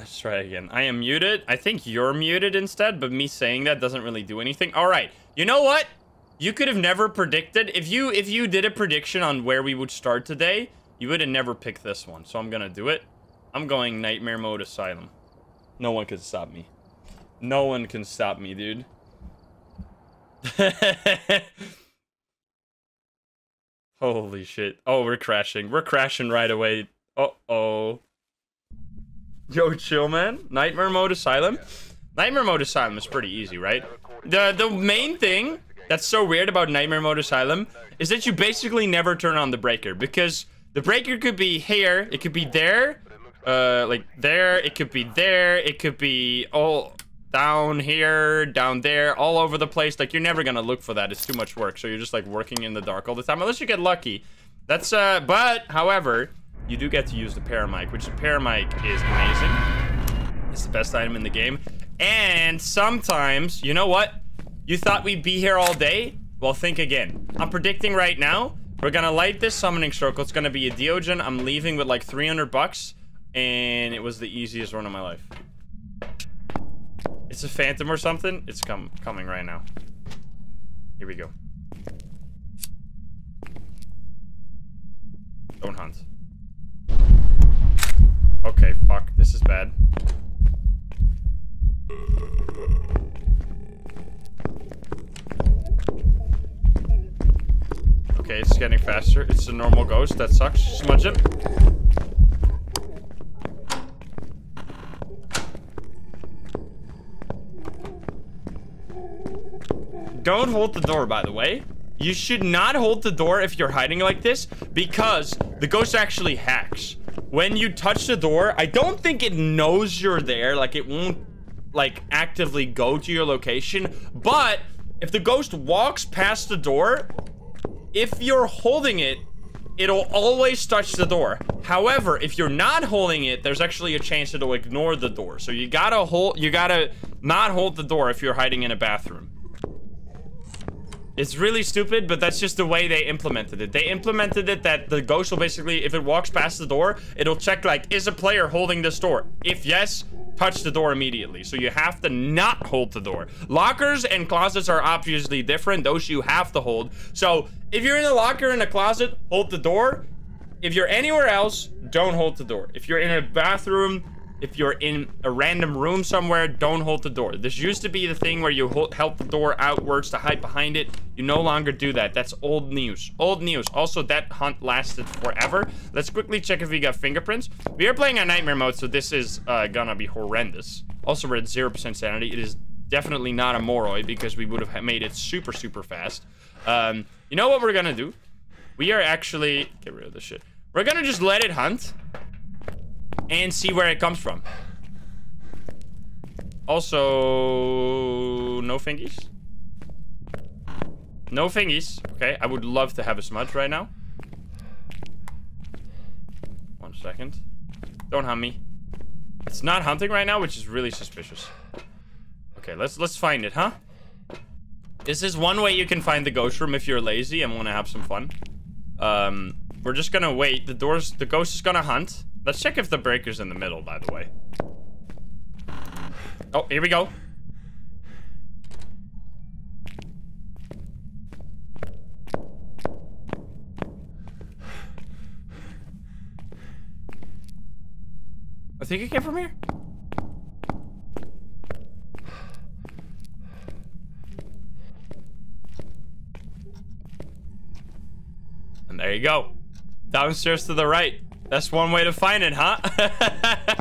Let's try again. I am muted. I think you're muted instead, but me saying that doesn't really do anything. All right. You know what? You could have never predicted. If you if you did a prediction on where we would start today, you would have never picked this one. So I'm going to do it. I'm going Nightmare Mode Asylum. No one can stop me. No one can stop me, dude. Holy shit. Oh, we're crashing. We're crashing right away. Uh-oh. Yo, chill, man. Nightmare Mode Asylum. Nightmare Mode Asylum is pretty easy, right? The the main thing that's so weird about Nightmare Mode Asylum is that you basically never turn on the breaker because the breaker could be here, it could be there, uh, like there, it could be there, it could be all down here, down there, all over the place. Like, you're never gonna look for that. It's too much work. So you're just, like, working in the dark all the time. Unless you get lucky. That's, uh, but, however, you do get to use the paramic, which the paramic is amazing. It's the best item in the game. And sometimes, you know what? You thought we'd be here all day? Well, think again. I'm predicting right now, we're gonna light this summoning circle. It's gonna be a Deogen. I'm leaving with like 300 bucks. And it was the easiest run of my life. It's a phantom or something. It's com coming right now. Here we go. Don't hunt. Okay, fuck. This is bad. Okay, it's getting faster. It's a normal ghost. That sucks. Smudge it. Don't hold the door, by the way. You should not hold the door if you're hiding like this because the ghost actually hacks. When you touch the door, I don't think it knows you're there. Like, it won't, like, actively go to your location. But if the ghost walks past the door, if you're holding it, it'll always touch the door. However, if you're not holding it, there's actually a chance it'll ignore the door. So you gotta hold, you gotta not hold the door if you're hiding in a bathroom. It's really stupid, but that's just the way they implemented it. They implemented it that the ghost will basically, if it walks past the door, it'll check like, is a player holding this door? If yes, touch the door immediately. So you have to not hold the door. Lockers and closets are obviously different. Those you have to hold. So if you're in a locker in a closet, hold the door. If you're anywhere else, don't hold the door. If you're in a bathroom, if you're in a random room somewhere, don't hold the door. This used to be the thing where you hold, help the door outwards to hide behind it. You no longer do that. That's old news. Old news. Also, that hunt lasted forever. Let's quickly check if we got fingerprints. We are playing on nightmare mode, so this is uh, gonna be horrendous. Also, we're at 0% sanity. It is definitely not a Moroi because we would have made it super, super fast. Um, you know what we're gonna do? We are actually... Get rid of this shit. We're gonna just let it hunt and see where it comes from. Also, no fingies. No fingies. Okay, I would love to have a smudge right now. One second. Don't hunt me. It's not hunting right now, which is really suspicious. Okay, let's let's find it, huh? This is one way you can find the ghost room if you're lazy and want to have some fun. Um, we're just gonna wait. The doors, the ghost is gonna hunt. Let's check if the breaker's in the middle, by the way. Oh, here we go. I think it came from here. And there you go. Downstairs to the right. That's one way to find it, huh?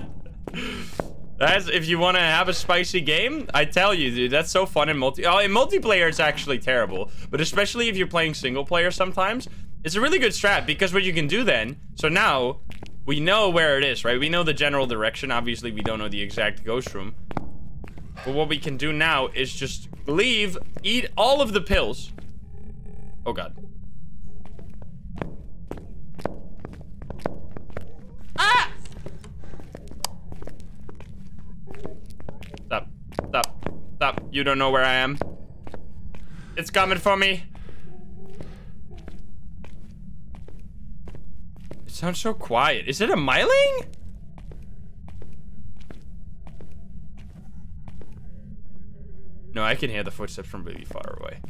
That's if you want to have a spicy game. I tell you, dude, that's so fun in multi. Oh, in multiplayer, it's actually terrible. But especially if you're playing single player, sometimes it's a really good strat because what you can do then. So now we know where it is, right? We know the general direction. Obviously, we don't know the exact ghost room. But what we can do now is just leave, eat all of the pills. Oh god. Stop. You don't know where I am. It's coming for me. It sounds so quiet. Is it a Myling? No, I can hear the footsteps from really far away.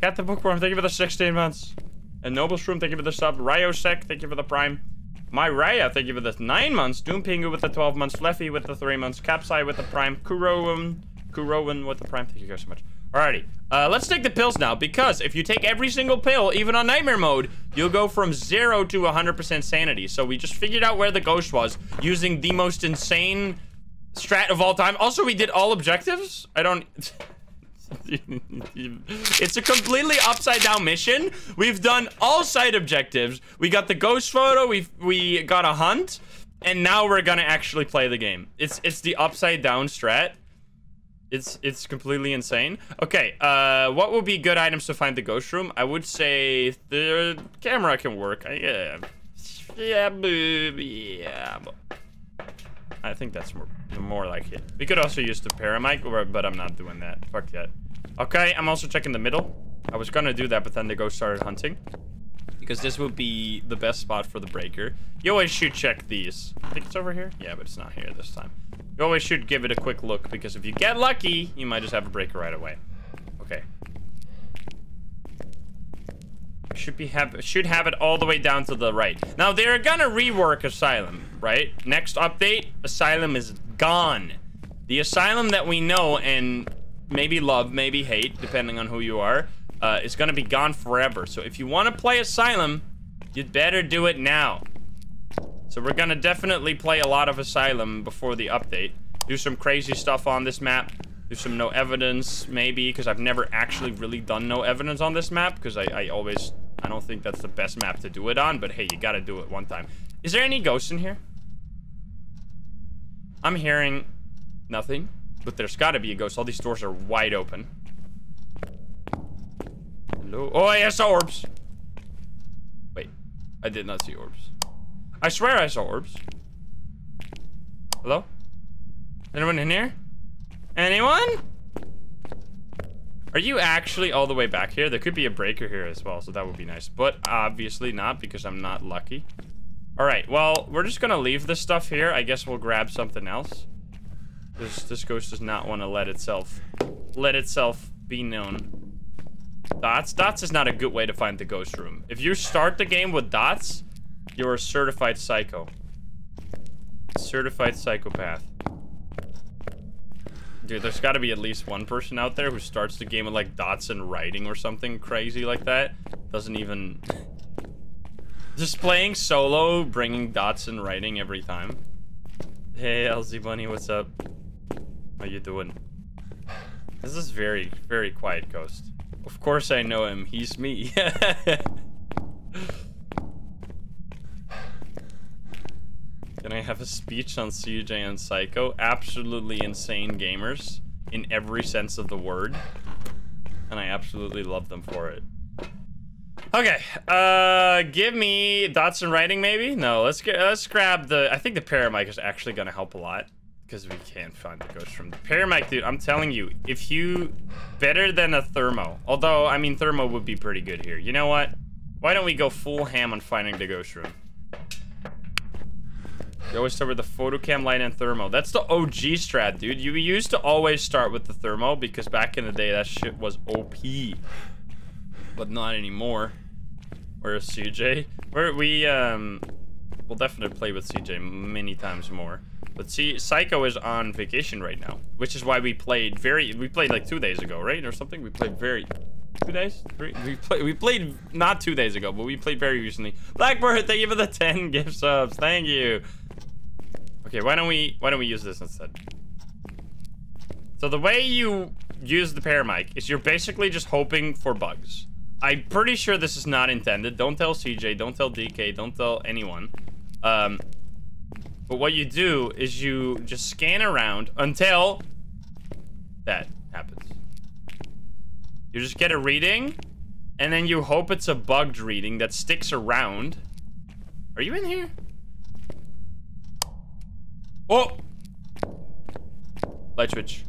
Cat the Bookworm, thank you for the 16 months. And Noble's Room, thank you for the sub. Ryosec, thank you for the prime. My Raya, thank you for the 9 months. Doom Pingu with the 12 months. Leffy with the 3 months. Capsai with the prime. Kurowan, Kurowan with the prime. Thank you guys so much. Alrighty, uh, let's take the pills now, because if you take every single pill, even on Nightmare Mode, you'll go from 0 to 100% sanity. So we just figured out where the ghost was, using the most insane strat of all time. Also, we did all objectives. I don't... it's a completely upside down mission. We've done all side objectives. We got the ghost photo. We we got a hunt, and now we're gonna actually play the game. It's it's the upside down strat. It's it's completely insane. Okay, uh, what would be good items to find the ghost room? I would say the camera can work. I, yeah, yeah, yeah. I think that's more more like it. We could also use the paramic, but I'm not doing that. Fuck that. Okay, I'm also checking the middle. I was gonna do that, but then the ghost started hunting. Because this would be the best spot for the breaker. You always should check these. I think it's over here? Yeah, but it's not here this time. You always should give it a quick look, because if you get lucky, you might just have a breaker right away. Okay. Should be have should have it all the way down to the right. Now they're gonna rework Asylum, right? Next update, Asylum is gone. The Asylum that we know and maybe love, maybe hate, depending on who you are, uh, is gonna be gone forever. So if you want to play Asylum, you'd better do it now. So we're gonna definitely play a lot of Asylum before the update. Do some crazy stuff on this map. Do some no evidence, maybe, because I've never actually really done no evidence on this map, because I, I always, I don't think that's the best map to do it on, but hey, you gotta do it one time. Is there any ghosts in here? I'm hearing nothing. But there's gotta be a ghost. All these doors are wide open. Hello? Oh, I saw orbs. Wait. I did not see orbs. I swear I saw orbs. Hello? Anyone in here? Anyone? Are you actually all the way back here? There could be a breaker here as well, so that would be nice. But obviously not, because I'm not lucky. All right, well, we're just gonna leave this stuff here. I guess we'll grab something else. This this ghost does not want to let itself let itself be known. Dots? Dots is not a good way to find the ghost room. If you start the game with dots, you're a certified psycho. Certified psychopath. Dude, there's got to be at least one person out there who starts the game with like dots and writing or something crazy like that. Doesn't even... Just playing solo, bringing dots and writing every time. Hey, LZ Bunny, what's up? How you doing? This is very, very quiet ghost. Of course I know him. He's me. Can I have a speech on CJ and Psycho? Absolutely insane gamers in every sense of the word. And I absolutely love them for it. Okay, uh, give me dots and writing maybe? No, let's get, let's grab the, I think the paramic is actually gonna help a lot because we can't find the ghost from the Paramic, dude. I'm telling you, if you better than a thermo. Although, I mean, thermo would be pretty good here. You know what? Why don't we go full ham on finding the ghost room? You always start with the photocam light and thermo. That's the OG strat, dude. You used to always start with the thermo because back in the day, that shit was OP. But not anymore. Where's CJ? Where we, um, we'll definitely play with CJ many times more. But see, Psycho is on vacation right now, which is why we played very. We played like two days ago, right, or something. We played very. Two days? Three? We played. We played not two days ago, but we played very recently. Blackbird, thank you for the ten gift subs. Thank you. Okay, why don't we? Why don't we use this instead? So the way you use the paramic is you're basically just hoping for bugs. I'm pretty sure this is not intended. Don't tell CJ. Don't tell DK. Don't tell anyone. Um, but what you do is you just scan around until that happens. You just get a reading, and then you hope it's a bugged reading that sticks around. Are you in here? Oh! Light switch.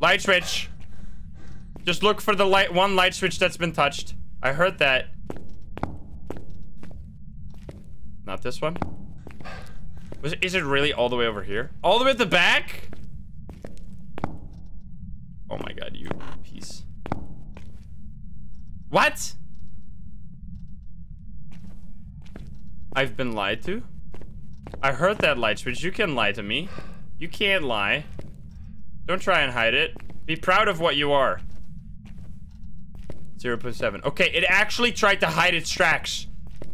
Light switch! Just look for the light one light switch that's been touched. I heard that. Not this one? Was it, is it really all the way over here? All the way at the back? Oh my god, you piece. What? I've been lied to? I heard that light switch. You can lie to me. You can't lie. Don't try and hide it. Be proud of what you are. 0.7. Okay, it actually tried to hide its tracks.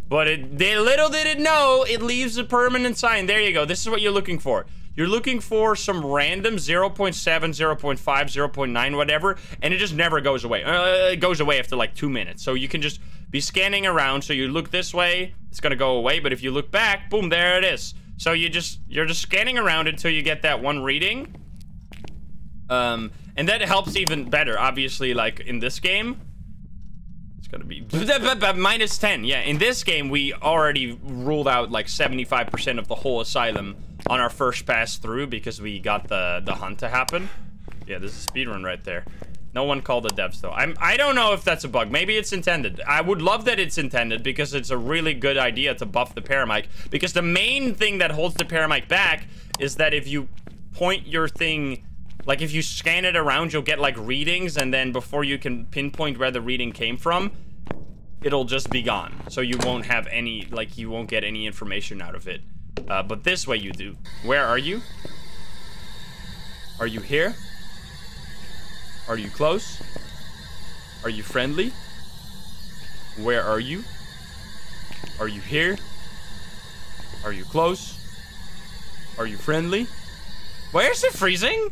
But it, they little did it know, it leaves a permanent sign. There you go. This is what you're looking for. You're looking for some random 0 0.7, 0 0.5, 0 0.9, whatever, and it just never goes away. Uh, it goes away after like two minutes. So you can just be scanning around. So you look this way, it's gonna go away. But if you look back, boom, there it is. So you just you're just scanning around until you get that one reading. Um, and that helps even better. Obviously, like in this game, it's gonna be minus 10. Yeah, in this game, we already ruled out like 75% of the whole asylum on our first pass through because we got the the hunt to happen. Yeah, this is speedrun right there. No one called the devs though. I'm I don't know if that's a bug. Maybe it's intended. I would love that it's intended because it's a really good idea to buff the paramic. Because the main thing that holds the paramic back is that if you point your thing like if you scan it around you'll get like readings and then before you can pinpoint where the reading came from it'll just be gone. So you won't have any like you won't get any information out of it. Uh, but this way you do. Where are you? Are you here? Are you close? Are you friendly? Where are you? Are you here? Are you close? Are you friendly? Where is it freezing?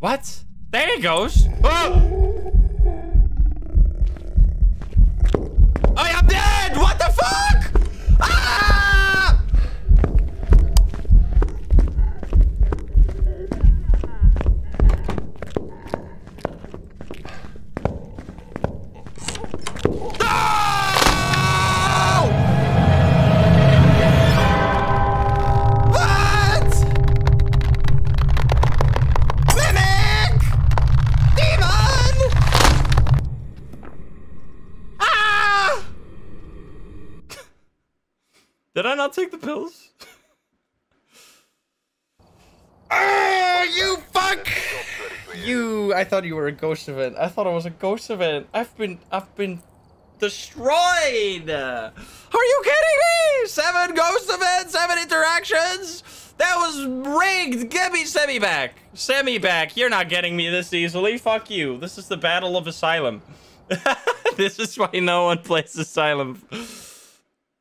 What? There it goes. Oh! Oh, I'm dead! What the fuck? Ah! Did I not take the pills? Ah, you fuck! You, I thought you were a ghost event. I thought it was a ghost event. I've been, I've been destroyed. Are you kidding me? Seven ghost events, seven interactions. That was rigged. Get me Semi back. Semi back. You're not getting me this easily. Fuck you. This is the battle of Asylum. this is why no one plays Asylum.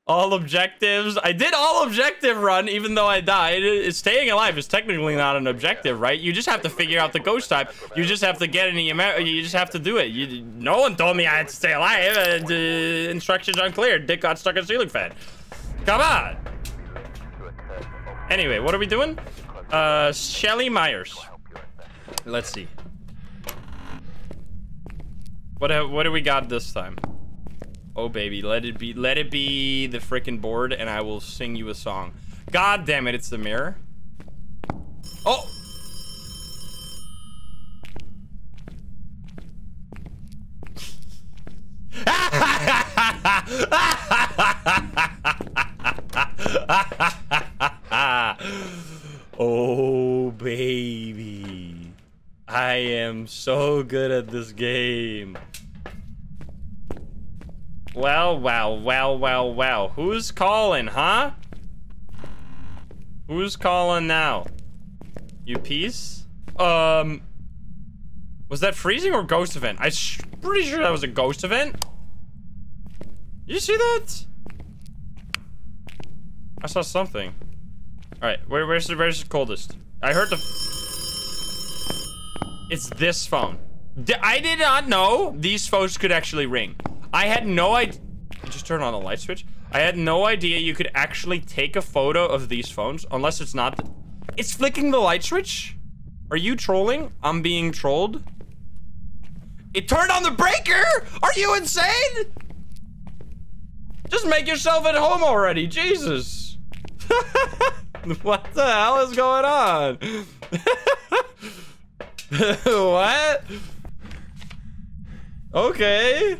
All objectives. I did all objective run, even though I died. It- Staying alive is technically not an objective, right? You just have to figure out the ghost type. You just have to get an EMF. You just have to do it. You, no one told me I had to stay alive. And, uh, instructions unclear. Dick got stuck in ceiling fan. Come on. Anyway, what are we doing? Uh, Shelly Myers. Let's see. What have, what do we got this time? Oh baby, let it be let it be the freaking board and I will sing you a song. God damn it, it's the mirror. Oh! oh baby. I am so good at this game. Well, well, well, well, well. Who's calling, huh? Who's calling now? You peace? Um... Was that freezing or ghost event? I'm pretty sure that was a ghost event. You see that? I saw something. Alright, where, where's the where's the coldest? I heard the... It's this phone. I did not know these phones could actually ring. I had no idea. Just turn on the light switch. I had no idea you could actually take a photo of these phones, unless it's not. It's flicking the light switch. Are you trolling? I'm being trolled. It turned on the breaker. Are you insane? Just make yourself at home already, Jesus. what the hell is going on? what? Okay.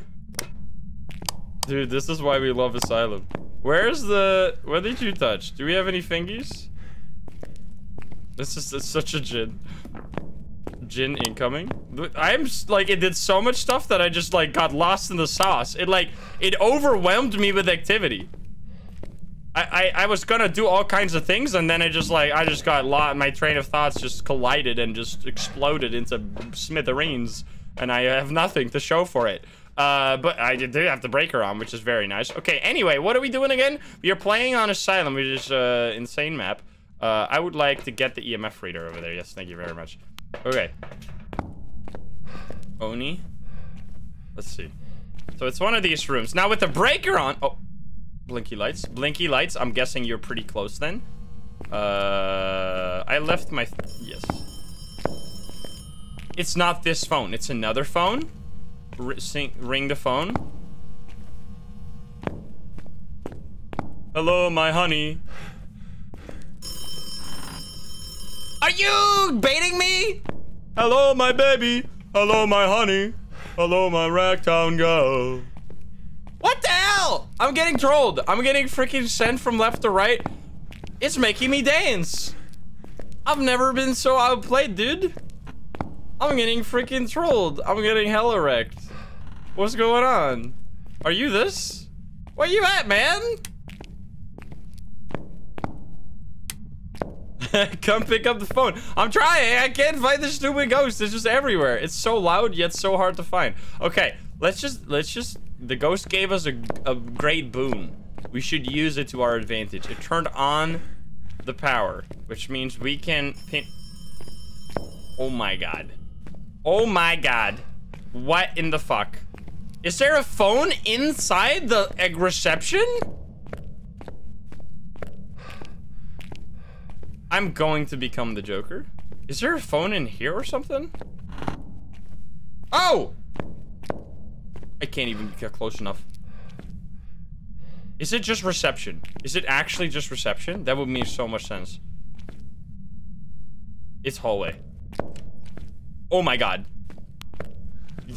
Dude, this is why we love Asylum. Where's the... What did you touch? Do we have any fingies? This is such a Jinn. Jinn incoming. I'm like, it did so much stuff that I just like got lost in the sauce. It like, it overwhelmed me with activity. I, I, I was gonna do all kinds of things and then I just like, I just got lost. My train of thoughts just collided and just exploded into smithereens and I have nothing to show for it. Uh, but I did have the breaker on, which is very nice. Okay, anyway, what are we doing again? We are playing on Asylum, which is uh, insane map. Uh, I would like to get the EMF reader over there. Yes, thank you very much. Okay. Oni. Let's see. So it's one of these rooms. Now with the breaker on... Oh. Blinky lights. Blinky lights. I'm guessing you're pretty close then. Uh, I left my... yes. It's not this phone. It's another phone. Ring the phone. Hello, my honey. Are you baiting me? Hello, my baby. Hello, my honey. Hello, my ragtown girl. What the hell? I'm getting trolled. I'm getting freaking sent from left to right. It's making me dance. I've never been so outplayed, dude. I'm getting freaking trolled. I'm getting hella wrecked. What's going on? Are you this? Where you at, man? Come pick up the phone. I'm trying. I can't find the stupid ghost. It's just everywhere. It's so loud yet so hard to find. Okay, let's just let's just. The ghost gave us a, a great boon. We should use it to our advantage. It turned on the power, which means we can pin. Oh my god. Oh my god. What in the fuck? Is there a phone inside the egg reception? I'm going to become the Joker. Is there a phone in here or something? Oh! I can't even get close enough. Is it just reception? Is it actually just reception? That would make so much sense. It's hallway. Oh my god.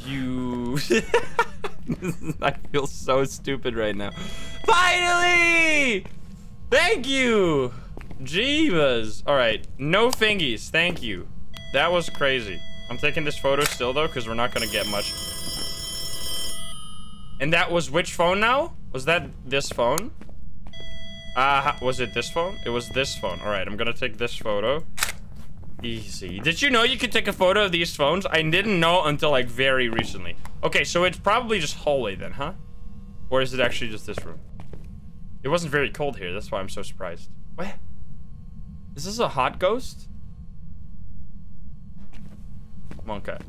You... I feel so stupid right now. Finally! Thank you! Jeebus. Alright, no fingies. Thank you. That was crazy. I'm taking this photo still, though, because we're not going to get much. And that was which phone now? Was that this phone? Uh, was it this phone? It was this phone. Alright, I'm going to take this photo. Easy. Did you know you could take a photo of these phones? I didn't know until, like, very recently. Okay, so it's probably just hallway then, huh? Or is it actually just this room? It wasn't very cold here. That's why I'm so surprised. What? Is this a hot ghost? Monka.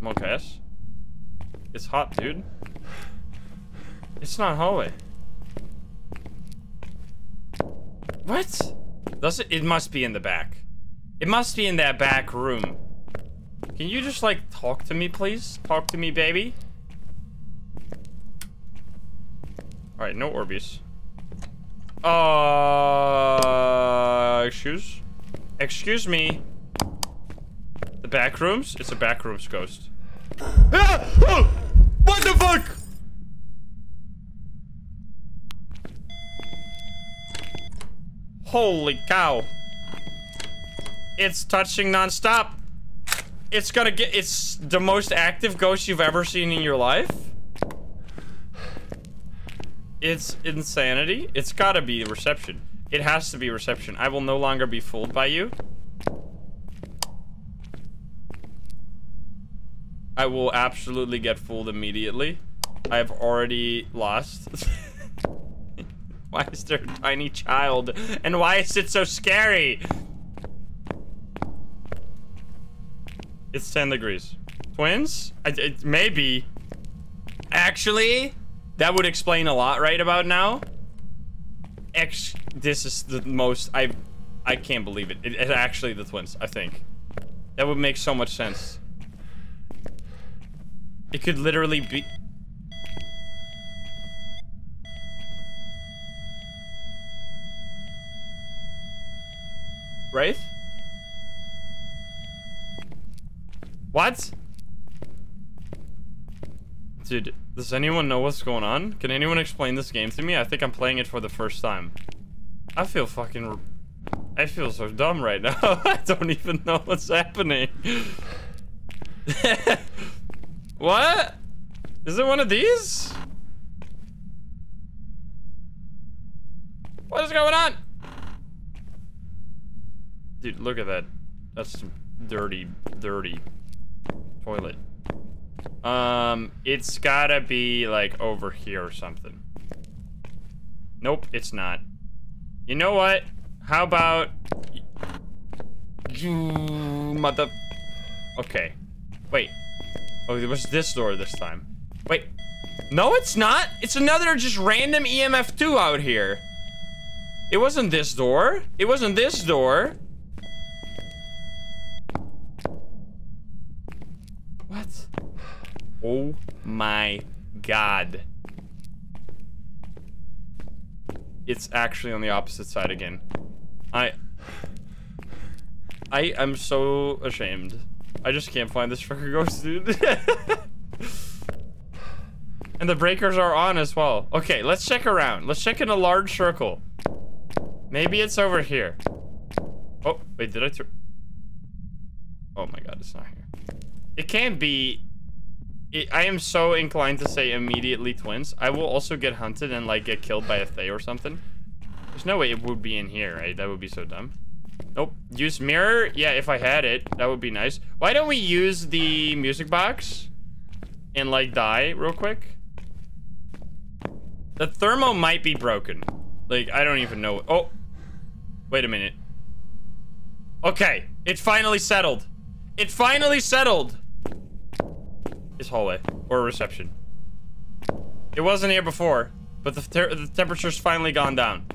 Monkash? It's hot, dude. It's not hallway. What? Does it? It must be in the back. It must be in that back room. Can you just, like, talk to me, please? Talk to me, baby. Alright, no Orbeez. Uh, excuse? Excuse me. The back rooms? It's a back rooms ghost. Ah! Oh! What the fuck? Holy cow. It's touching non-stop. It's gonna get- it's the most active ghost you've ever seen in your life? It's insanity. It's gotta be reception. It has to be reception. I will no longer be fooled by you. I will absolutely get fooled immediately. I have already lost. why is there a tiny child? And why is it so scary? It's 10 degrees. Twins? It, maybe. Actually, that would explain a lot right about now. X, this is the most, I I can't believe it. it. Actually the twins, I think. That would make so much sense. It could literally be... Wraith? What? Dude, does anyone know what's going on? Can anyone explain this game to me? I think I'm playing it for the first time. I feel fucking I feel so dumb right now. I don't even know what's happening. what? Is it one of these? What is going on? Dude, look at that. That's some dirty, dirty toilet. Um, it's gotta be like over here or something. Nope, it's not. You know what? How about you mother? Okay, wait. Oh, it was this door this time. Wait, no, it's not. It's another just random EMF two out here. It wasn't this door. It wasn't this door. What? Oh my god. It's actually on the opposite side again. I... I am so ashamed. I just can't find this fucking ghost, dude. and the breakers are on as well. Okay, let's check around. Let's check in a large circle. Maybe it's over here. Oh, wait, did I? Oh my god, it's not here. It can't be... It, I am so inclined to say immediately twins. I will also get hunted and like get killed by a Thaye or something. There's no way it would be in here, right? That would be so dumb. Nope. Use mirror? Yeah, if I had it, that would be nice. Why don't we use the music box and like die real quick? The thermo might be broken. Like, I don't even know. Oh, wait a minute. Okay, it finally settled. It finally settled. This hallway or reception. It wasn't here before, but the, the temperature's finally gone down.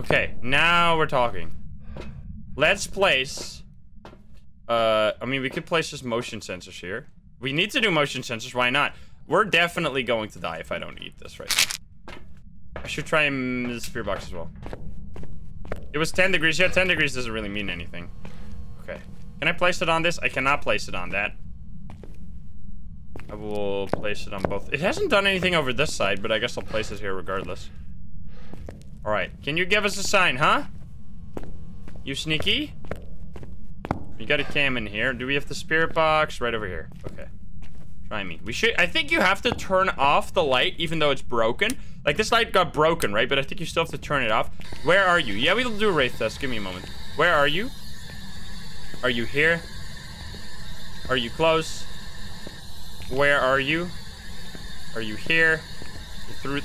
Okay, now we're talking. Let's place... Uh, I mean, we could place just motion sensors here. We need to do motion sensors, why not? We're definitely going to die if I don't eat this right now. I should try the spirit box as well. It was 10 degrees. Yeah, 10 degrees doesn't really mean anything. Okay. Can I place it on this? I cannot place it on that. I will place it on both. It hasn't done anything over this side, but I guess I'll place it here regardless. Alright, can you give us a sign, huh? You sneaky? You got a cam in here. Do we have the spirit box? Right over here. Okay. Try me. We should- I think you have to turn off the light even though it's broken. Like, this light got broken, right? But I think you still have to turn it off. Where are you? Yeah, we'll do a wraith test. Give me a moment. Where are you? Are you here? Are you close? Where are you? Are you here? You through-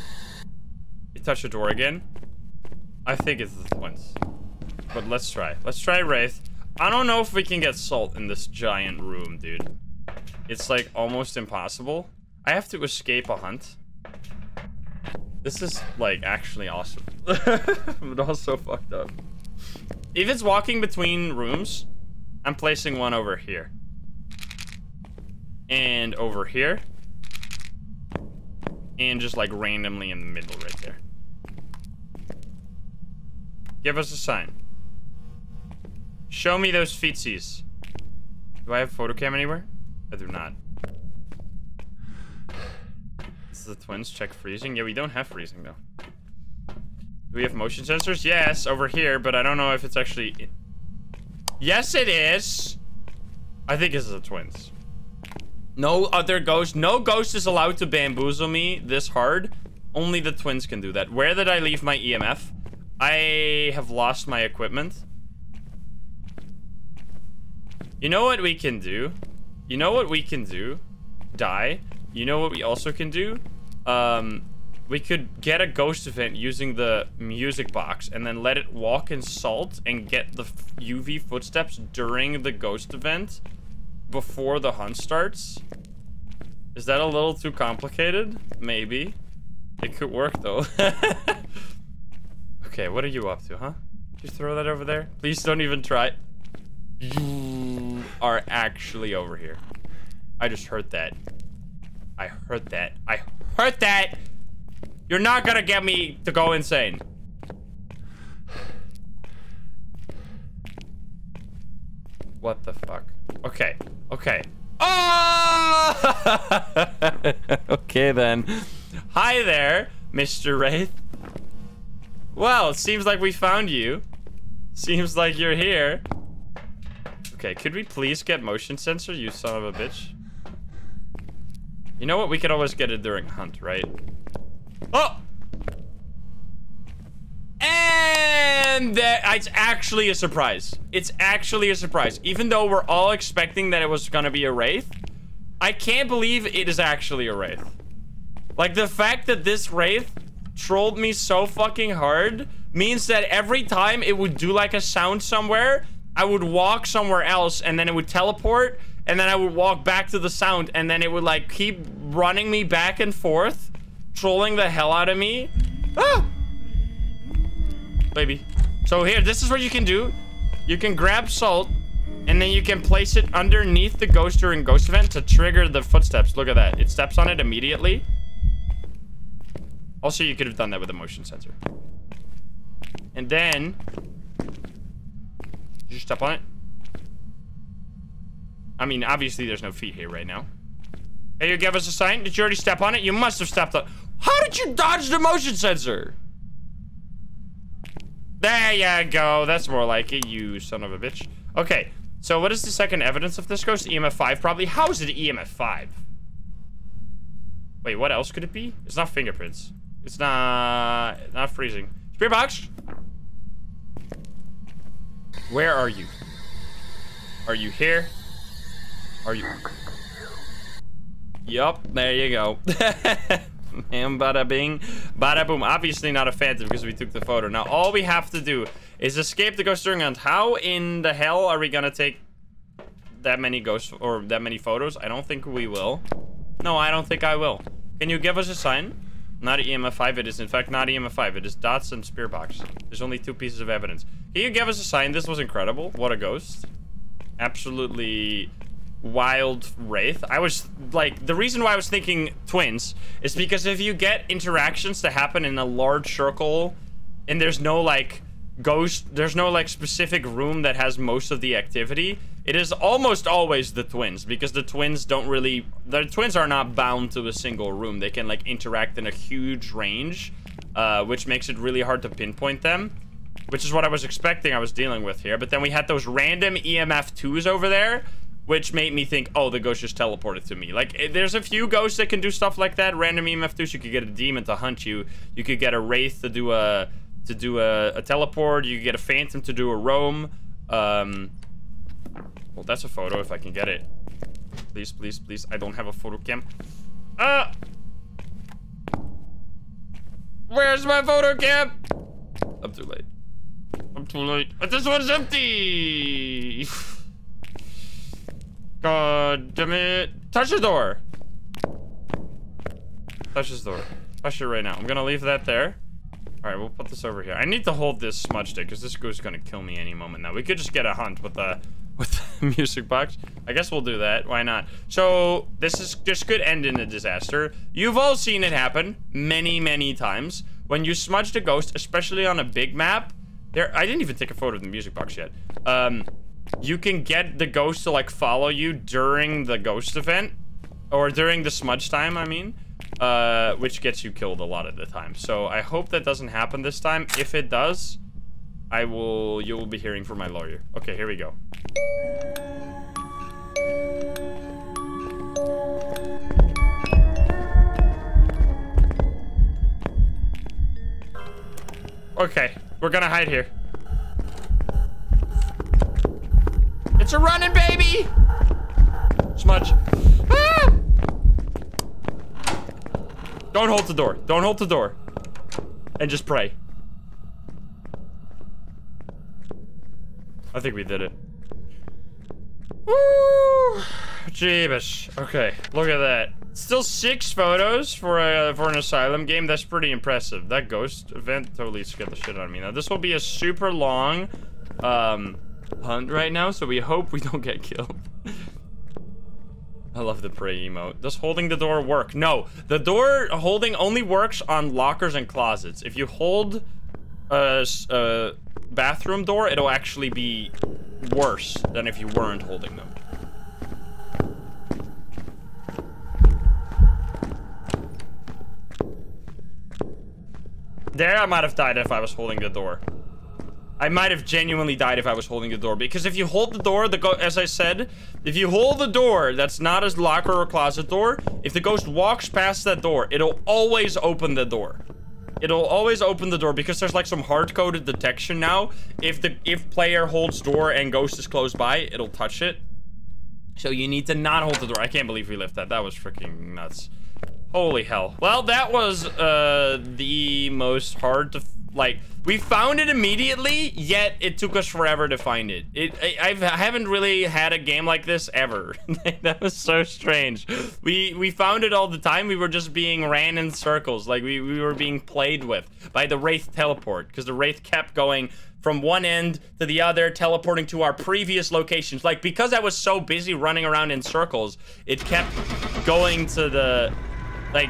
You touched the door again? I think it's the twins. But let's try. Let's try Wraith. I don't know if we can get salt in this giant room, dude. It's like almost impossible. I have to escape a hunt. This is like actually awesome. but also fucked up. If it's walking between rooms, I'm placing one over here. And over here. And just like randomly in the middle right there. Give us a sign. Show me those feetsies. Do I have photo cam anywhere? I do not. This is the twins. Check freezing. Yeah, we don't have freezing though. Do we have motion sensors? Yes, over here, but I don't know if it's actually... Yes, it is! I think this is the twins. No other ghost. No ghost is allowed to bamboozle me this hard. Only the twins can do that. Where did I leave my EMF? I have lost my equipment. You know what we can do? You know what we can do? Die. You know what we also can do? Um, we could get a ghost event using the music box and then let it walk in salt and get the UV footsteps during the ghost event before the hunt starts. Is that a little too complicated? Maybe. It could work though. Okay, what are you up to, huh? Just throw that over there? Please don't even try. You are actually over here. I just heard that. I heard that. I heard that! You're not gonna get me to go insane. What the fuck? Okay. Okay. Oh! okay then. Hi there, Mr. Wraith. Well, it seems like we found you. Seems like you're here. Okay, could we please get motion sensor, you son of a bitch? You know what? We could always get it during hunt, right? Oh! And that, it's actually a surprise. It's actually a surprise. Even though we're all expecting that it was gonna be a Wraith, I can't believe it is actually a Wraith. Like, the fact that this Wraith trolled me so fucking hard means that every time it would do like a sound somewhere, I would walk somewhere else and then it would teleport and then I would walk back to the sound and then it would like keep running me back and forth, trolling the hell out of me. Ah! Baby. So here, this is what you can do. You can grab salt and then you can place it underneath the ghost during ghost event to trigger the footsteps. Look at that. It steps on it immediately. Also, you could have done that with a motion sensor. And then... Did you step on it? I mean, obviously there's no feet here right now. Hey, you give us a sign? Did you already step on it? You must have stepped on... How did you dodge the motion sensor? There you go. That's more like it, you son of a bitch. Okay, so what is the second evidence of this ghost? EMF 5, probably. How is it EMF 5? Wait, what else could it be? It's not fingerprints. It's not... Not freezing. Spirit box! Where are you? Are you here? Are you... Yup, there you go. and bada bing, bada boom. Obviously not a phantom because we took the photo. Now all we have to do is escape the ghost ring hunt. How in the hell are we gonna take that many ghosts or that many photos? I don't think we will. No, I don't think I will. Can you give us a sign? Not EMF 5, it is in fact not EMF 5. It is dots and spirit box. There's only two pieces of evidence. Can you give us a sign? This was incredible. What a ghost. Absolutely wild wraith. I was like, the reason why I was thinking twins is because if you get interactions to happen in a large circle and there's no like ghost, there's no like specific room that has most of the activity, it is almost always the twins because the twins don't really, the twins are not bound to a single room. They can like interact in a huge range, uh, which makes it really hard to pinpoint them. Which is what I was expecting I was dealing with here. But then we had those random EMF 2s over there which made me think, oh, the ghost just teleported to me. Like, eh, there's a few ghosts that can do stuff like that. Random EMF 2s, you could get a demon to hunt you. You could get a wraith to do a to do a, a teleport. You could get a phantom to do a roam. Um, well, that's a photo if I can get it. Please, please, please. I don't have a photo cam. Ah! Where's my photo cam? I'm too late. I'm too late. But this one's empty! God damn it. Touch the door. Touch this door. Touch it right now. I'm gonna leave that there. Alright, we'll put this over here. I need to hold this smudge stick because this ghost is gonna kill me any moment now. We could just get a hunt with the with the music box. I guess we'll do that. Why not? So this is this could end in a disaster. You've all seen it happen many, many times. When you smudge the ghost, especially on a big map, there I didn't even take a photo of the music box yet. Um you can get the ghost to like follow you during the ghost event or during the smudge time i mean uh which gets you killed a lot of the time. So i hope that doesn't happen this time. If it does i will you will be hearing from my lawyer. Okay here we go. Okay we're gonna hide here It's a running baby! Smudge. Ah! Don't hold the door. Don't hold the door. And just pray. I think we did it. Woo! Okay, look at that. Still six photos for a for an asylum game. That's pretty impressive. That ghost event totally scared the shit out of me. Now this will be a super long um hunt right now, so we hope we don't get killed. I love the pray emote. Does holding the door work? No, the door holding only works on lockers and closets. If you hold a, a bathroom door, it'll actually be worse than if you weren't holding them. There, I might have died if I was holding the door. I might have genuinely died if I was holding the door. Because if you hold the door, the as I said, if you hold the door that's not a locker or closet door, if the ghost walks past that door, it'll always open the door. It'll always open the door because there's like some hard-coded detection now. If the if player holds door and ghost is close by, it'll touch it. So you need to not hold the door. I can't believe we left that. That was freaking nuts. Holy hell. Well, that was uh, the most hard to, like, we found it immediately, yet it took us forever to find it. It I, I've, I haven't really had a game like this ever. that was so strange. We we found it all the time. We were just being ran in circles. Like, we, we were being played with by the Wraith teleport, because the Wraith kept going from one end to the other, teleporting to our previous locations. Like, because I was so busy running around in circles, it kept going to the, like,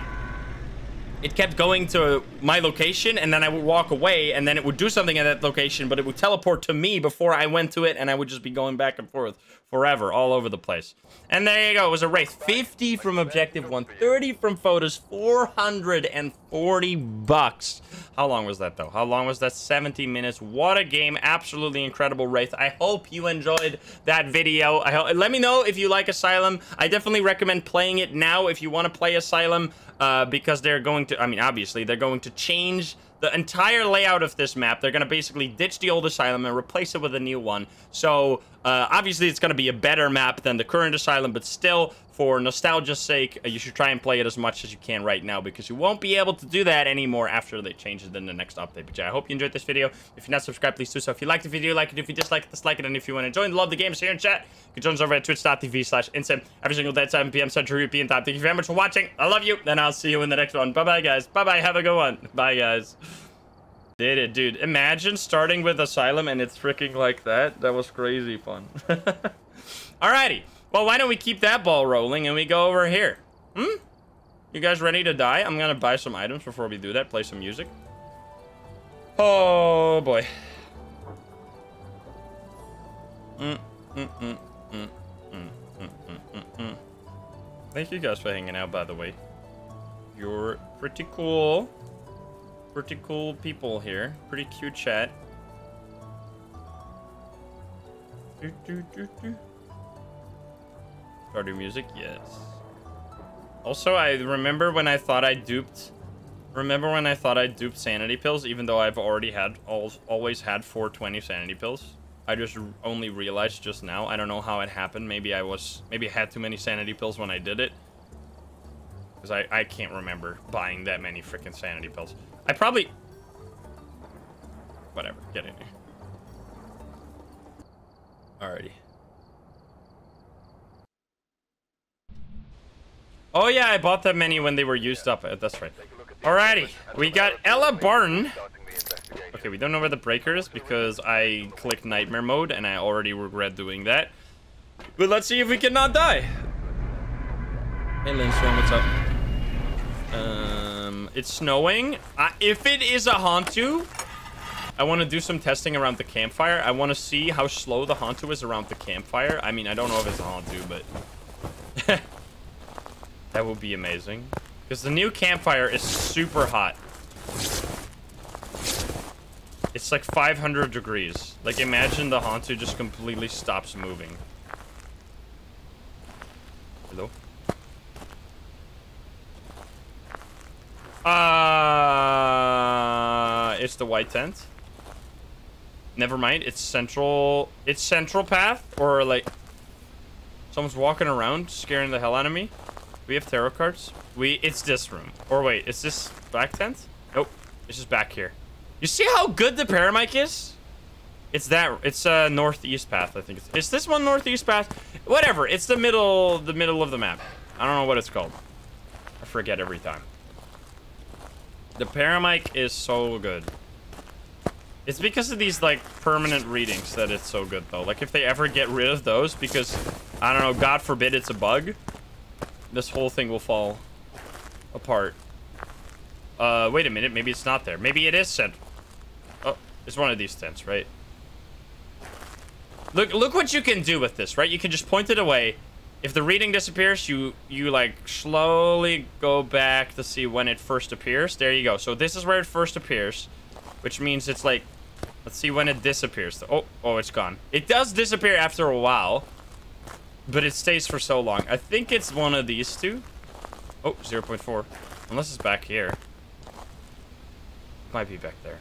it kept going to my location and then I would walk away and then it would do something at that location, but it would teleport to me before I went to it and I would just be going back and forth forever all over the place. And there you go. It was a race. 50 from objective 130 from photos, 440 bucks. How long was that though? How long was that? 70 minutes. What a game. Absolutely incredible race. I hope you enjoyed that video. I hope, let me know if you like Asylum. I definitely recommend playing it now if you want to play Asylum uh, because they're going to, I mean, obviously, they're going to change the entire layout of this map. They're going to basically ditch the old Asylum and replace it with a new one. So, uh, obviously, it's going to be a better map than the current Asylum, but still, for nostalgia's sake, uh, you should try and play it as much as you can right now because you won't be able to do that anymore after they change it in the next update. But yeah, I hope you enjoyed this video. If you're not subscribed, please do so. If you liked the video, like it. If you dislike it, dislike it. And if you want to join, love the games here in chat, you can join us over at twitch.tv slash insym every single day at 7 p.m. Central European time. Thank you very much for watching. I love you, and I'll see you in the next one. Bye-bye, guys. Bye-bye. Have a good one. Bye, guys. Did it, dude. Imagine starting with Asylum and it's freaking like that. That was crazy fun. Alrighty. Well, why don't we keep that ball rolling and we go over here? Hmm? You guys ready to die? I'm gonna buy some items before we do that. Play some music. Oh, boy. Mm, mm, mm, mm, mm, mm, mm, mm. Thank you guys for hanging out, by the way. You're pretty cool. Pretty cool people here. Pretty cute chat. Do, do, do, do. Stardew music? Yes. Also, I remember when I thought I duped... Remember when I thought I duped sanity pills, even though I've already had, all, always had 420 sanity pills? I just only realized just now. I don't know how it happened. Maybe I was... Maybe I had too many sanity pills when I did it. Because I, I can't remember buying that many freaking sanity pills. I probably... Whatever. Get in here. Alrighty. Oh yeah, I bought that many when they were used up. Uh, that's right. Alrighty, we got Ella Barton. Okay, we don't know where the breaker is because I clicked nightmare mode and I already regret doing that. But let's see if we cannot die. Hey Lindstorm, what's up? Um, it's snowing. Uh, if it is a Hantu, I want to do some testing around the campfire. I want to see how slow the Hantu is around the campfire. I mean, I don't know if it's a Hantu, but... That would be amazing. Because the new campfire is super hot. It's like 500 degrees. Like, imagine the Hantu just completely stops moving. Hello? Uh, it's the white tent. Never mind. It's central. It's central path, or like someone's walking around, scaring the hell out of me we have tarot cards? We, it's this room. Or wait, is this back tent? Nope, it's just back here. You see how good the paramic is? It's that, it's a uh, northeast path, I think. It's, is this one northeast path? Whatever, it's the middle, the middle of the map. I don't know what it's called. I forget every time. The paramic is so good. It's because of these, like, permanent readings that it's so good, though. Like, if they ever get rid of those, because, I don't know, God forbid it's a bug, this whole thing will fall apart. Uh, wait a minute. Maybe it's not there. Maybe it is sent. Oh, it's one of these tents, right? Look, look what you can do with this, right? You can just point it away. If the reading disappears, you, you like slowly go back to see when it first appears. There you go. So this is where it first appears, which means it's like Let's see when it disappears. Oh, oh, it's gone. It does disappear after a while, but it stays for so long. I think it's one of these two. Oh, 0 0.4. Unless it's back here. Might be back there.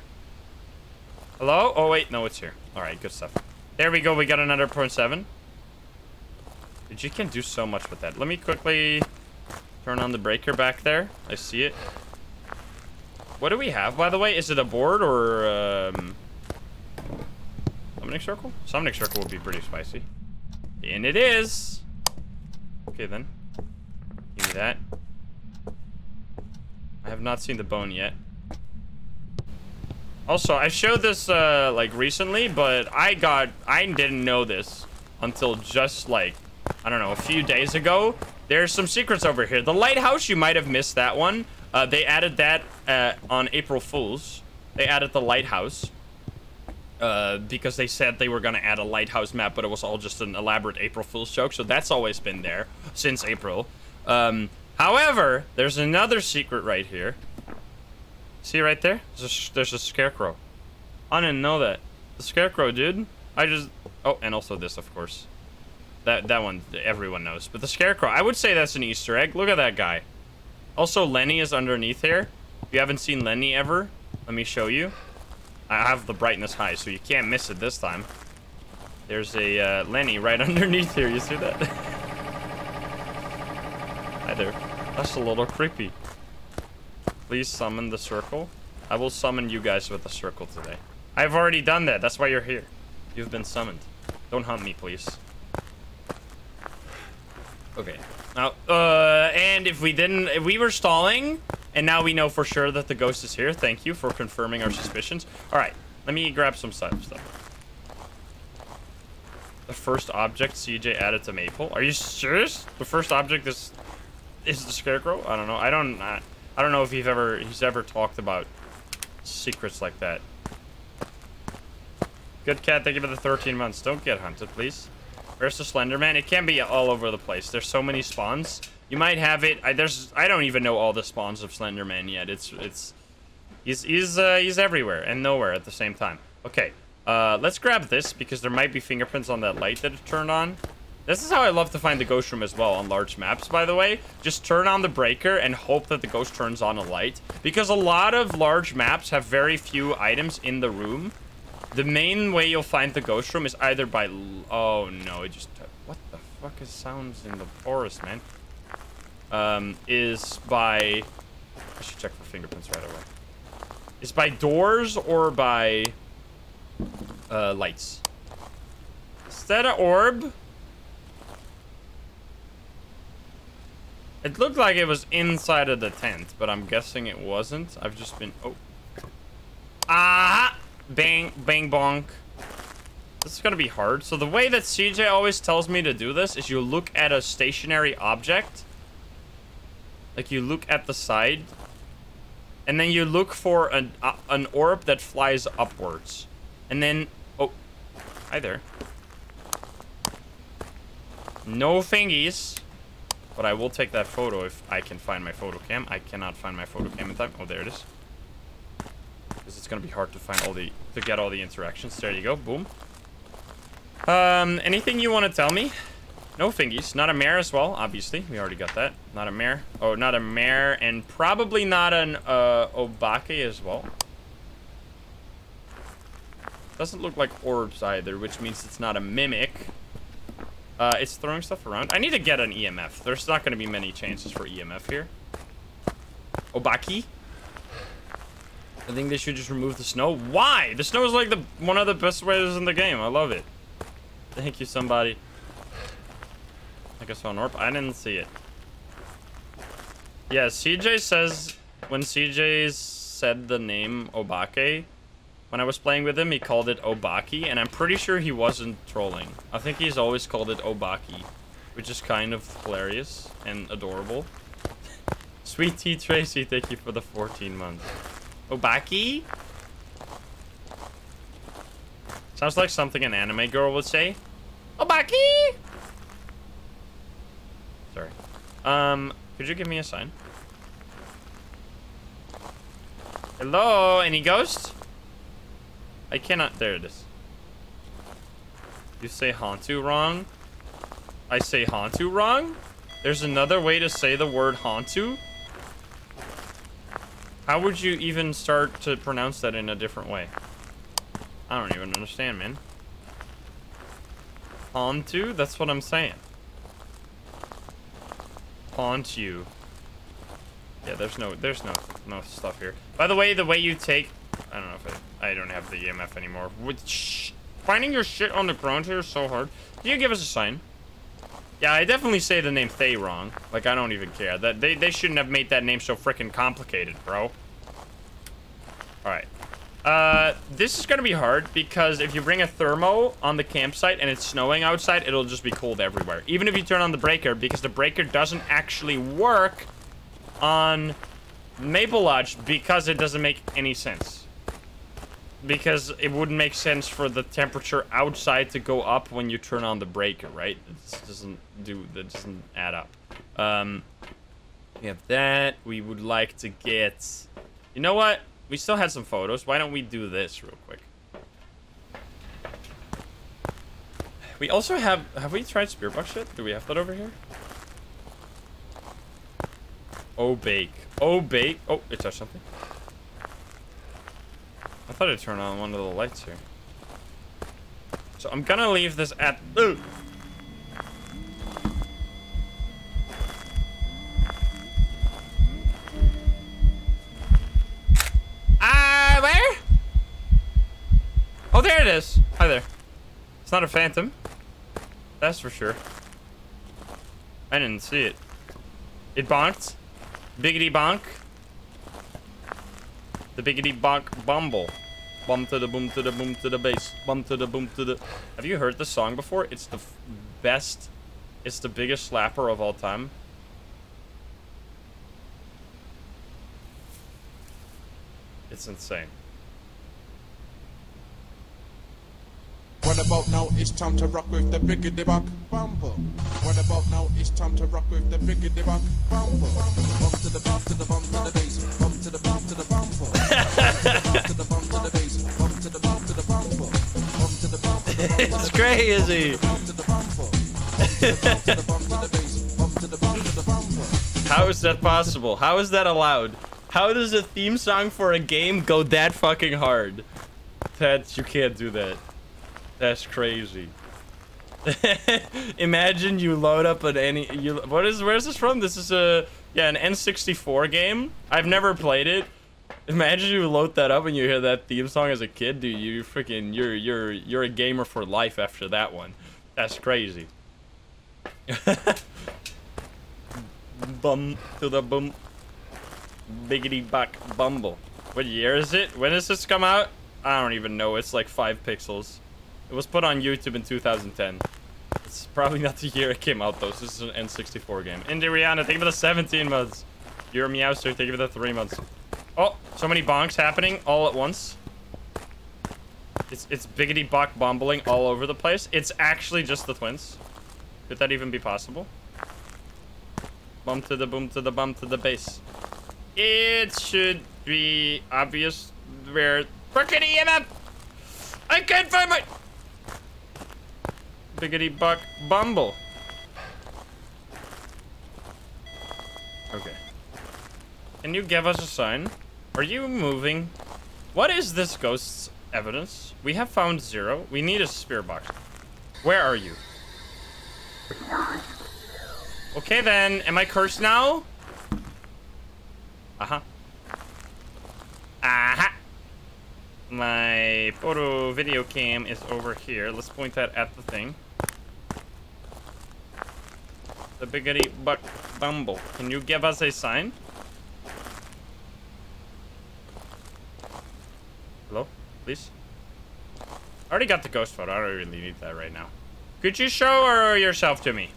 Hello? Oh, wait. No, it's here. All right, good stuff. There we go. We got another 0.7. Dude, you can do so much with that. Let me quickly turn on the breaker back there. I see it. What do we have, by the way? Is it a board or... Um, summoning circle? Summoning circle would be pretty spicy. And it is. Okay, then. Give me that. I have not seen the bone yet. Also, I showed this, uh, like, recently, but I got... I didn't know this until just, like, I don't know, a few days ago. There's some secrets over here. The lighthouse, you might have missed that one. Uh, they added that uh, on April Fools. They added the lighthouse. Uh, because they said they were going to add a lighthouse map, but it was all just an elaborate April Fool's joke. So that's always been there since April. Um, however, there's another secret right here. See right there? There's a, there's a scarecrow. I didn't know that. The scarecrow, dude. I just... Oh, and also this, of course. That that one, everyone knows. But the scarecrow, I would say that's an Easter egg. Look at that guy. Also, Lenny is underneath here. If you haven't seen Lenny ever, let me show you. I have the brightness high, so you can't miss it this time. There's a uh, Lenny right underneath here. You see that? Hi there. That's a little creepy. Please summon the circle. I will summon you guys with the circle today. I've already done that. That's why you're here. You've been summoned. Don't hunt me, please. Okay. Now, uh, and if we didn't, if we were stalling, and now we know for sure that the ghost is here. Thank you for confirming our suspicions. All right, let me grab some stuff. The first object CJ added to Maple. Are you serious? The first object is is the scarecrow? I don't know. I don't. I, I don't know if he's ever he's ever talked about secrets like that. Good cat. Thank you for the 13 months. Don't get hunted, please. Where's the Slenderman? It can be all over the place. There's so many spawns. You might have it. I, there's. I don't even know all the spawns of Slenderman yet. It's. It's. He's. He's. Uh, he's everywhere and nowhere at the same time. Okay. Uh, let's grab this because there might be fingerprints on that light that it turned on. This is how I love to find the ghost room as well on large maps, by the way. Just turn on the breaker and hope that the ghost turns on a light. Because a lot of large maps have very few items in the room. The main way you'll find the ghost room is either by... Oh, no, it just... What the fuck is sounds in the forest, man? Um, is by... I should check for fingerprints right away. Is by doors or by... Uh, lights. Is that an orb? It looked like it was inside of the tent, but I'm guessing it wasn't. I've just been... Oh. Ah! Bang, bang, bonk. This is gonna be hard. So the way that CJ always tells me to do this is you look at a stationary object. Like you look at the side. And then you look for an, uh, an orb that flies upwards. And then... Oh. Hi there. No thingies. But I will take that photo if I can find my photo cam. I cannot find my photo cam in time. Oh, there it is because it's gonna be hard to find all the to get all the interactions. There you go. Boom. Um, anything you want to tell me? No fingies. Not a mare as well, obviously. We already got that. Not a mare. Oh, not a mare, and probably not an uh, obake as well. Doesn't look like orbs either, which means it's not a mimic. Uh, it's throwing stuff around. I need to get an EMF. There's not going to be many chances for EMF here. Obaki? I think they should just remove the snow. Why? The snow is like the one of the best ways in the game. I love it. Thank you, somebody. I guess on orb. I didn't see it. Yeah, CJ says when CJ said the name Obake, when I was playing with him, he called it Obaki, and I'm pretty sure he wasn't trolling. I think he's always called it Obaki, which is kind of hilarious and adorable. Sweet Tea Tracy, thank you for the 14 months. Obaki? Sounds like something an anime girl would say. Obaki! Sorry. Um, could you give me a sign? Hello, any ghost? I cannot. There it is. You say Hantu wrong. I say Hantu wrong. There's another way to say the word Hantu. How would you even start to pronounce that in a different way? I don't even understand, man. Hantu? That's what I'm saying. Haunt you. Yeah, there's no, there's no, no stuff here. By the way, the way you take, I don't know if I, I don't have the EMF anymore. Which, finding your shit on the ground here is so hard. Can you give us a sign? Yeah, I definitely say the name Thaye wrong. Like, I don't even care. That They, they shouldn't have made that name so freaking complicated, bro. Alright. Uh, this is gonna be hard because if you bring a thermo on the campsite and it's snowing outside, it'll just be cold everywhere. Even if you turn on the breaker, because the breaker doesn't actually work on Maple Lodge because it doesn't make any sense. Because it wouldn't make sense for the temperature outside to go up when you turn on the breaker, right? It doesn't do, that doesn't add up. Um, we have that. We would like to get, you know what? We still had some photos. Why don't we do this real quick? We also have, have we tried spirit box shit? Do we have that over here? Oh, bake. Oh, bake. Oh, it touched something. I thought it turned on one of the lights here. So I'm gonna leave this at... Ugh. Ah, uh, where? Oh, there it is. Hi there. It's not a phantom. That's for sure. I didn't see it. It bonked. Biggity bonk. The biggity bonk bumble. Bum to the boom to the boom to the bass. Bum to the boom to the... Have you heard the song before? It's the best... It's the biggest slapper of all time. It's insane. What about now? It's time to rock with the biggity buck bumper. What about now? It's time to rock with the biggity buck bumper. Bump to the bump to the bump to the bass. Bump to the bump to the bumper. Bump to the bump to the bass. Bump to the bump to the bumper. Bump to the bump to the bumper. It's crazy. Bump to the bumper. Bump to the bump to the bass. Bump to the bump to the bumper. How is that possible? How is that allowed? How does a theme song for a game go that fucking hard? That you can't do that. That's crazy. Imagine you load up an any you what is where's this from? This is a yeah, an N64 game. I've never played it. Imagine you load that up and you hear that theme song as a kid, dude. You freaking you're you're you're a gamer for life after that one. That's crazy. Bum to the bum. Biggity buck bumble. What year is it? When does this come out? I don't even know. It's like five pixels. It was put on YouTube in 2010. It's probably not the year it came out though. This is an N64 game. Indie Rihanna, thank you for the 17 months. You're a Meowster, thank you for the three months. Oh, so many bonks happening all at once. It's it's biggity buck bumbling all over the place. It's actually just the twins. Could that even be possible? Bump to the boom to the bump to the bass. It should be obvious where freaking EMF. I can't find my biggity buck bumble. Okay. Can you give us a sign? Are you moving? What is this ghost's evidence? We have found zero. We need a spirit box. Where are you? Okay then, am I cursed now? Uh-huh. Aha! My photo video cam is over here. Let's point that at the thing. The biggity buck bumble. Can you give us a sign? Hello? Please? I already got the ghost photo. I don't really need that right now. Could you show yourself to me?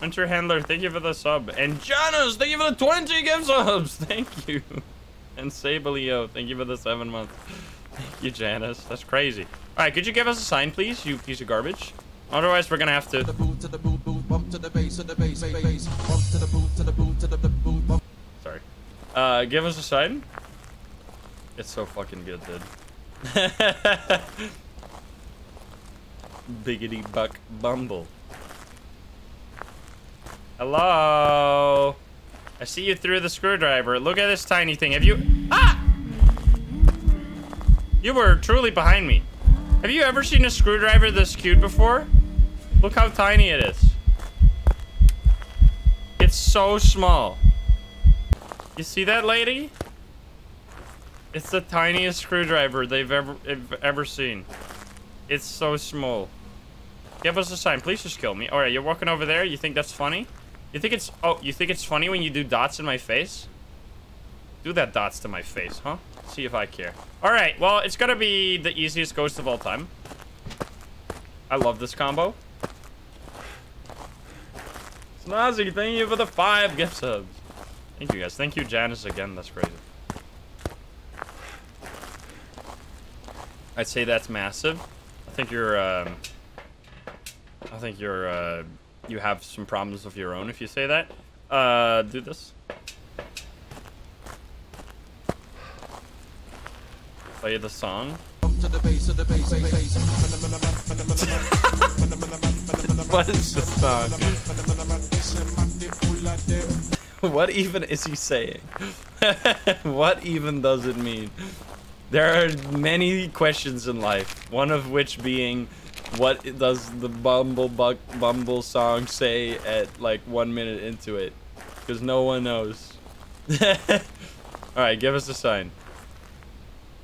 Hunter Handler, thank you for the sub. And Janus, thank you for the 20 gift subs. Thank you. And Sabelio, thank you for the seven months. Thank you, Janus. That's crazy. All right, could you give us a sign, please, you piece of garbage? Otherwise, we're have to. Boot to bump to the bass to the bass bass. Bump to the boot to the boot to the boot bump. Sorry. Uh, give us a sign. It's so fucking good, dude. Biggity buck bumble. Hello? I see you through the screwdriver. Look at this tiny thing. Have you... Ah! You were truly behind me. Have you ever seen a screwdriver this cute before? Look how tiny it is. It's so small. You see that, lady? It's the tiniest screwdriver they've ever ever seen. It's so small. Give us a sign. Please just kill me. All right, you're walking over there. You think that's funny? You think it's... Oh, you think it's funny when you do dots in my face? Do that dots to my face, huh? See if I care. All right, well, it's gonna be the easiest ghost of all time. I love this combo. Snazzy, thank you for the five gift subs. Thank you, guys. Thank you, Janice, again. That's crazy. I'd say that's massive. I think you're, um, I think you're, uh, you have some problems of your own if you say that. Uh, do this. Play the song. what is the song? what even is he saying? what even does it mean? There are many questions in life, one of which being, what does the Bumble Buck Bumble song say at like one minute into it? Because no one knows. Alright, give us a sign.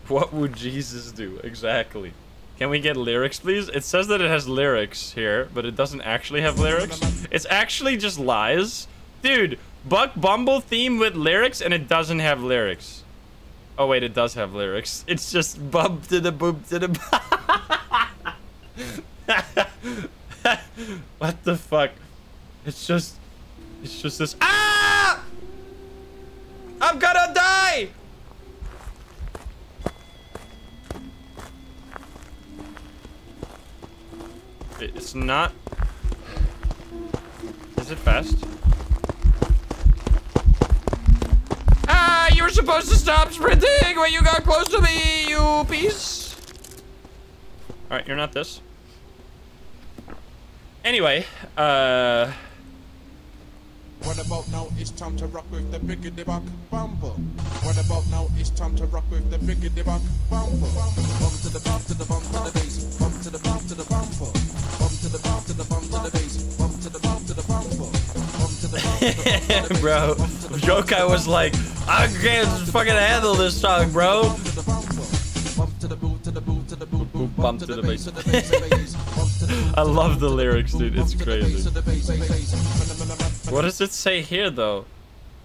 What would Jesus do? Exactly. Can we get lyrics, please? It says that it has lyrics here, but it doesn't actually have lyrics. It's actually just lies. Dude, Buck Bumble theme with lyrics, and it doesn't have lyrics. Oh wait, it does have lyrics. It's just bump to the boop to the. what the fuck? It's just, it's just this. Ah! I'm gonna die. It's not. Is it fast? Ah, you were supposed to stop sprinting when you got close to me, you piece. Alright, you're not this. Anyway, uh... What about now? It's time to rock with the biggity buck bumper. What about now? It's time to rock with the biggity buck bumper. Bump to the bump to the bump to the bass. Bump to the bump to the bumper. Bump to the bump to the bump to the bass. Bump to the bump to the bumper. Bump to the bump to the bump to the bro, Yokai was like, I can't fucking handle this song, bro. Bump to the the I love the lyrics, dude. It's crazy. What does it say here, though?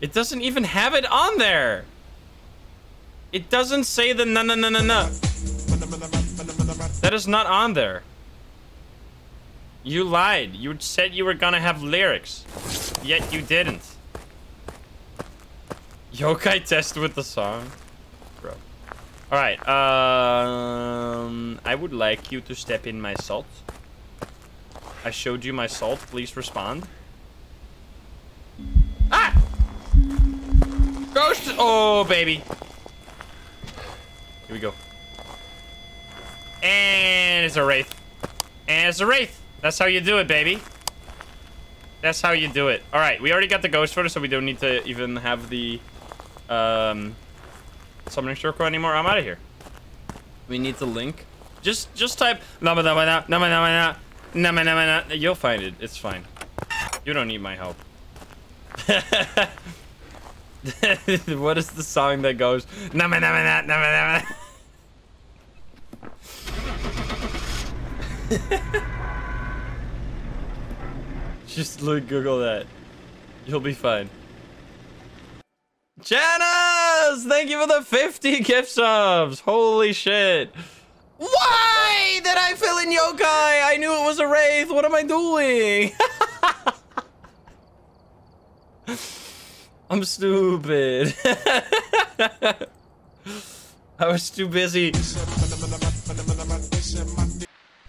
It doesn't even have it on there. It doesn't say the na na na na na. That is not on there. You lied. You said you were gonna have lyrics. Yet you didn't. Yokai test with the song. Alright, um... I would like you to step in my salt. I showed you my salt. Please respond. Ah! Ghost! Oh, baby. Here we go. And it's a wraith. And it's a wraith. That's how you do it, baby. That's how you do it. All right, we already got the ghost photo, so we don't need to even have the um, summoning circle anymore. I'm out of here. We need the link. Just, just type nama nama na nama nama na nama nama na. You'll find it. It's fine. You don't need my help. what is the song that goes nama nama na nama nama? Just look, Google that. You'll be fine. Janice! Thank you for the 50 gift subs! Holy shit! Why did I fill in yokai? I knew it was a wraith. What am I doing? I'm stupid. I was too busy.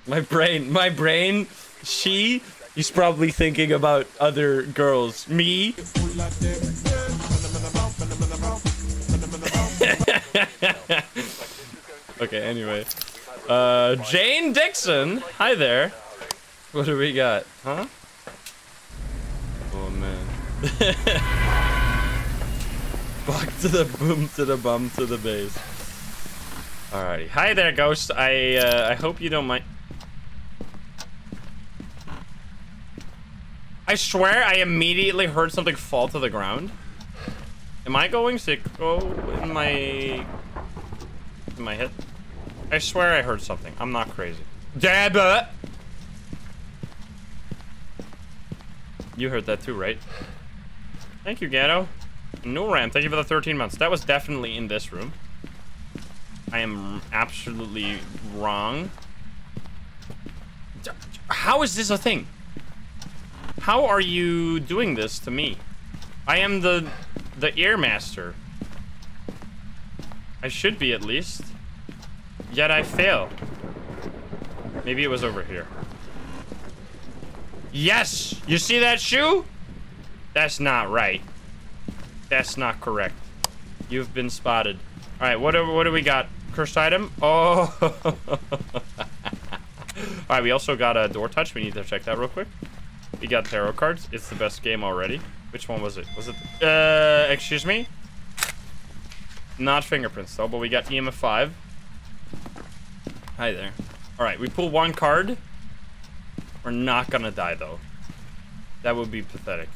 My brain, my brain, she is probably thinking about other girls. Me? Okay, anyway. Uh, Jane Dixon. Hi there. What do we got? Huh? Oh, man. Fuck to the boom to the bum to the base. Alrighty. Hi there, Ghost. I, uh, I hope you don't mind. I swear I immediately heard something fall to the ground. Am I going sicko oh, in my... in my head? I swear I heard something. I'm not crazy. Dabba! Uh. You heard that too, right? Thank you, Gatto. Nuram, thank you for the 13 months. That was definitely in this room. I am absolutely wrong. How is this a thing? How are you doing this to me? I am the the air master. I should be at least. Yet I fail. Maybe it was over here. Yes! You see that shoe? That's not right. That's not correct. You've been spotted. All right, what do, what do we got? Cursed item? Oh. All right, we also got a door touch. We need to check that real quick. We got tarot cards. It's the best game already. Which one was it? Was it? Uh, excuse me? Not fingerprints though, but we got EMF 5. Hi there. All right, we pull one card. We're not gonna die though. That would be pathetic.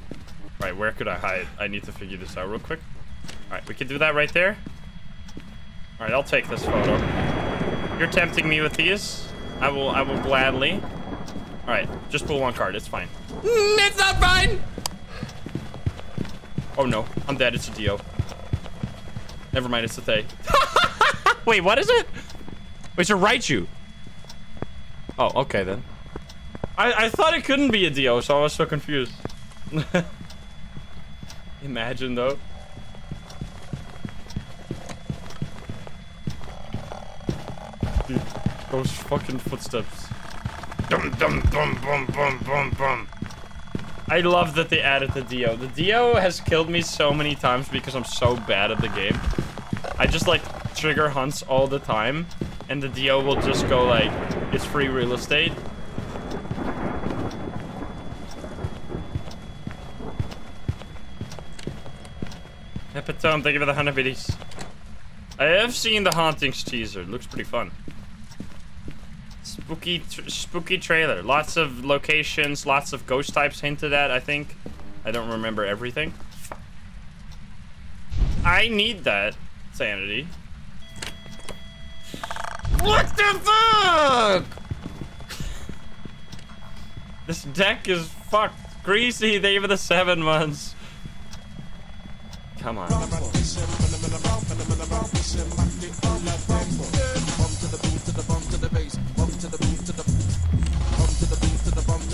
Right, where could I hide? I need to figure this out real quick. All right, we can do that right there. All right, I'll take this photo. You're tempting me with these. I will. I will gladly. All right, just pull one card. It's fine. Mm, it's not fine. Oh no, I'm dead. It's a Dio. Never mind, it's a Thaye. Wait, what is it? Wait, it's a Raiju. Oh, okay then. I, I thought it couldn't be a Dio, so I was so confused. Imagine though. Dude, those fucking footsteps. Dum dum dum bum bum bum bum. I love that they added the Dio. The Dio has killed me so many times because I'm so bad at the game. I just like trigger hunts all the time and the Dio will just go like, it's free real estate. Epitome, thank you for the 100 biddies. I have seen the Hauntings teaser. It looks pretty fun. Spooky, spooky trailer. Lots of locations, lots of ghost types hinted at, I think. I don't remember everything. I need that sanity. What the fuck? This deck is fucked. Greasy, you for the seven months. Come on.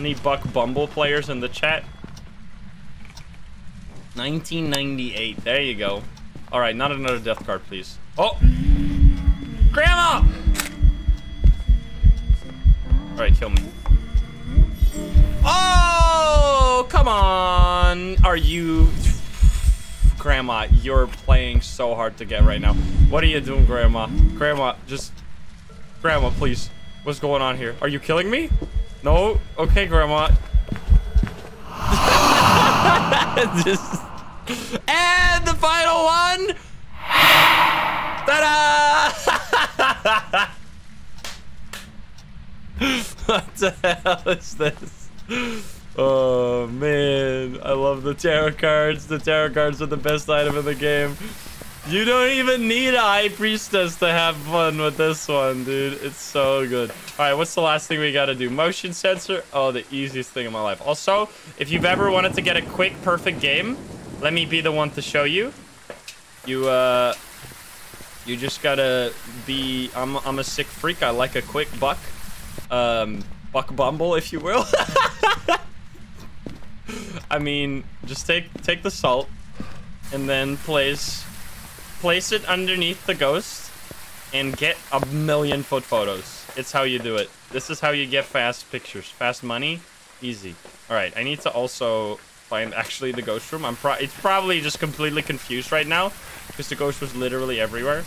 Any Buck Bumble players in the chat? 1998. There you go. All right, not another death card, please. Oh, Grandma! All right, kill me. Oh, come on. Are you... Grandma, you're playing so hard to get right now. What are you doing, Grandma? Grandma, just... Grandma, please. What's going on here? Are you killing me? No? Okay, Grandma. just... And the final one! Ta-da! what the hell is this? Oh man, I love the tarot cards. The tarot cards are the best item in the game. You don't even need a high priestess to have fun with this one, dude. It's so good. All right, what's the last thing we gotta do? Motion sensor. Oh, the easiest thing in my life. Also, if you've ever wanted to get a quick, perfect game, let me be the one to show you. You, uh, You just gotta be. I'm. I'm a sick freak. I like a quick buck. Um, buck bumble, if you will. I mean, just take take the salt, and then place place it underneath the ghost, and get a million foot photos. It's how you do it. This is how you get fast pictures, fast money, easy. All right, I need to also find actually the ghost room. I'm pro. It's probably just completely confused right now because the ghost was literally everywhere.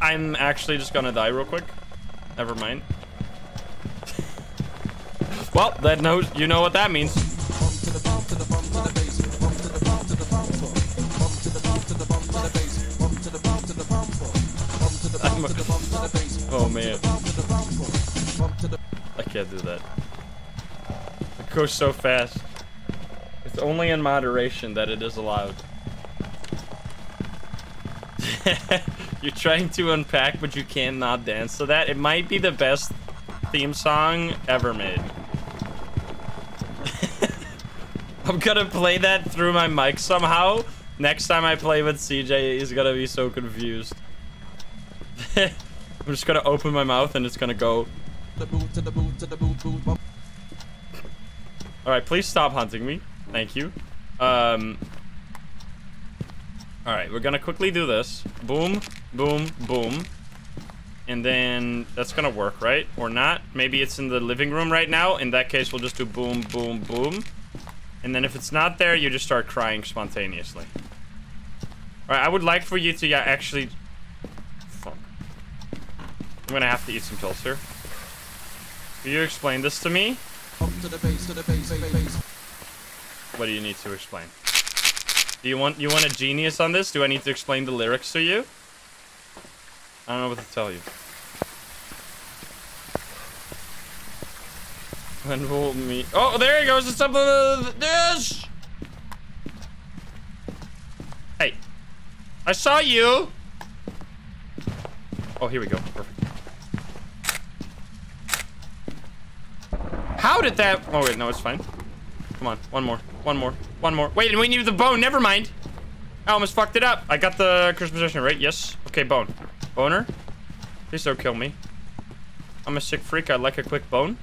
I'm actually just gonna die real quick. Never mind. well, that knows you know what that means. Oh man, I can't do that. It goes so fast. It's only in moderation that it is allowed. You're trying to unpack, but you cannot dance to that. It might be the best theme song ever made. I'm gonna play that through my mic somehow. Next time I play with CJ, he's gonna be so confused. I'm just gonna open my mouth and it's gonna go. the boot to the boot to the boot boot. Bump All right, please stop hunting me. Thank you. Um. All right, we're gonna quickly do this. Boom, boom, boom. And then that's gonna work, right? Or not? Maybe it's in the living room right now. In that case, we'll just do boom, boom, boom. And then if it's not there, you just start crying spontaneously. All right, I would like for you to yeah, actually... I'm gonna have to eat some pills here. Will you explain this to me? bump to the bass to the bass bass bass. What do you need to explain? Do you want you want a genius on this? Do I need to explain the lyrics to you? I don't know what to tell you. When will me? Oh, there he goes. It's up something. This. Hey, I saw you. Oh, here we go. Perfect. How did that? Oh wait, no, it's fine. Come on, one more, one more, one more. Wait, and we need the bone. Never mind. I almost fucked it up. I got the curse possession, right? Yes. Okay, bone. Boner. Please don't kill me. I'm a sick freak. I like a quick bone.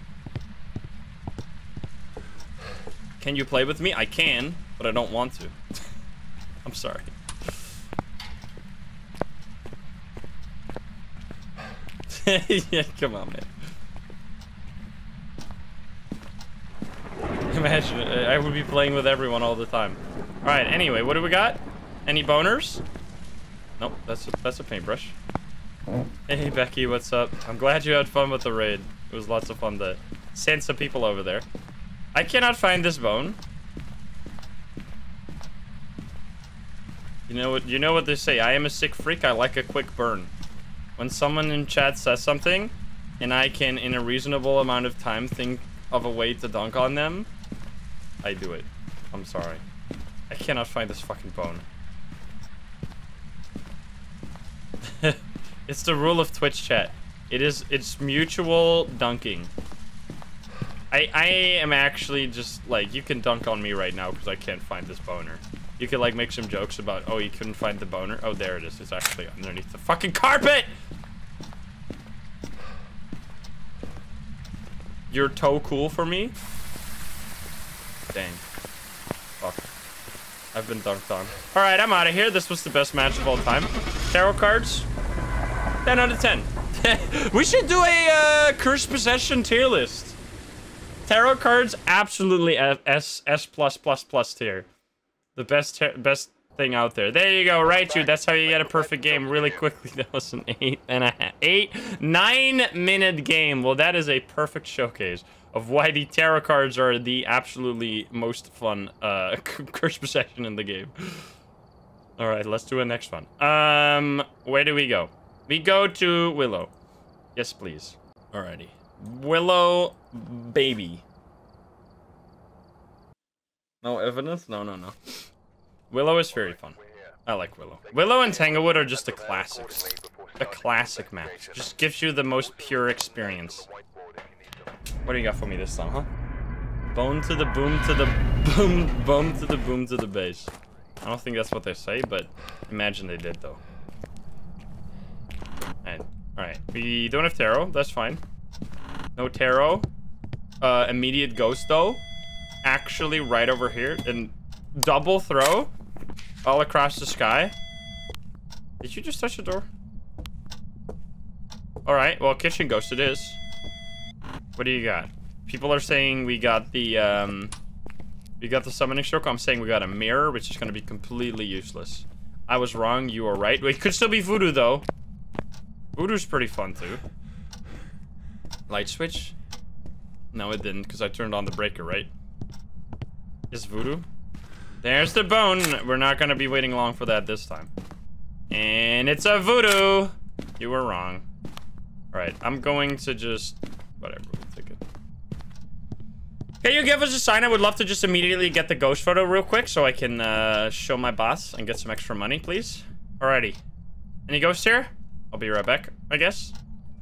Can you play with me? I can, but I don't want to. I'm sorry. yeah, come on, man. Imagine, uh, I would be playing with everyone all the time. All right, anyway, what do we got? Any boners? Nope, that's a, that's a paintbrush. Hey, Becky, what's up? I'm glad you had fun with the raid. It was lots of fun to send some people over there. I cannot find this bone. You know what? You know what they say. I am a sick freak. I like a quick burn. When someone in chat says something, and I can, in a reasonable amount of time, think of a way to dunk on them, I do it. I'm sorry. I cannot find this fucking bone. it's the rule of Twitch chat. It is. It's mutual dunking. I I am actually just like you can dunk on me right now because I can't find this boner. You could like make some jokes about oh you couldn't find the boner. Oh there it is. It's actually underneath the fucking carpet. Your toe cool for me? Dang. Fuck. I've been dunked on. Alright, I'm out of here. This was the best match of all time. Tarot cards? 10 out of 10. we should do a uh, Curse Possession tier list. Tarot cards, absolutely S S plus tier. The best best thing out there. There you go, right you. That's how you get a perfect game really quickly. That was an eight and a half, eight, nine minute game. Well, that is a perfect showcase of why the tarot cards are the absolutely most fun uh, curse possession in the game. All right, let's do a next one. Um, where do we go? We go to Willow. Yes, please. Alrighty. Willow, baby. No evidence? No, no, no. Willow is very fun. I like Willow. Willow and Tanglewood are just the classics. A classic match. Just gives you the most pure experience. What do you got for me this time, huh? Bone to the boom to the boom, boom to the boom to the base. I don't think that's what they say, but imagine they did though. And all right, we don't have tarot. That's fine. No tarot. Uh, immediate ghost though. Actually, right over here and double throw all across the sky. Did you just touch the door? All right. Well, kitchen ghost it is. What do you got? People are saying we got the um, we got the summoning circle. I'm saying we got a mirror, which is gonna be completely useless. I was wrong. You were right. It could still be voodoo though. Voodoo's pretty fun too. Light switch? No, it didn't, because I turned on the breaker, right? Is voodoo? There's the bone. We're not gonna be waiting long for that this time. And it's a voodoo. You were wrong. All right, I'm going to just whatever. We'll take it. Can you give us a sign? I would love to just immediately get the ghost photo real quick so I can uh, show my boss and get some extra money, please. Alrighty. Any ghosts here? I'll be right back, I guess.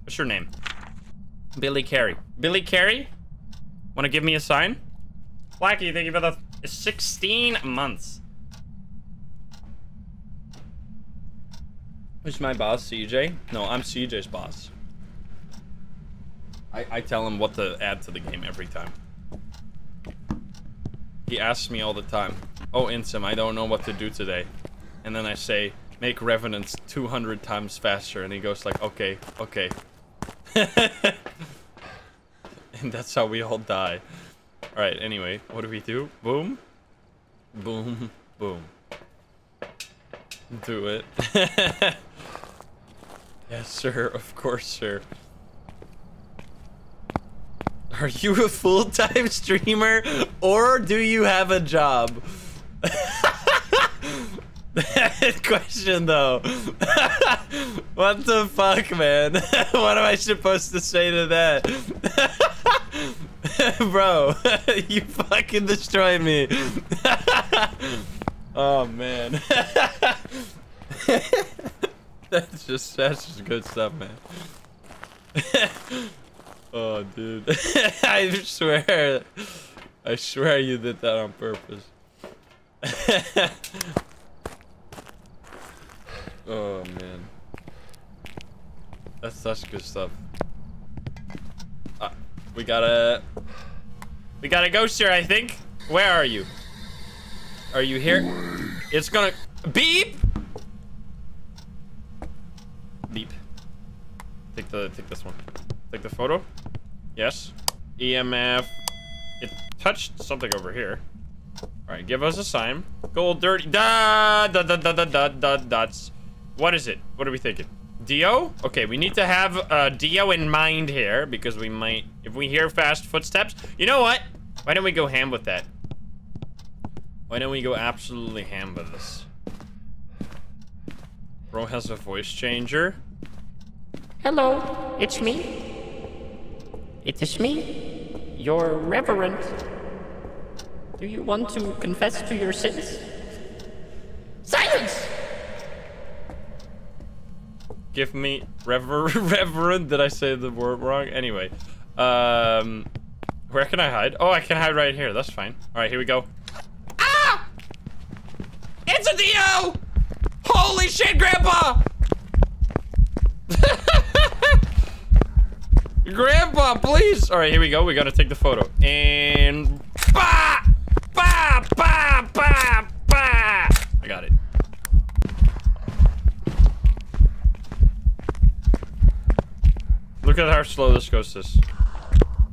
What's your name? Billy Carey. Billy Carey? Want to give me a sign? Blackie, thank you for the 16 months. Who's my boss, CJ? No, I'm CJ's boss. I, I tell him what to add to the game every time. He asks me all the time, Oh, Insym, I don't know what to do today. And then I say, make Revenants 200 times faster. And he goes like, okay, okay. and that's how we all die. Alright, anyway, what do we do? Boom. Boom. Boom. Do it. yes, sir. Of course, sir. Are you a full-time streamer or do you have a job? that question though. what the fuck, man? what am I supposed to say to that? Bro, you fucking destroy me. oh man. that's just that's just good stuff, man. oh dude. I swear I swear you did that on purpose. oh man. That's such good stuff. We gotta... We got a ghost here, I think. Where are you? Are you here? It's gonna... Beep! Beep. Take the... Take this one. Take the photo. Yes. EMF. It touched something over here. Alright, give us a sign. Gold dirty. Da da da da da da da dots. What is it? What are we thinking? Dio? Okay, we need to have uh, Dio in mind here because we might, if we hear fast footsteps. You know what? Why don't we go ham with that? Why don't we go absolutely ham with this? Bro has a voice changer. Hello, it's me. It is me, your reverend. Do you want to confess to your sins? Silence! Give me rever reverend. Did I say the word wrong? Anyway, um, where can I hide? Oh, I can hide right here. That's fine. All right, here we go. Ah! It's a Dio! Holy shit, Grandpa! Grandpa, please! All right, here we go. We gotta take the photo. And... Bah! Bah! Bah! Bah! Bah! I got it. Look at how slow this ghost is.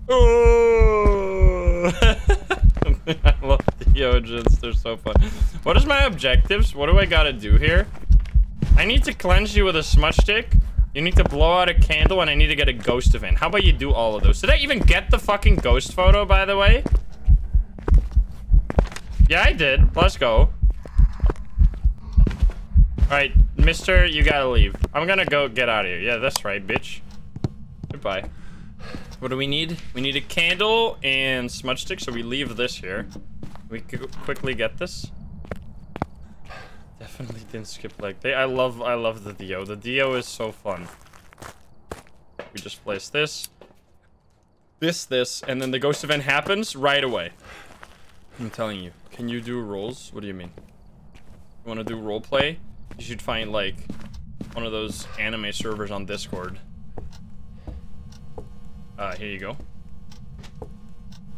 Oh! I love the Deogens. They're so fun. What is my objectives? What do I gotta do here? I need to cleanse you with a smudge stick. You need to blow out a candle, and I need to get a ghost event. How about you do all of those? Did I even get the fucking ghost photo, by the way? Yeah, I did. Let's go. Alright, mister, you gotta leave. I'm gonna go get out of here. Yeah, that's right, bitch. Goodbye. What do we need? We need a candle and smudge stick, so we leave this here. We could quickly get this. Definitely didn't skip leg day. I love I love the Dio. The Dio is so fun. We just place this. This, this, and then the ghost event happens right away. I'm telling you. Can you do rolls? What do you mean? You want to do roleplay? You should find like one of those anime servers on Discord. Uh, here you go.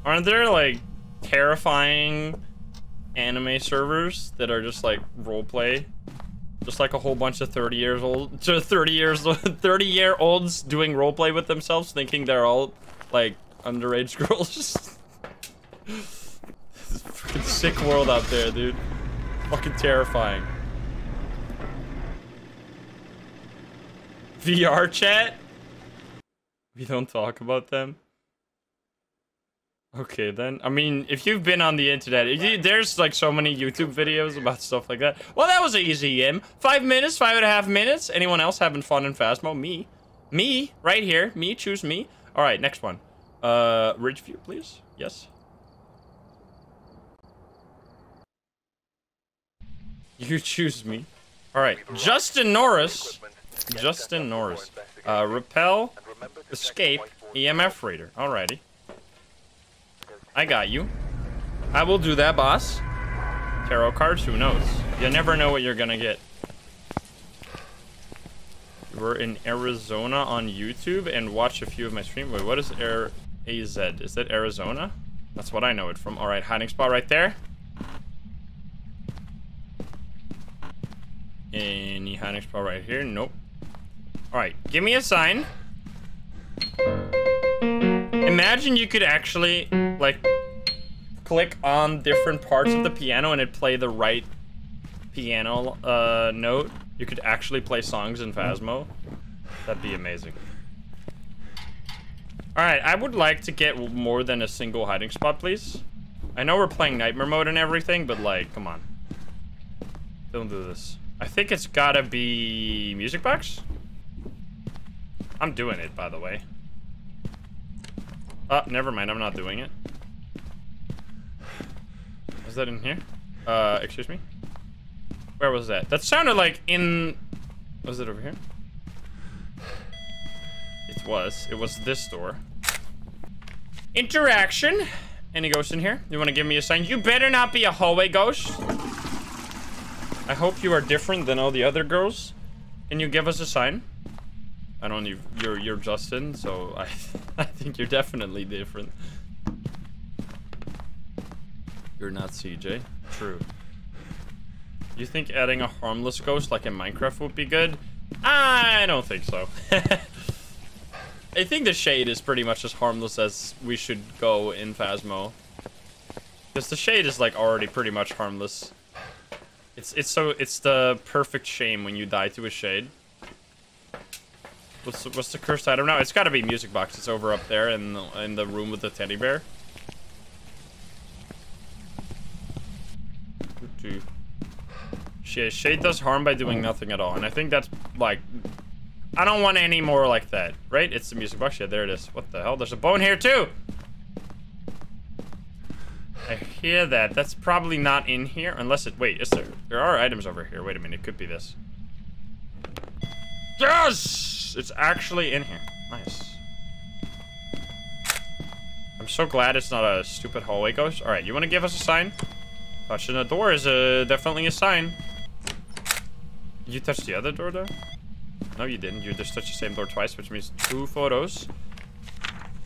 Aren't there like terrifying anime servers that are just like roleplay? Just like a whole bunch of 30 years old, 30 years, 30 year olds doing roleplay with themselves, thinking they're all like underage girls. This fucking sick world out there, dude. Fucking terrifying. VR chat? We don't talk about them. Okay, then. I mean, if you've been on the internet, you, there's like so many YouTube videos about stuff like that. Well, that was an easy game. Five minutes, five and a half minutes. Anyone else having fun in Phasmo? Me. Me, right here. Me, choose me. All right, next one. Uh, Ridgeview, please. Yes. You choose me. All right, Justin Norris. Justin Norris. Uh, repel, escape, EMF reader. Alrighty. I got you. I will do that, boss. Tarot cards, who knows? You never know what you're gonna get. We're in Arizona on YouTube and watch a few of my streams. Wait, what is Air AZ? Is that Arizona? That's what I know it from. Alright, hiding spot right there. Any hiding spot right here? Nope. Alright, give me a sign. Imagine you could actually, like, click on different parts of the piano and it play the right piano uh, note. You could actually play songs in Phasmo. That'd be amazing. Alright, I would like to get more than a single hiding spot, please. I know we're playing Nightmare Mode and everything, but, like, come on. Don't do this. I think it's gotta be music box. I'm doing it, by the way. Oh, never mind. I'm not doing it. Was that in here? Uh, excuse me? Where was that? That sounded like in... Was it over here? It was. It was this door. Interaction. Any ghost in here? You want to give me a sign? You better not be a hallway ghost. I hope you are different than all the other girls. Can you give us a sign? I don't know. You're you're Justin, so I I think you're definitely different. You're not CJ. True. You think adding a harmless ghost like in Minecraft would be good? I don't think so. I think the shade is pretty much as harmless as we should go in Phasmo. Because the shade is like already pretty much harmless. It's it's so it's the perfect shame when you die to a shade. What's the, what's the cursed item now? It's got to be music box. It's over up there in the, in the room with the teddy bear. Shade, shade does harm by doing nothing at all, and I think that's like, I don't want any more like that, right? It's the music box. Yeah, there it is. What the hell? There's a bone here too. I hear that. That's probably not in here, unless it... Wait, is there... There are items over here. Wait a minute, it could be this. Yes! It's actually in here. Nice. I'm so glad it's not a stupid hallway ghost. Alright, you want to give us a sign? Touching the door is a, definitely a sign. You touched the other door, though? No, you didn't. You just touched the same door twice, which means two photos.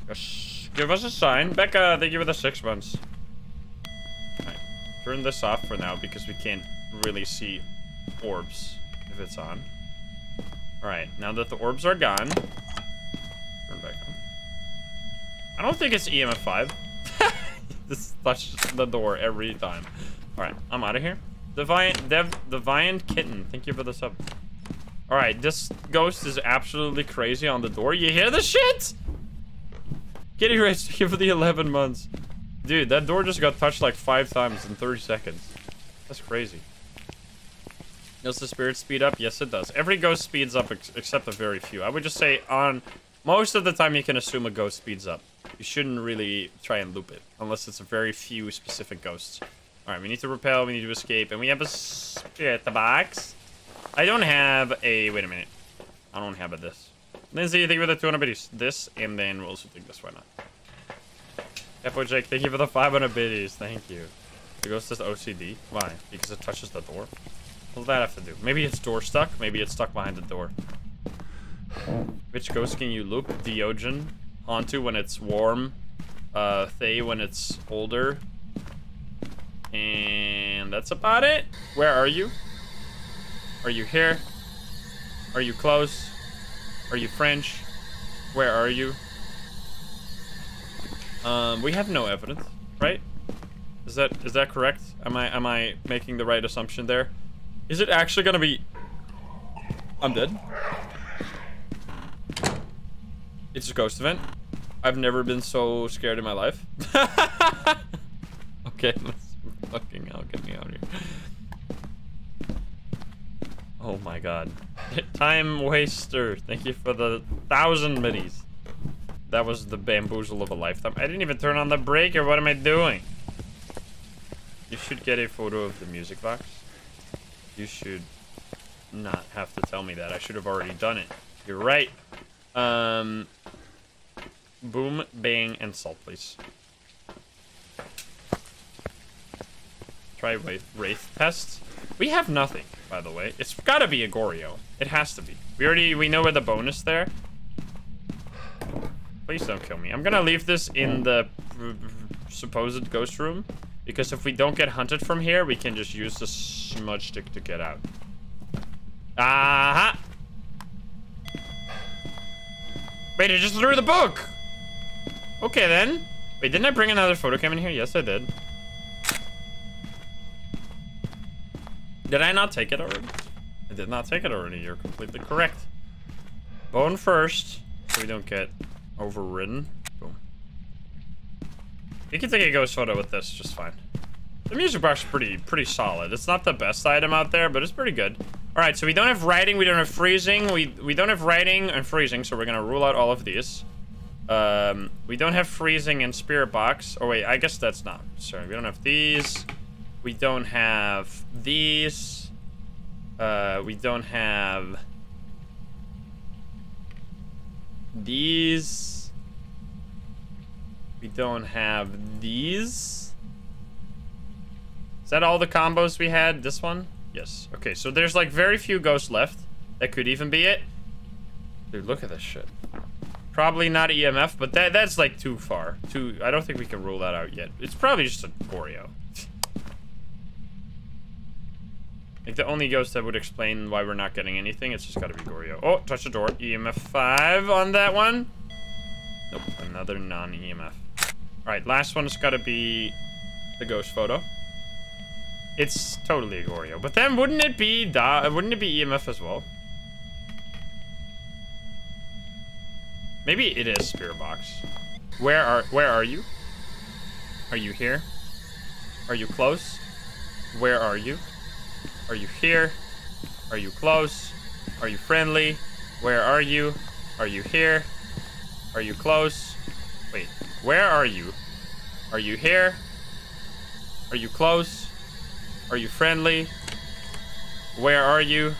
Yes. Give us a sign. Becca, thank you for the six months. Turn this off for now because we can't really see orbs if it's on. Alright, now that the orbs are gone, turn back on. I don't think it's EMF 5. this touches the door every time. Alright, I'm out of here. Deviant, Dev, Deviant Kitten, thank you for the sub. Alright, this ghost is absolutely crazy on the door. You hear the shit? Kitty thank you for the 11 months. Dude, that door just got touched like five times in 30 seconds. That's crazy. Does the spirit speed up? Yes, it does. Every ghost speeds up ex except a very few. I would just say on most of the time you can assume a ghost speeds up. You shouldn't really try and loop it unless it's a very few specific ghosts. Alright, we need to repel, we need to escape, and we have a spirit The box. I don't have a... Wait a minute. I don't have a this. Lindsay, you think the 200 biddies. This, and then we'll also take this. Why not? Jake, thank you for the 500 biddies. Thank you. The ghost says OCD. Why? Because it touches the door. What'll that have to do? Maybe it's door stuck. Maybe it's stuck behind the door. Which ghost can you loop? Deogen. Hantu when it's warm. Uh, Thaye when it's older. And that's about it. Where are you? Are you here? Are you close? Are you French? Where are you? Um, we have no evidence, right? Is that is that correct? Am I am I making the right assumption there? Is it actually gonna be? I'm dead. It's a ghost event. I've never been so scared in my life. okay, let's fucking hell, get me out of here. Oh my god. Time waster. Thank you for the thousand minis. That was the bamboozle of a lifetime. I didn't even turn on the breaker. What am I doing? You should get a photo of the music box. You should not have to tell me that. I should have already done it. You're right. Um, boom, bang, and salt, please. Try Wraith, Wraith test. We have nothing, by the way. It's gotta be a Goryo. It has to be. We already, we know where the bonus there. Please don't kill me. I'm gonna leave this in the supposed ghost room. Because if we don't get hunted from here, we can just use the smudge stick to get out. Aha! Wait, I just threw the book! Okay, then. Wait, didn't I bring another photo cam in here? Yes, I did. Did I not take it already? I did not take it already. You're completely correct. Bone first, so we don't get overridden. You can take a ghost photo with this just fine. The music box is pretty pretty solid. It's not the best item out there, but it's pretty good. All right, so we don't have writing, we don't have freezing, we we don't have writing and freezing, so we're gonna rule out all of these. Um, we don't have freezing and spirit box. Oh wait, I guess that's not. Sorry, we don't have these. We don't have these. Uh, we don't have these. We don't have these. Is that all the combos we had? This one? Yes. Okay, so there's like very few ghosts left. That could even be it. Dude, look at this shit. Probably not EMF, but that that's like too far. Too. I don't think we can rule that out yet. It's probably just a Goryo. like the only ghost that would explain why we're not getting anything, it's just gotta be Goryo. Oh, touch the door. EMF 5 on that one. Nope, another non-EMF. Alright, last one's gotta be the ghost photo. It's totally a Goryo. But then wouldn't it be da wouldn't it be EMF as well? Maybe it is Spirit Box. Where are where are you? Are you here? Are you close? Where are you? Are you here? Are you close? Are you friendly? Where are you? Are you here? Are you close? Wait, where are you? Are you here? Are you close? Are you friendly? Where are you?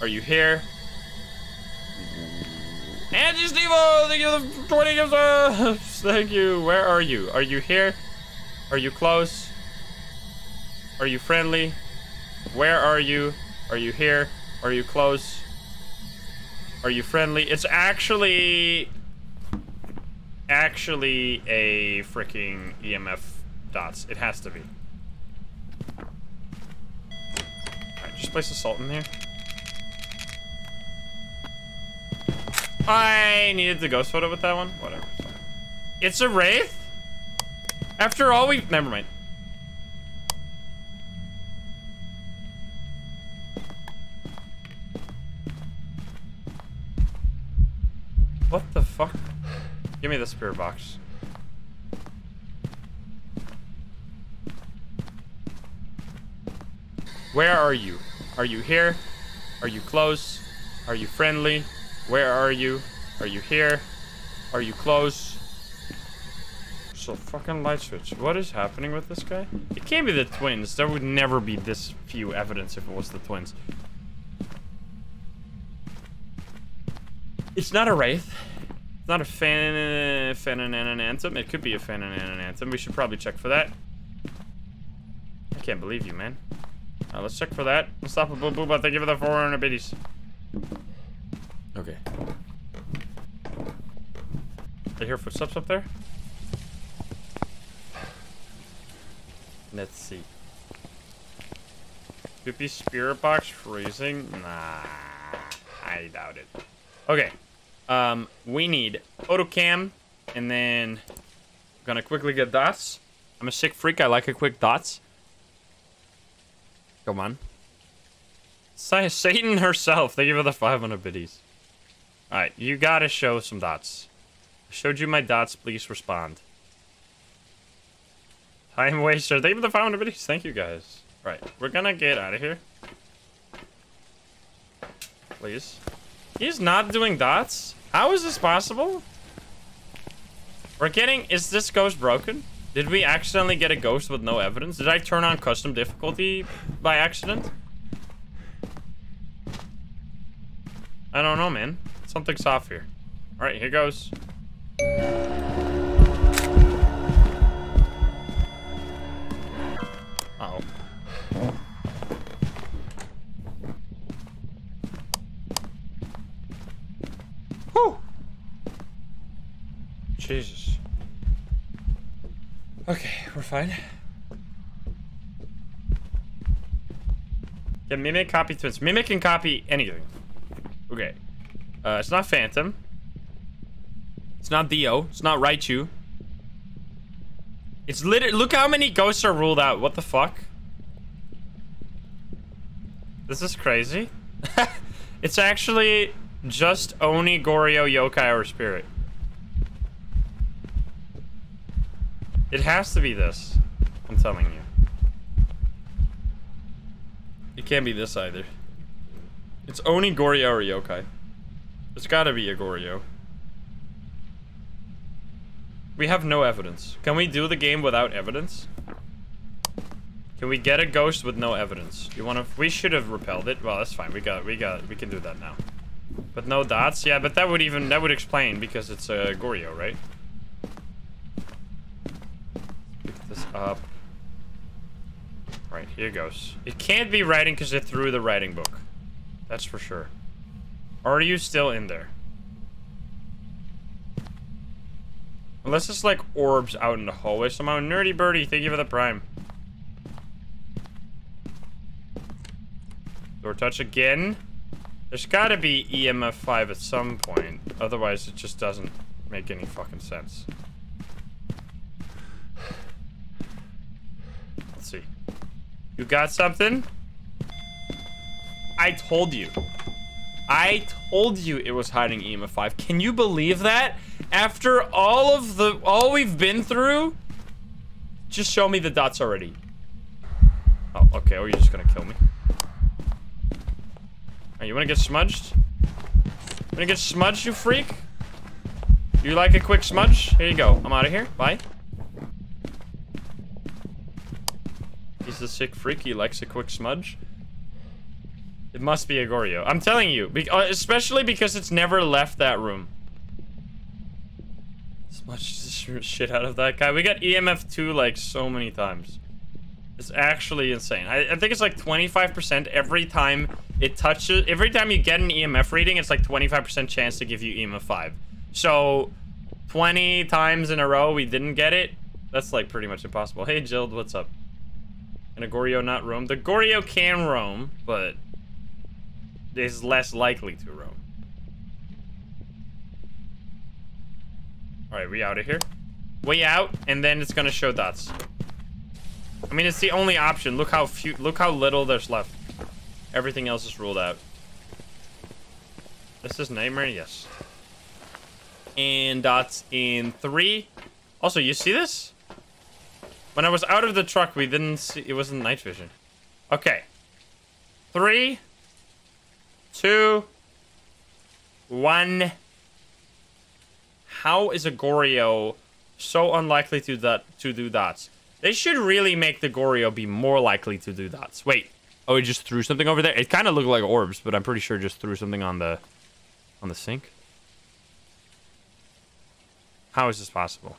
Are you here? Angie Stevo, thank you for 20 gifts. Uh, thank you. Where are you? Are you here? Are you close? Are you friendly? Where are you? Are you here? Are you close? Are you friendly? It's actually... Actually a freaking EMF dots. It has to be. Alright, just place the salt in there. I needed the ghost photo with that one. Whatever. It's a wraith. After all, we never mind. What the fuck? Give me the spirit box. Where are you? Are you here? Are you close? Are you friendly? Where are you? Are you here? Are you close? So fucking light switch. What is happening with this guy? It can't be the twins. There would never be this few evidence if it was the twins. It's not a wraith. It's not a fan Phanananthem. It could be a Phanananthem. We should probably check for that. I can't believe you, man. Uh, let's check for that. Unstoppable Booba, thank you for the 400 biddies. Okay. I hear footsteps up there? Let's see. Poopy spirit box freezing? Nah, I doubt it. Okay. Um, we need photocam, and then I'm gonna quickly get dots. I'm a sick freak. I like a quick dots. Come on. Sa Satan herself. Thank you for the 500 biddies. Alright, you gotta show some dots. I showed you my dots. Please respond. Time waster. Thank you for the 500 biddies. Thank you, guys. Right, we're gonna get out of here. Please. He's not doing dots? How is this possible? We're getting... Is this ghost broken? Did we accidentally get a ghost with no evidence? Did I turn on custom difficulty by accident? I don't know, man. Something's off here. Alright, here goes. Jesus. Okay, we're fine. Yeah, mimic copy twins. Mimic can copy anything. Okay. Uh, it's not Phantom. It's not Dio. It's not Raiju. It's literally- look how many ghosts are ruled out. What the fuck? This is crazy. it's actually just Oni, Goryo, Yokai, or Spirit. It has to be this. I'm telling you. It can't be this either. It's Oni, Goryo, or Yokai. It's gotta be a Goryo. We have no evidence. Can we do the game without evidence? Can we get a ghost with no evidence? You wanna- we should have repelled it. Well, that's fine. We got- we got- we can do that now. But no dots? Yeah, but that would even- that would explain because it's a Goryo, right? Pick this up. Right, here goes. It can't be writing because it threw the writing book. That's for sure. Are you still in there? Unless it's like orbs out in the hallway somehow. Nerdy Birdie, thank you for the prime. Door touch again. There's gotta be EMF 5 at some point. Otherwise, it just doesn't make any fucking sense. Let's see. You got something? I told you. I told you it was hiding EMF 5. Can you believe that? After all of the all we've been through? Just show me the dots already. Oh, okay. Or you're just gonna kill me. Oh, you wanna get smudged? Wanna get smudged, you freak? You like a quick smudge? Here you go. I'm out of here. Bye. The sick freak. He likes a quick smudge. It must be a Goryo. I'm telling you. Uh, especially because it's never left that room. Smudge the shit out of that guy. We got EMF 2 like so many times. It's actually insane. I, I think it's like 25% every time it touches. Every time you get an EMF reading, it's like 25% chance to give you EMF 5. So 20 times in a row we didn't get it. That's like pretty much impossible. Hey Jill, what's up? Can a Goryo not roam? The Goryo can roam, but is less likely to roam. Alright, we out of here. Way out, and then it's gonna show dots. I mean, it's the only option. Look how few, look how little there's left. Everything else is ruled out. This is Nightmare, yes. And dots in three. Also, you see this? When I was out of the truck, we didn't see, it wasn't night vision. Okay. Three, two, one. How is a Goryo so unlikely to that to do that? They should really make the Goryo be more likely to do that. Wait. Oh, it just threw something over there? It kind of looked like orbs, but I'm pretty sure just threw something on the on the sink. How is this possible?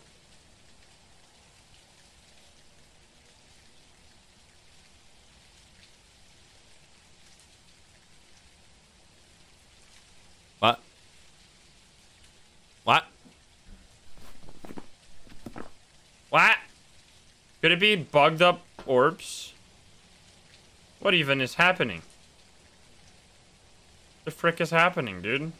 What? Could it be bugged up orbs? What even is happening? The frick is happening, dude?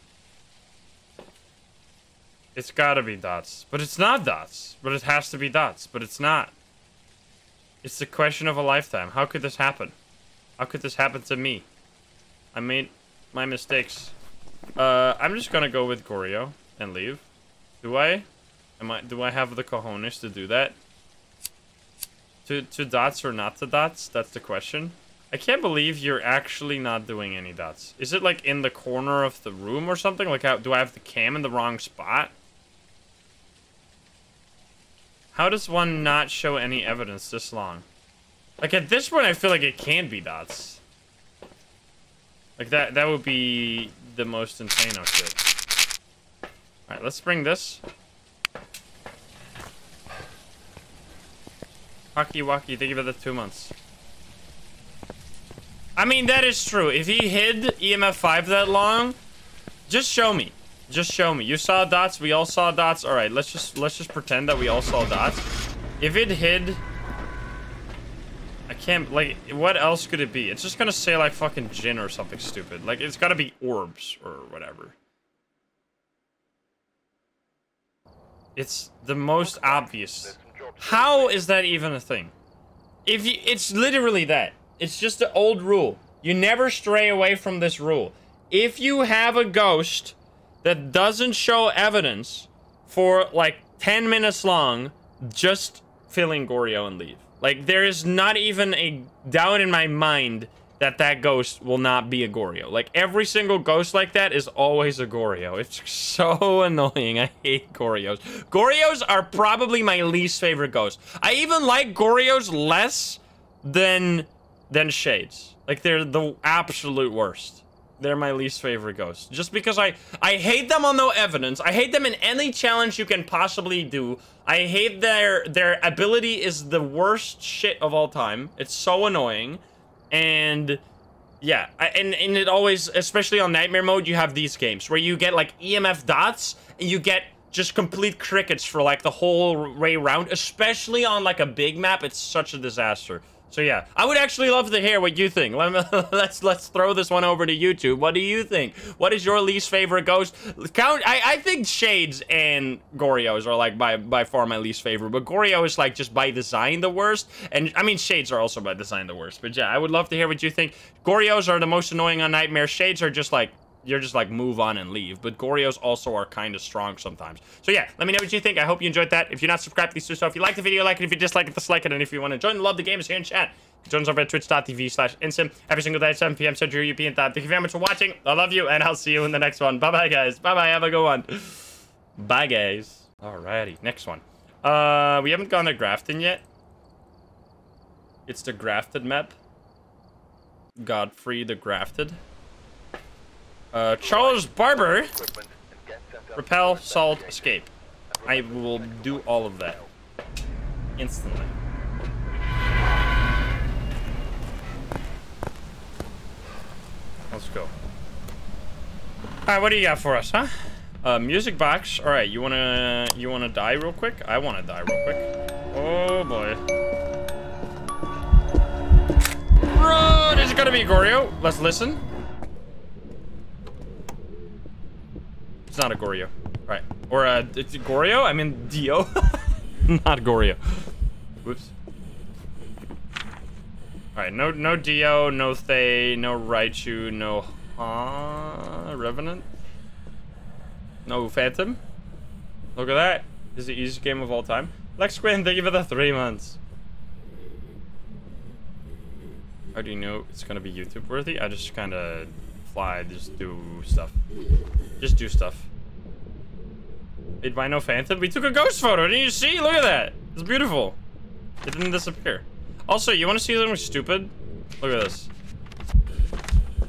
It's gotta be dots. But it's not dots. But it has to be dots. But it's not. It's the question of a lifetime. How could this happen? How could this happen to me? I made my mistakes. Uh, I'm just gonna go with Goryo and leave. Do I? Am I? Do I have the cojones to do that? To to dots or not to dots? That's the question. I can't believe you're actually not doing any dots. Is it like in the corner of the room or something? Like, how, do I have the cam in the wrong spot? How does one not show any evidence this long? Like, at this point, I feel like it can be dots. Like, that, that would be the most insane of shit. Alright, let's bring this. Hockey Wacky, thank you for the two months. I mean, that is true. If he hid EMF 5 that long, just show me. Just show me. You saw dots, we all saw dots. Alright, let's just let's just pretend that we all saw dots. If it hid I can't like what else could it be? It's just gonna say like fucking Jinn or something stupid. Like it's gotta be orbs or whatever. It's the most obvious. How is that even a thing? If you, it's literally that. It's just the old rule. You never stray away from this rule. If you have a ghost that doesn't show evidence for like 10 minutes long, just fill in Goryo and leave. Like, there is not even a doubt in my mind that that ghost will not be a Goryo. Like, every single ghost like that is always a Goryo. It's so annoying. I hate Goryos. Goryos are probably my least favorite ghost. I even like Goryos less than than Shades. Like, they're the absolute worst. They're my least favorite ghosts. Just because I, I hate them on no evidence. I hate them in any challenge you can possibly do. I hate their, their ability is the worst shit of all time. It's so annoying. And... Yeah, and, and it always, especially on Nightmare mode, you have these games where you get like EMF dots and you get just complete crickets for like the whole way round, especially on like a big map. It's such a disaster. So yeah, I would actually love to hear what you think. Let's let's throw this one over to YouTube. What do you think? What is your least favorite ghost? Count. I I think Shades and Goryos are like by by far my least favorite, but Goryo is like just by design the worst. And I mean Shades are also by design the worst. But yeah, I would love to hear what you think. Goryos are the most annoying on Nightmare. Shades are just like you're just like move on and leave. But Goryos also are kind of strong sometimes. So yeah, let me know what you think. I hope you enjoyed that. If you're not subscribed, please do so. If you like the video, like it. If you dislike it, dislike it. And if you want to join the Love the Games here in chat, join us over at twitch.tv slash insym every single day at 7 p.m. Central European time. Thank you very much for watching. I love you, and I'll see you in the next one. Bye-bye, guys. Bye-bye. Have a good one. Bye, guys. Alrighty, next one. Uh, we haven't gone to Grafton yet. It's the Grafted map. Godfrey the Grafted. Uh, Charles Barber. Repel, salt, escape. I will do all of that. Instantly. Let's go. Alright, what do you got for us, huh? Uh, music box. Alright, you wanna you wanna die real quick? I wanna die real quick. Oh boy. Bro, is it gonna be Goryo? Let's listen. It's not a Goryo. Right. Or uh, it's Goryo? I mean Dio. not Goryo. Whoops. Alright, no no Dio, no Thaye, no Raiju, no uh, Revenant. No Phantom. Look at that. This is the easiest game of all time. Lex Quinn, thank you for the three months. How do you know it's gonna be YouTube worthy? I just kinda fly, just do stuff. Just do stuff. Made by no Phantom? We took a ghost photo, didn't you see? Look at that. It's beautiful. It didn't disappear. Also, you want to see something stupid? Look at this.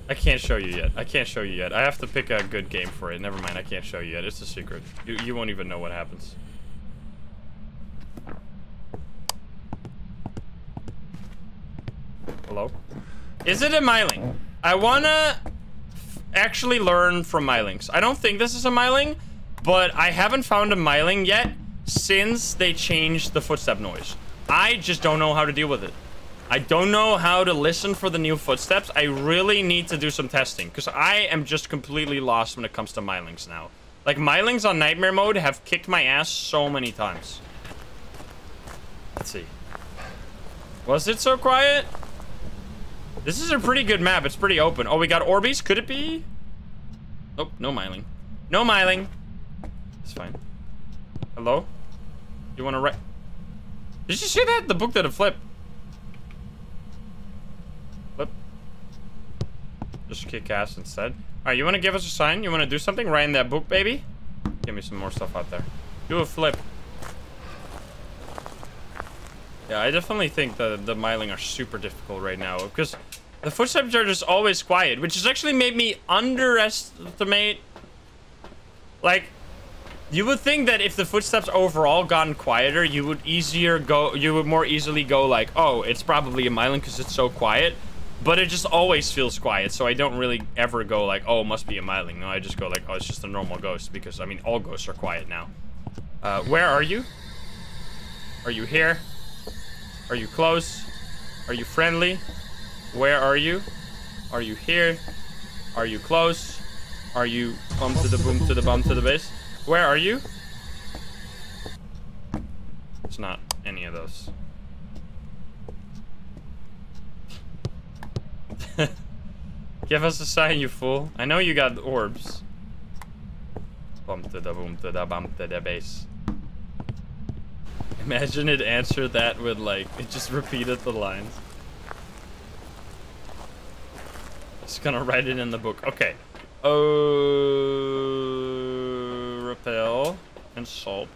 I can't show you yet. I can't show you yet. I have to pick a good game for it. Never mind, I can't show you yet. It's a secret. You, you won't even know what happens. Hello? Is it a Myling? I wanna actually learn from Mylings. I don't think this is a Myling, but I haven't found a Myling yet since they changed the footstep noise. I just don't know how to deal with it. I don't know how to listen for the new footsteps. I really need to do some testing because I am just completely lost when it comes to Mylings now. Like, Mylings on Nightmare mode have kicked my ass so many times. Let's see. Was it so quiet? This is a pretty good map. It's pretty open. Oh, we got Orbeez. Could it be? Nope, no Myling. No Myling. It's fine. Hello? You want to write? Did you see that? The book did a flip. Flip. Just kick ass instead. Alright, you want to give us a sign? You want to do something? Write in that book, baby? Give me some more stuff out there. Do a flip. Yeah, I definitely think the, the Myling are super difficult right now. Because the footsteps are just always quiet. Which has actually made me underestimate... Like, you would think that if the footsteps overall gotten quieter, you would easier go, you would more easily go like, oh, it's probably a Myling because it's so quiet. But it just always feels quiet, so I don't really ever go like, oh, it must be a Myling. No, I just go like, oh, it's just a normal ghost because, I mean, all ghosts are quiet now. Uh, where are you? Are you here? Are you close? Are you friendly? Where are you? Are you here? Are you close? Are you bum to the boom to the bum to the base? Where are you? It's not any of those. Give us a sign, you fool. I know you got orbs. Bum to the boom to the bum to the base. Imagine it answered that with like, it just repeated the lines. Just gonna write it in the book. Okay. Oh, repel and salt.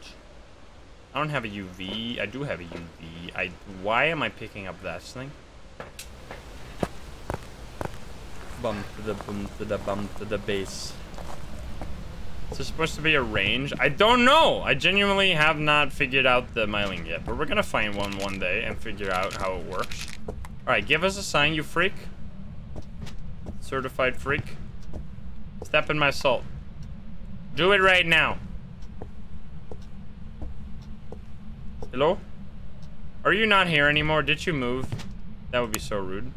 I don't have a UV. I do have a UV. I. Why am I picking up that thing? Bum to the bum to the bum to the base. Is this supposed to be a range? I don't know. I genuinely have not figured out the Myling yet, but we're gonna find one one day and figure out how it works. All right, give us a sign, you freak. Certified freak. Step in my salt. Do it right now. Hello? Are you not here anymore? Did you move? That would be so rude.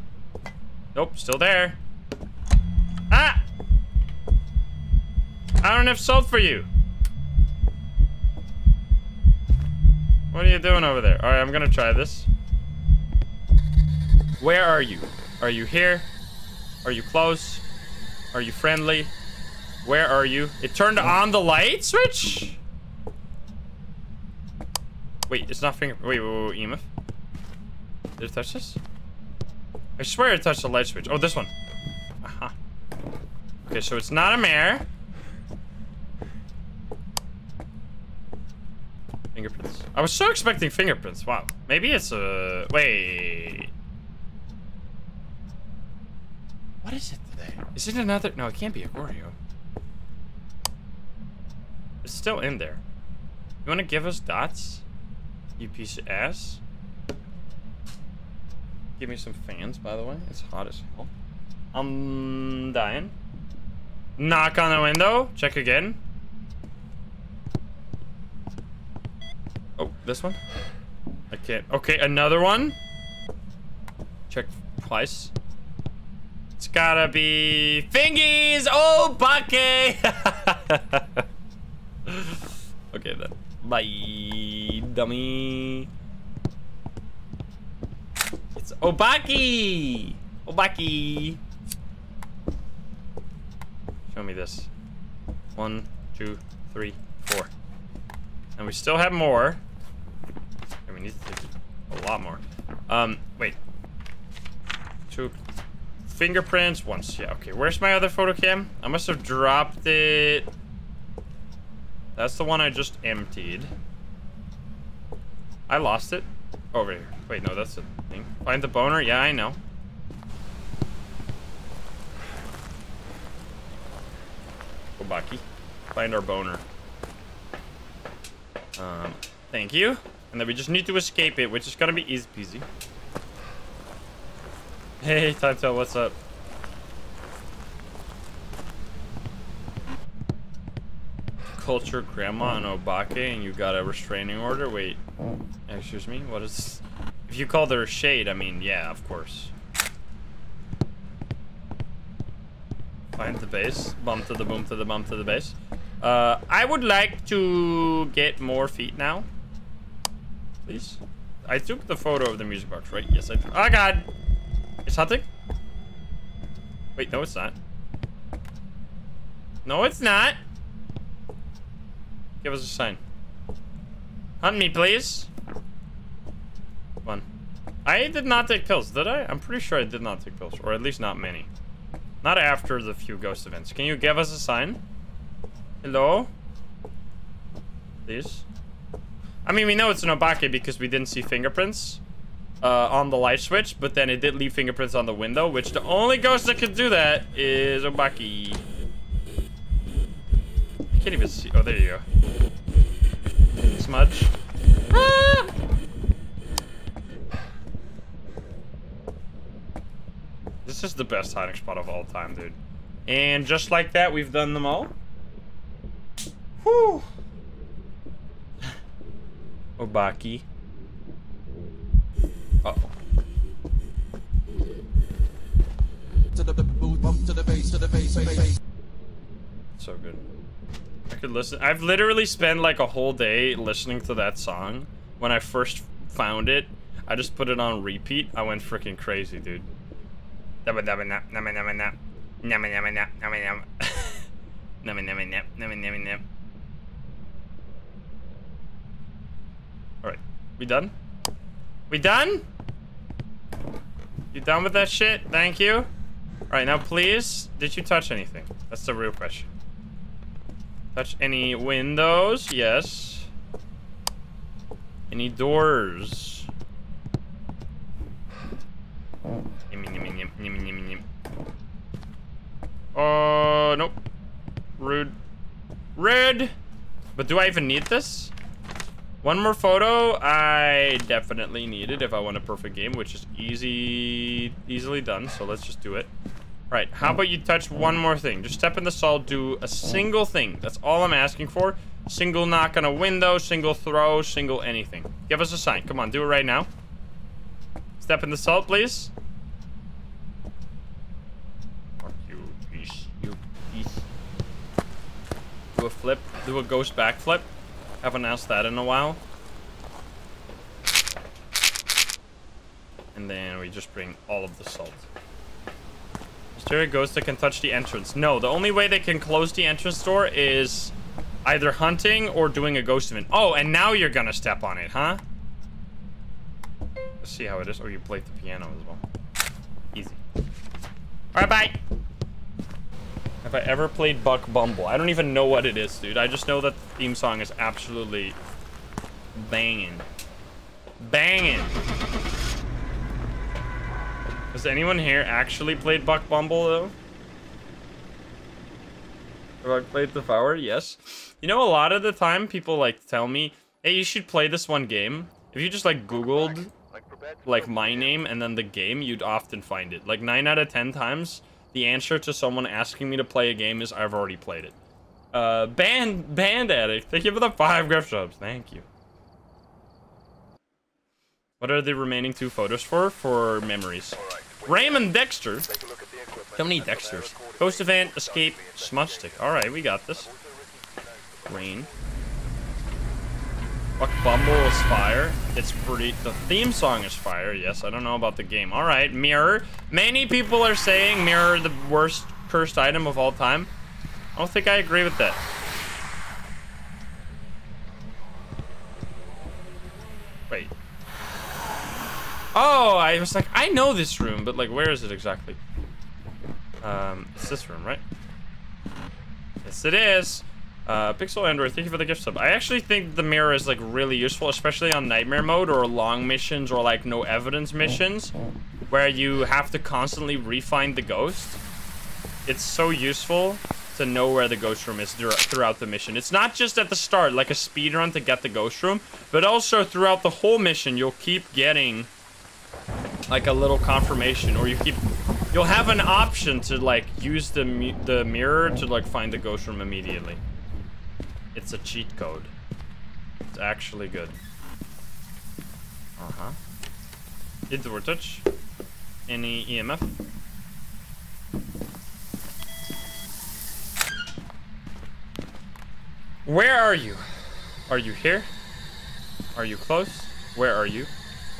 Nope, still there. Ah! I don't have salt for you. What are you doing over there? Alright, I'm gonna try this. Where are you? Are you here? Are you close? Are you friendly? Where are you? It turned on the light switch? Wait, it's not finger- wait, wait, wait, wait EMF? Did it touch this? I swear it touched the light switch. Oh, this one. Aha. Okay, so it's not a mare. Fingerprints. I was so expecting fingerprints. Wow. Maybe it's a... Wait. What is it today? Is it another... No, it can't be a Gordio. It's still in there. You want to give us dots? You piece of ass. Give me some fans, by the way. It's hot as hell. I'm dying. Knock on the window. Check again. Oh, this one? I can't. Okay, another one. Check twice. It's gotta be fingies. Oh, bucket. okay then. Bye, dummy. It's Obake! Obake! Show me this. One, two, three, four. And we still have more. And we need a lot more. Um, wait. Two fingerprints once. Yeah, okay. Where's my other photo cam? I must have dropped it. That's the one I just emptied. I lost it. Over here. Wait, no, that's the thing. Find the boner? Yeah, I know. Obake. Find our boner. Um, thank you. And then we just need to escape it, which is gonna be easy peasy. Hey, Taito, what's up? culture grandma on Obake and you got a restraining order? Wait, excuse me? What is... If you called her shade, I mean, yeah, of course. Find the base. Bump to the boom to the bump to the base. Uh, I would like to get more feet now. Please. I took the photo of the music box, right? Yes, I did. Oh, God. It's hunting? Wait, no, it's not. No, it's not. Give us a sign. Hunt me, please. One. I did not take pills, did I? I'm pretty sure I did not take pills, or at least not many. Not after the few ghost events. Can you give us a sign? Hello? Please? I mean, we know it's an Obake because we didn't see fingerprints uh, on the light switch, but then it did leave fingerprints on the window, which the only ghost that can do that is Obake. I can't even see. Oh, there you go. Smudge. Ah! This is the best hiding spot of all time, dude. And just like that, we've done them all. Whew. Obaki. Uh oh. To the booth, bump to the bass, to the bass, bass, bass. So good. I could listen. I've literally spent like a whole day listening to that song. When I first found it, I just put it on repeat. I went freaking crazy, dude. Alright, we done? We done? You done with that shit? Thank you. Alright, now please, did you touch anything? That's the real question. Touch any windows? Yes. Any doors? Oh, nope. Rude. Rude! But do I even need this? One more photo, I definitely need it if I want a perfect game, which is easy, easily done, so let's just do it. Right, how about you touch one more thing? Just step in the salt, do a single thing. That's all I'm asking for. Single knock on a window, single throw, single anything. Give us a sign. Come on, do it right now. Step in the salt, please. Fuck you. You. Do a flip. Do a ghost backflip. Haven't asked that in a while. And then we just bring all of the salt. A ghost that can touch the entrance? No, the only way they can close the entrance door is either hunting or doing a ghost event. Oh, and now you're gonna step on it, huh? Let's see how it is. Or you played the piano as well. Easy. Alright, bye! Have I ever played Buck Bumble? I don't even know what it is, dude. I just know that the theme song is absolutely banging. Banging! Has anyone here actually played Buck Bumble, though? Have I played the Devour? Yes. You know, a lot of the time, people, like, tell me, hey, you should play this one game. If you just, like, Googled, like, my name and then the game, you'd often find it. Like, 9 out of 10 times, the answer to someone asking me to play a game is, I've already played it. Uh, Band, Band Addict, thank you for the 5 gift subs. Thank you. What are the remaining two photos for? For memories. Raymond Dexter. How many Dexters? Ghost event, escape, smudge stick. Alright, we got this. Rain. Bumble is fire. It's pretty... The theme song is fire. Yes, I don't know about the game. Alright, Mirror. Many people are saying Mirror the worst cursed item of all time. I don't think I agree with that. Wait. Oh, I was like, I know this room, but like, where is it exactly? Um, it's this room, right? Yes, it is. Uh, Pixel Android, thank you for the gift sub. I actually think the mirror is like really useful, especially on nightmare mode or long missions or like no evidence missions, where you have to constantly refine the ghost. It's so useful to know where the ghost room is throughout the mission. It's not just at the start, like a speed run to get the ghost room, but also throughout the whole mission, you'll keep getting like a little confirmation, or you keep, you'll have an option to like use the the mirror to like find the ghost room immediately. It's a cheat code. It's actually good. Uh-huh. Hit door touch. Any EMF? Where are you? Are you here? Are you close? Where are you?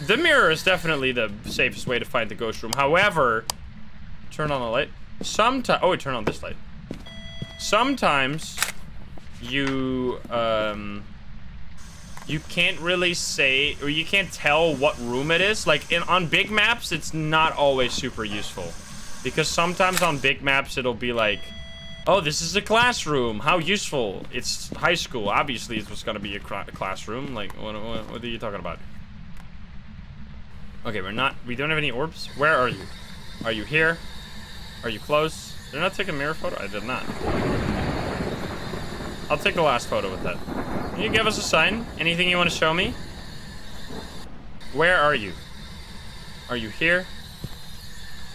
The mirror is definitely the safest way to find the ghost room. However, turn on the light. Sometimes, oh, turn on this light. Sometimes you um you can't really say or you can't tell what room it is. Like in on big maps, it's not always super useful because sometimes on big maps it'll be like, oh, this is a classroom. How useful? It's high school. Obviously, it's what's gonna be a classroom. Like, what, what, what are you talking about? Okay, we're not. We don't have any orbs. Where are you? Are you here? Are you close? Did I not take a mirror photo? I did not. I'll take the last photo with that. Can you give us a sign? Anything you want to show me? Where are you? Are you here?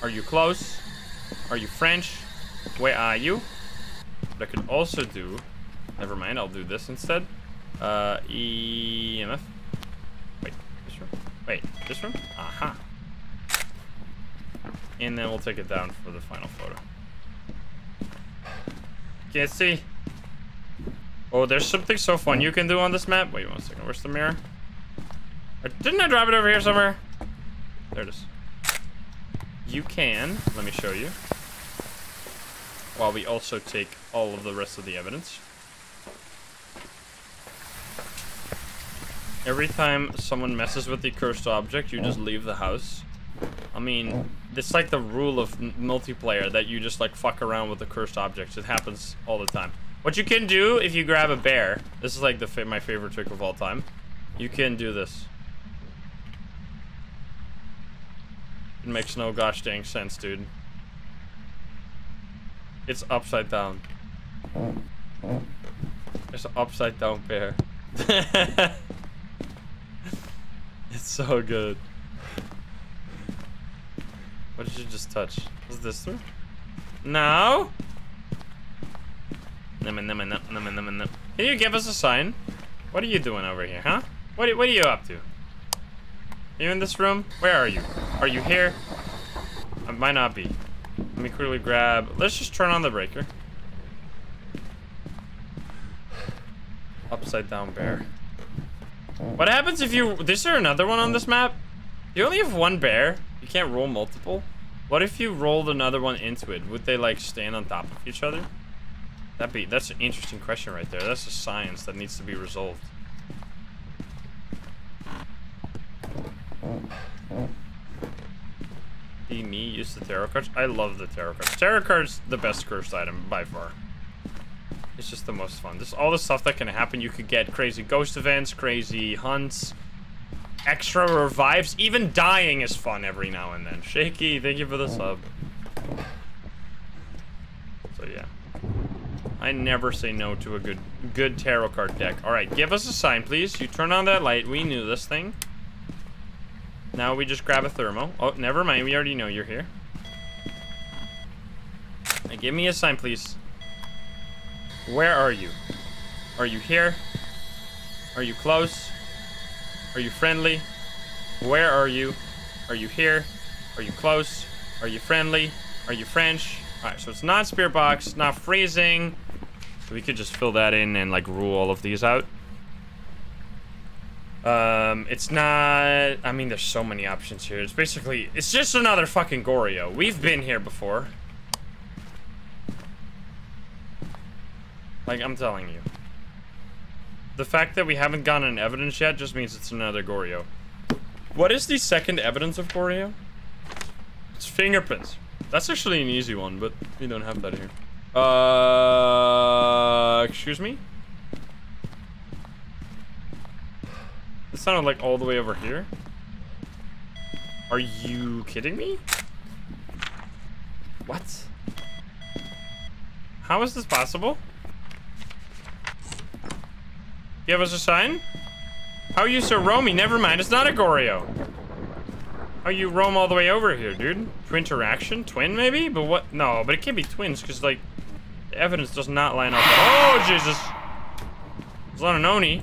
Are you close? Are you French? Where are you? What I could also do... Never mind, I'll do this instead. Uh, EMF. Wait, this room? Wait, this room? Aha. And then we'll take it down for the final photo. Can't see. Oh, there's something so fun you can do on this map. Wait one second. Where's the mirror? Or didn't I drop it over here somewhere? There it is. You can. Let me show you. While we also take all of the rest of the evidence. Every time someone messes with the cursed object, you just leave the house. I mean, it's like the rule of multiplayer that you just like fuck around with the cursed objects. It happens all the time. What you can do if you grab a bear, this is like the my favorite trick of all time. You can do this. It makes no gosh dang sense, dude. It's upside down. It's an upside down bear. it's so good. What did you just touch? Was this through? No? Can you give us a sign? What are you doing over here, huh? What, what are you up to? Are you in this room? Where are you? Are you here? I might not be. Let me quickly grab... Let's just turn on the breaker. Upside down bear. What happens if you... Is there another one on this map? You only have one bear. You can't roll multiple. What if you rolled another one into it? Would they like stand on top of each other? That'd be that's an interesting question right there. That's a science that needs to be resolved. Be me use the tarot cards. I love the tarot cards. Tarot cards the best cursed item by far. It's just the most fun. Just all the stuff that can happen. You could get crazy ghost events, crazy hunts, extra revives. Even dying is fun every now and then. Shaky, thank you for the sub. So yeah. I never say no to a good good tarot card deck. Alright, give us a sign, please. You turn on that light. We knew this thing. Now we just grab a thermo. Oh, never mind. We already know you're here. Now give me a sign, please. Where are you? Are you here? Are you close? Are you friendly? Where are you? Are you here? Are you close? Are you friendly? Are you French? Alright, so it's not spirit box, not freezing. So we could just fill that in and like rule all of these out. Um, it's not, I mean, there's so many options here. It's basically, it's just another fucking Goryo. We've been here before. Like, I'm telling you. The fact that we haven't gotten an evidence yet just means it's another Goryo. What is the second evidence of Goryo? It's fingerprints. That's actually an easy one, but we don't have that here. Uh, excuse me? It sounded like all the way over here. Are you kidding me? What? How is this possible? Give us a sign? How are you so roamy? Never mind, it's not a Goryo. How you roam all the way over here, dude? Twin interaction? Twin, maybe? But what? No, but it can't be twins, because, like, the evidence does not line up. Oh, Jesus! It's not an Oni.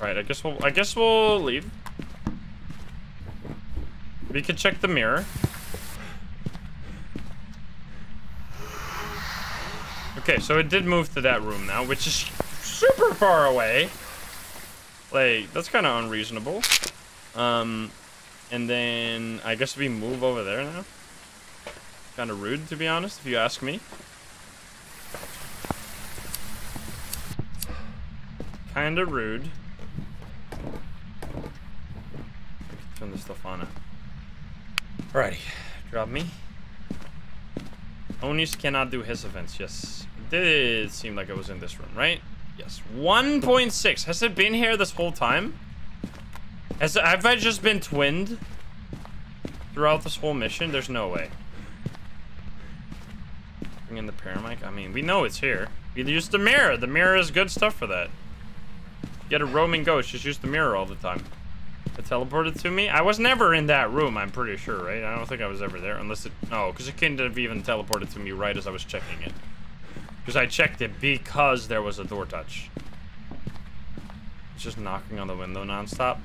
Right, I guess we'll I guess we'll leave. We can check the mirror. Okay, so it did move to that room now, which is super far away. Like, that's kind of unreasonable. Um, and then I guess we move over there now. Kind of rude, to be honest, if you ask me. Kind of rude. Turn this stuff on. Out. Alrighty, drop me. Onis cannot do his events, yes. It did seem like it was in this room, right? Yes. 1.6. Has it been here this whole time? Has have I just been twinned throughout this whole mission? There's no way. Bring in the paramic. I mean, we know it's here. We use the mirror. The mirror is good stuff for that. Get a roaming ghost. Just use the mirror all the time. It teleported to me? I was never in that room, I'm pretty sure, right? I don't think I was ever there, unless it... Oh, no, because it couldn't have even teleported to me right as I was checking it. Because I checked it because there was a door touch. It's just knocking on the window nonstop.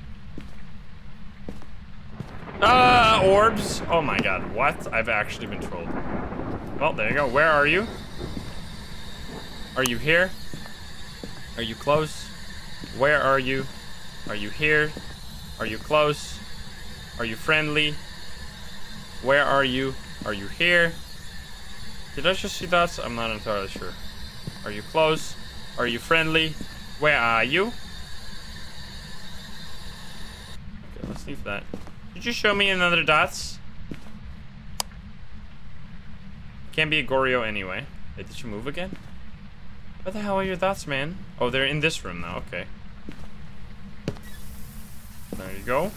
Ah, uh, orbs! Oh my god, what? I've actually been trolled. Well, there you go. Where are you? Are you here? Are you close? Where are you? Are you here? Are you close? Are you friendly? Where are you? Are you here? Did I just see dots? I'm not entirely sure. Are you close? Are you friendly? Where are you? Okay, let's leave that. Did you show me another dots? Can't be a Goryo anyway. Hey, did you move again? Where the hell are your dots, man? Oh, they're in this room now. Okay. There you go.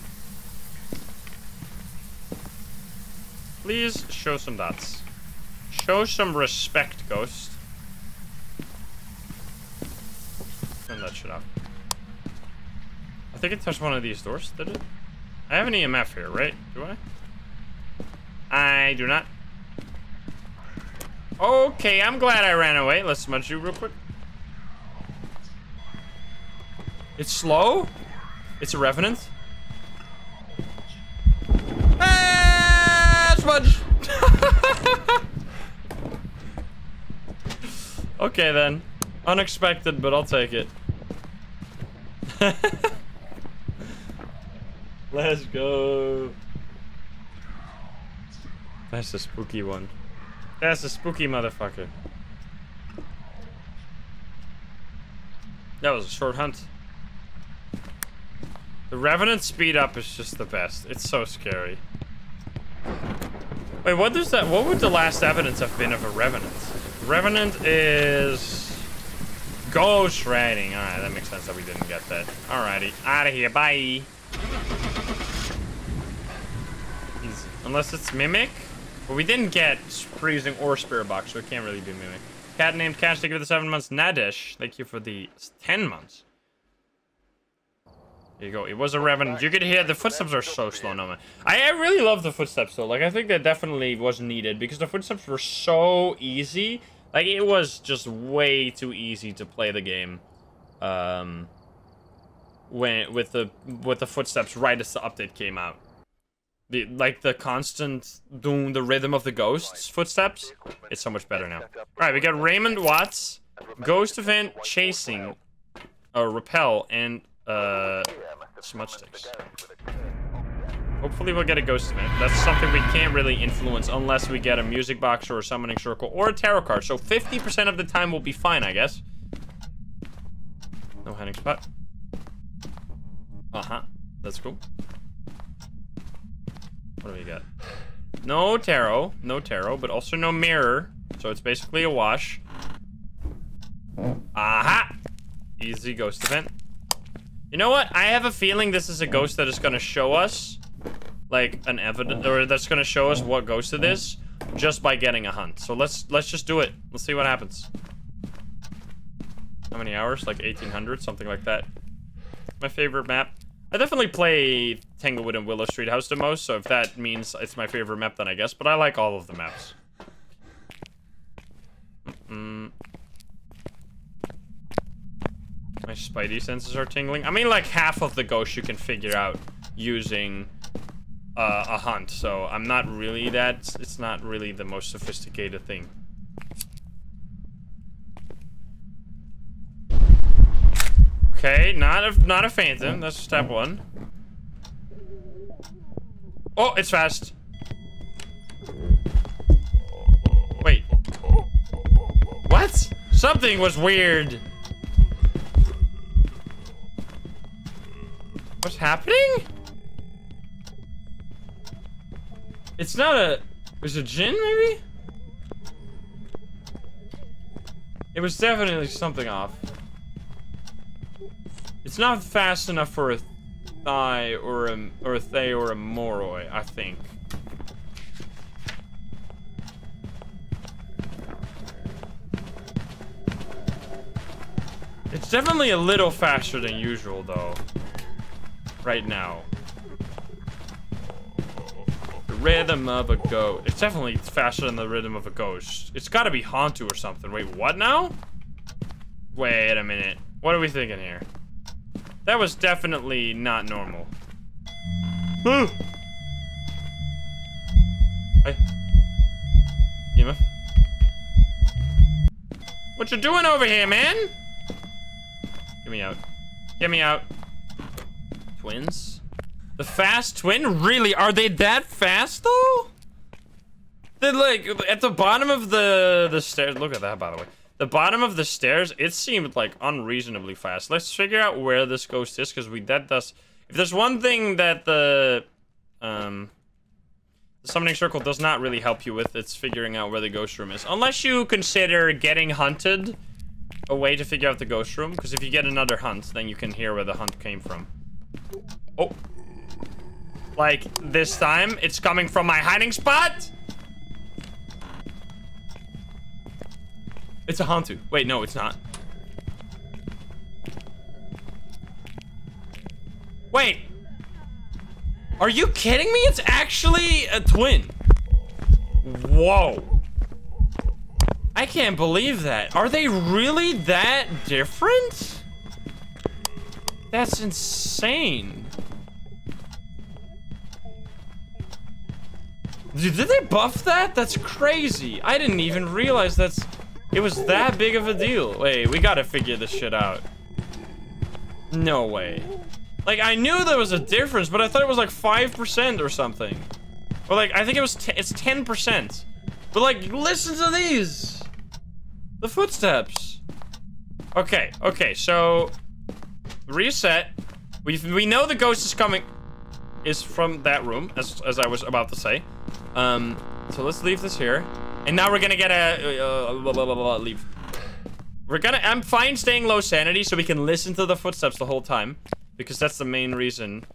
Please show some dots. Show some respect, Ghost. Turn that shit off. I think it touched one of these doors, did it? I have an EMF here, right? Do I? I do not. Okay, I'm glad I ran away. Let's smudge you real quick. It's slow? It's a revenant? Ah, smudge! okay then. Unexpected, but I'll take it. Let's go. That's a spooky one. That's a spooky motherfucker. That was a short hunt. The Revenant speed up is just the best. It's so scary. Wait, what does that- what would the last evidence have been of a Revenant? Revenant is... Ghost riding. Alright, that makes sense that we didn't get that. Alrighty, out of here, bye! Easy. Unless it's Mimic? But we didn't get Freezing or Spirit Box, so it can't really be Mimic. Cat named Cash, thank you for the 7 months. Nadish, thank you for the 10 months. There you go. It was a revenant. You could hear the footsteps are so slow now, man. I, I really love the footsteps though. Like I think that definitely was needed because the footsteps were so easy. Like it was just way too easy to play the game. Um when with the with the footsteps right as the update came out. The like the constant doing the rhythm of the ghosts footsteps. It's so much better now. Alright, we got Raymond Watts, Ghost Event Chasing, uh, Repel, and uh, smudge sticks. Hopefully we'll get a ghost event. That's something we can't really influence unless we get a music box or a summoning circle or a tarot card. So 50% of the time we'll be fine, I guess. No hiding spot. Uh-huh. That's cool. What do we got? No tarot. No tarot, but also no mirror. So it's basically a wash. Aha! Easy ghost event. You know what? I have a feeling this is a ghost that is going to show us, like, an evidence, or that's to show us what ghost it is, just by getting a hunt. So let's let's just do it. Let's see what happens. How many hours? Like 1800, something like that. My favorite map. I definitely play Tanglewood and Willow Street House the most, so if that means it's my favorite map, then I guess. But I like all of the maps. Mm -mm. My spidey senses are tingling. I mean, like half of the ghosts you can figure out using uh, a hunt. So I'm not really that. It's not really the most sophisticated thing. Okay, not a not a phantom. That's step one. Oh, it's fast. Wait. What? Something was weird. What's happening? It's not a... Was it Jinn, maybe? It was definitely something off. It's not fast enough for a Thigh or a, or a Thaye or a Moroi, I think. It's definitely a little faster than usual, though. Right now. Rhythm of a ghost. It's definitely faster than the rhythm of a ghost. It's gotta be Hantu or something. Wait, what now? Wait a minute. What are we thinking here? That was definitely not normal. Hey. Yema. What you doing over here, man? Get me out. Get me out. Twins? The fast twin? Really? Are they that fast, though? They're like, at the bottom of the, the stairs. Look at that, by the way. The bottom of the stairs, it seemed like unreasonably fast. Let's figure out where this ghost is, because we that does. If there's one thing that the um the summoning circle does not really help you with, it's figuring out where the ghost room is. Unless you consider getting hunted a way to figure out the ghost room, because if you get another hunt, then you can hear where the hunt came from. Oh. Like, this time, it's coming from my hiding spot? It's a Hantu. Wait, no, it's not. Wait. Are you kidding me? It's actually a twin. Whoa. I can't believe that. Are they really that different? That's insane. Did they buff that? That's crazy. I didn't even realize that's... It was that big of a deal. Wait, we gotta figure this shit out. No way. Like, I knew there was a difference, but I thought it was like 5% or something. Or like, I think it was, it's 10%. But like, listen to these. The footsteps. Okay, okay, so reset. We we know the ghost is coming is from that room, as as I was about to say. Um, so let's leave this here. And now we're gonna get a uh, blah, blah, blah, leave. We're gonna. I'm fine staying low sanity so we can listen to the footsteps the whole time, because that's the main reason.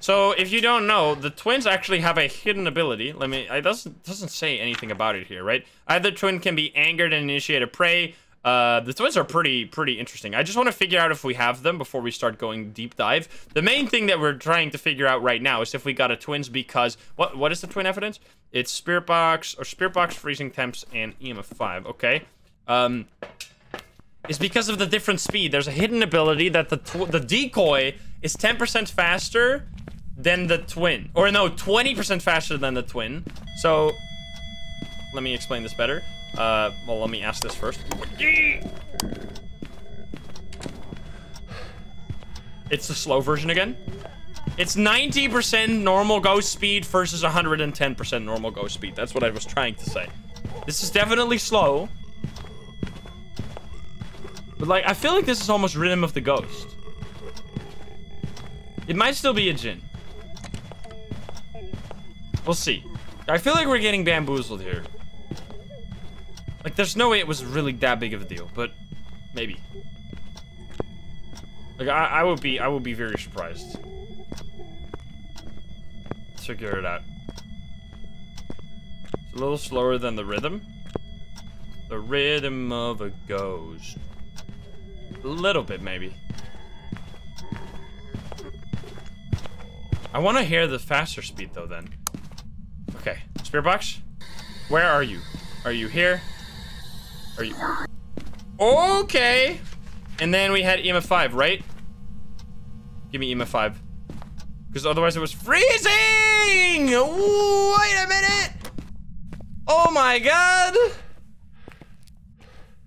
So if you don't know, the twins actually have a hidden ability. Let me. It doesn't doesn't say anything about it here, right? Either twin can be angered and initiate a prey. Uh, the twins are pretty pretty interesting. I just want to figure out if we have them before we start going deep dive. The main thing that we're trying to figure out right now is if we got a twins because what what is the twin evidence? It's spirit box or spirit box, freezing temps, and EMF five. Okay, um, is because of the different speed. There's a hidden ability that the the decoy is 10% faster than the twin, or no, 20% faster than the twin. So let me explain this better. Uh, well, let me ask this first. It's the slow version again. It's 90% normal ghost speed versus 110% normal ghost speed. That's what I was trying to say. This is definitely slow. But, like, I feel like this is almost Rhythm of the Ghost. It might still be a Jinn. We'll see. I feel like we're getting bamboozled here. Like, there's no way it was really that big of a deal, but maybe. Like, I, I would be, I would be very surprised. Let's figure it out. It's a little slower than the rhythm. The rhythm of a ghost. A little bit, maybe. I want to hear the faster speed, though, then. Okay. Spirit box? Where are you? Are you here? Are you... Okay. And then we had EMF 5, right? Give me EMF 5. Because otherwise it was freezing! Wait a minute! Oh my god!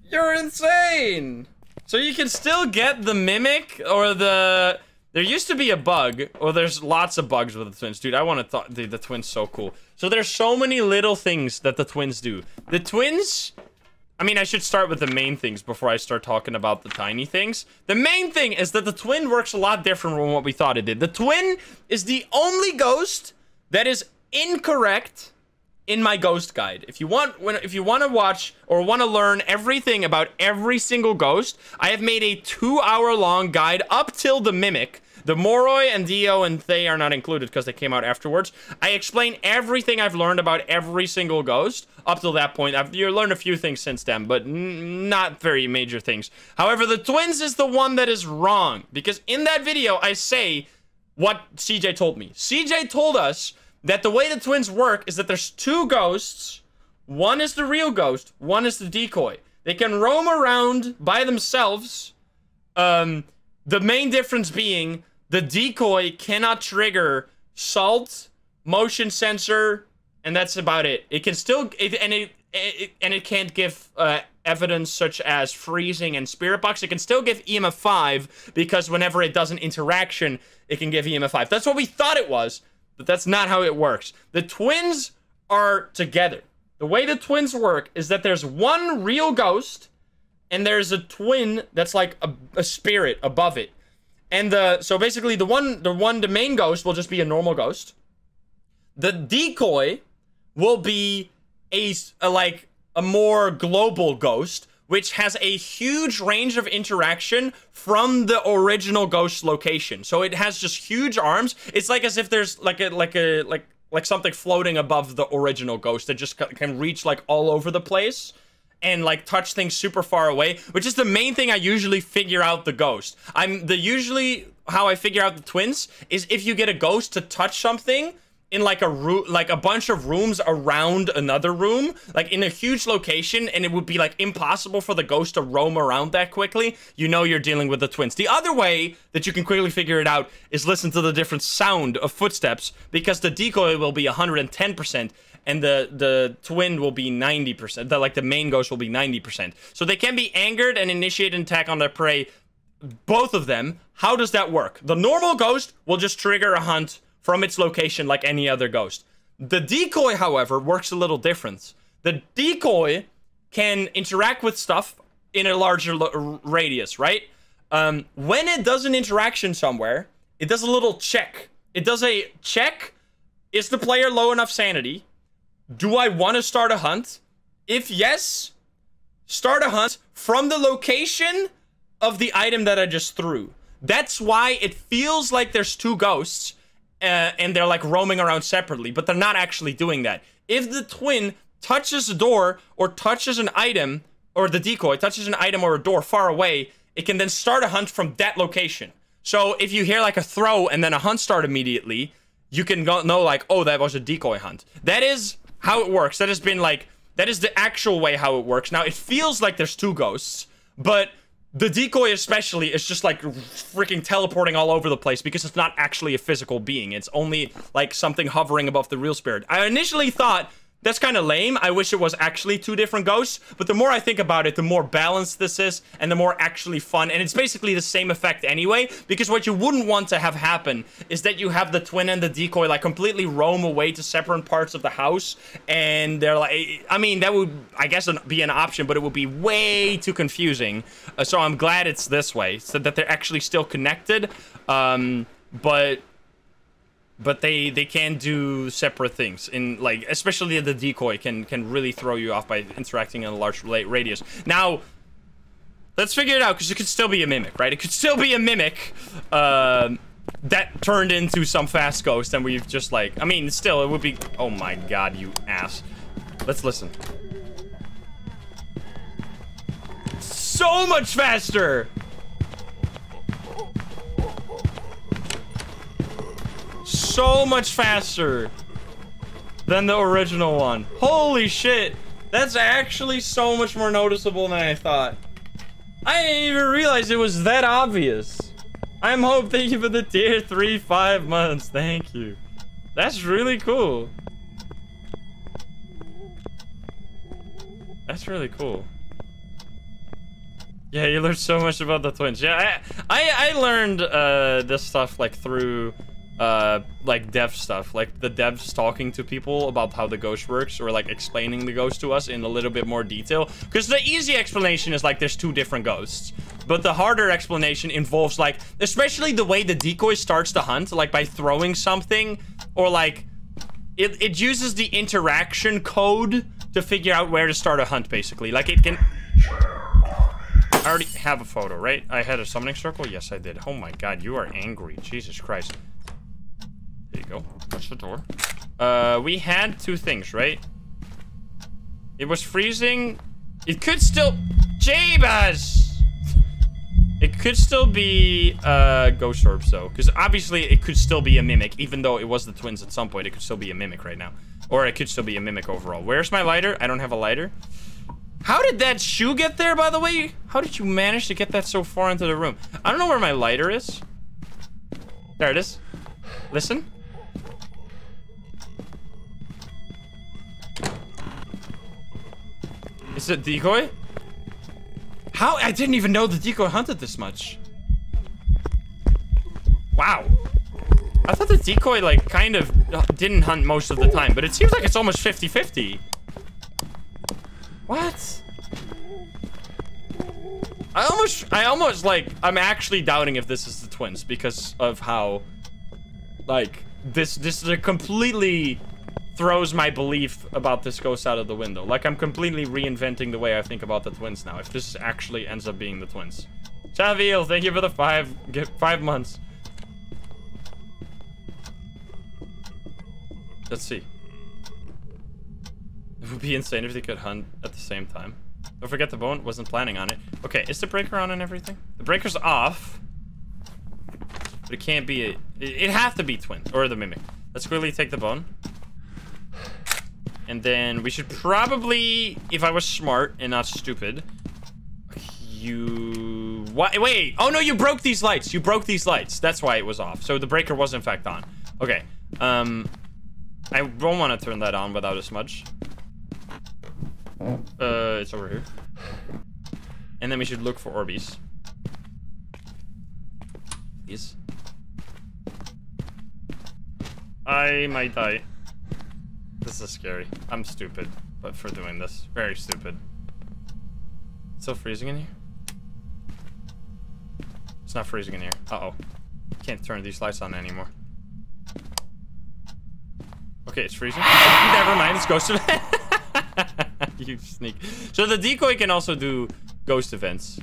You're insane! So you can still get the mimic or the... There used to be a bug, or there's lots of bugs with the twins. Dude, I want to th the, the twins so cool. So there's so many little things that the twins do. The twins... I mean, I should start with the main things before I start talking about the tiny things. The main thing is that the twin works a lot different from what we thought it did. The twin is the only ghost that is incorrect in my ghost guide. If you want when if you want to watch or want to learn everything about every single ghost, I have made a 2-hour long guide up till the mimic. The Moroi and Dio and Thaye are not included because they came out afterwards. I explain everything I've learned about every single ghost up till that point. I've you learned a few things since then, but not very major things. However, the twins is the one that is wrong because in that video I say what CJ told me. CJ told us that the way the twins work is that there's two ghosts. One is the real ghost, one is the decoy. They can roam around by themselves. Um, the main difference being the decoy cannot trigger salt, motion sensor, and that's about it. It can still, it, and it, it, and it can't give uh, evidence such as freezing and spirit box. It can still give EMF 5 because whenever it does an interaction, it can give EMF 5. That's what we thought it was, but that's not how it works. The twins are together. The way the twins work is that there's one real ghost and there's a twin that's like a, a spirit above it. And the so basically the one the one the main ghost will just be a normal ghost. The decoy will be a, a like a more global ghost which has a huge range of interaction from the original ghost location. So it has just huge arms. It's like as if there's like a like a like like something floating above the original ghost that just can reach like all over the place and like touch things super far away, which is the main thing I usually figure out the ghost. I'm the usually how I figure out the twins is if you get a ghost to touch something in like a room like a bunch of rooms around another room like in a huge location and it would be like impossible for the ghost to roam around that quickly you know you're dealing with the twins the other way that you can quickly figure it out is listen to the different sound of footsteps because the decoy will be 110% and the the twin will be 90%. The, like the main ghost will be 90%. So they can be angered and initiate an attack on their prey. Both of them. How does that work? The normal ghost will just trigger a hunt from its location like any other ghost. The decoy, however, works a little different. The decoy can interact with stuff in a larger radius, right? Um, when it does an interaction somewhere, it does a little check. It does a check. Is the player low enough sanity? Do I want to start a hunt? If yes, start a hunt from the location of the item that I just threw. That's why it feels like there's two ghosts uh, and they're like roaming around separately, but they're not actually doing that. If the twin touches a door or touches an item, or the decoy touches an item or a door far away, it can then start a hunt from that location. So if you hear like a throw and then a hunt start immediately, you can go, know like, oh, that was a decoy hunt. That is how it works. That has been like that is the actual way how it works. Now it feels like there's two ghosts, but the decoy especially is just like freaking teleporting all over the place because it's not actually a physical being. It's only like something hovering above the real spirit. I initially thought that's kind of lame. I wish it was actually two different ghosts, but the more I think about it, the more balanced this is, and the more actually fun. And it's basically the same effect anyway, because what you wouldn't want to have happen is that you have the twin and the decoy like completely roam away to separate parts of the house, and they're like, I mean, that would, I guess, be an option, but it would be way too confusing. Uh, so I'm glad it's this way, so that they're actually still connected. Um, but but they they can do separate things. In like especially the decoy can can really throw you off by interacting in a large radius. Now let's figure it out because it could still be a mimic right? It could still be a mimic uh, that turned into some fast ghost and we've just like i mean still it would be oh my god you ass. Let's listen. So much faster so much faster than the original one. Holy shit. That's actually so much more noticeable than I thought. I didn't even realize it was that obvious. I'm Hope. Thank you for the tier three five months. Thank you. That's really cool. That's really cool. Yeah, you learned so much about the twins. Yeah, I I, I learned uh, this stuff like through uh, like dev stuff, like the devs talking to people about how the ghost works or like explaining the ghost to us in a little bit more detail. Because the easy explanation is like there's two different ghosts. But the harder explanation involves like, especially the way the decoy starts to hunt, like by throwing something or like it, it uses the interaction code to figure out where to start a hunt basically. Like it can... I already have a photo, right? I had a summoning circle? Yes, I did. Oh my god, you are angry. Jesus Christ. There you go. Touch the door. Uh, we had two things, right? It was freezing. It could still... Jabez! It could still be uh, ghost orbs, though. Because obviously it could still be a mimic. Even though it was the twins at some point, it could still be a mimic right now. Or it could still be a mimic overall. Where's my lighter? I don't have a lighter. How did that shoe get there, by the way? How did you manage to get that so far into the room? I don't know where my lighter is. There it is. Listen. Is it decoy? How? I didn't even know the decoy hunted this much. Wow. I thought the decoy, like, kind of uh, didn't hunt most of the time, but it seems like it's almost 50-50. What? I almost, I almost, like, I'm actually doubting if this is the twins because of how, like, this, this is a completely throws my belief about this ghost out of the window. Like, I'm completely reinventing the way I think about the twins now, if this actually ends up being the twins. Chavil, thank you for the five, five months. Let's see. It would be insane if they could hunt at the same time. Don't forget the bone. Wasn't planning on it. Okay, is the breaker on and everything? The breaker's off. But it can't be... A, it, it have to be twins. Or the mimic. Let's quickly take the bone. And then we should probably... If I was smart and not stupid... You... What? Wait! Oh no, you broke these lights! You broke these lights. That's why it was off. So the breaker was in fact on. Okay. Um... I don't want to turn that on without a smudge. Uh, it's over here. And then we should look for Orbeez. Please. I might die. This is scary. I'm stupid, but for doing this. Very stupid. It's still freezing in here? It's not freezing in here. Uh-oh. Can't turn these lights on anymore. Okay, it's freezing. Never mind, it's ghost event. you sneak. So the decoy can also do ghost events.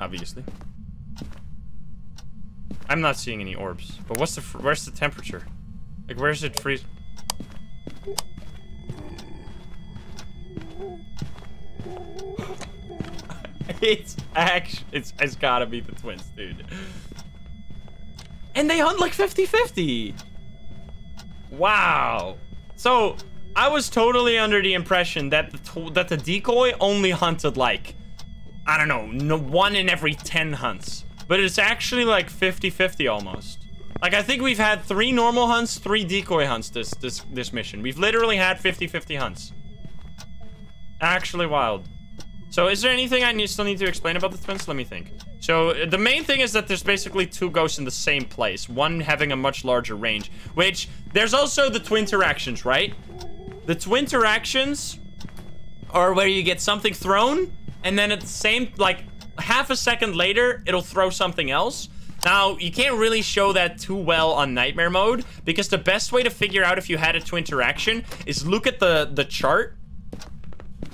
Obviously. I'm not seeing any orbs. But what's the where's the temperature? Like where's it freeze? it's actually it's it's gotta be the twins, dude. And they hunt like 50-50. Wow. So, I was totally under the impression that the that the decoy only hunted like, I don't know, no, one in every 10 hunts. But it's actually like 50-50 almost. Like, I think we've had three normal hunts, three decoy hunts this, this, this mission. We've literally had 50-50 hunts. Actually wild. So is there anything I need, still need to explain about the twins? Let me think. So the main thing is that there's basically two ghosts in the same place. One having a much larger range. Which, there's also the twin interactions, right? The twin interactions are where you get something thrown. And then at the same, like, half a second later, it'll throw something else. Now, you can't really show that too well on Nightmare Mode. Because the best way to figure out if you had a twin interaction is look at the, the chart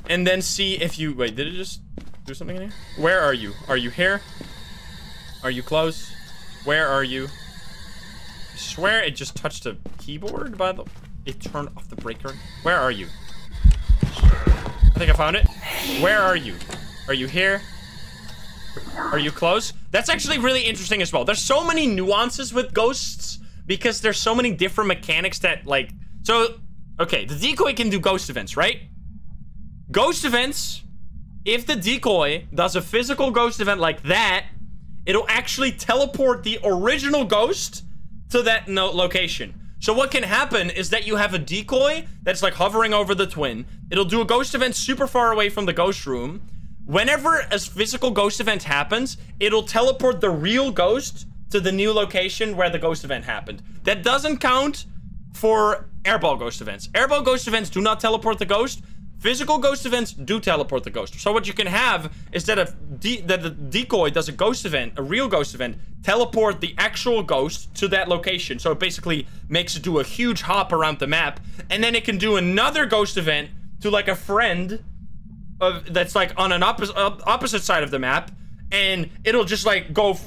and then see if you... Wait, did it just do something in here? Where are you? Are you here? Are you close? Where are you? I swear it just touched the keyboard by the... It turned off the breaker. Where are you? I think I found it. Where are you? Are you here? Are you close? That's actually really interesting as well. There's so many nuances with ghosts because there's so many different mechanics that like... So, okay, the decoy can do ghost events, right? Ghost events if the decoy does a physical ghost event like that, it'll actually teleport the original ghost to that location. So what can happen is that you have a decoy that's like hovering over the twin. It'll do a ghost event super far away from the ghost room. Whenever a physical ghost event happens, it'll teleport the real ghost to the new location where the ghost event happened. That doesn't count for airball ghost events. Airball ghost events do not teleport the ghost. Physical ghost events do teleport the ghost. So what you can have is that, a de that the decoy does a ghost event, a real ghost event, teleport the actual ghost to that location. So it basically makes it do a huge hop around the map. And then it can do another ghost event to like a friend of, that's like on an opposite opposite side of the map. And it'll just like go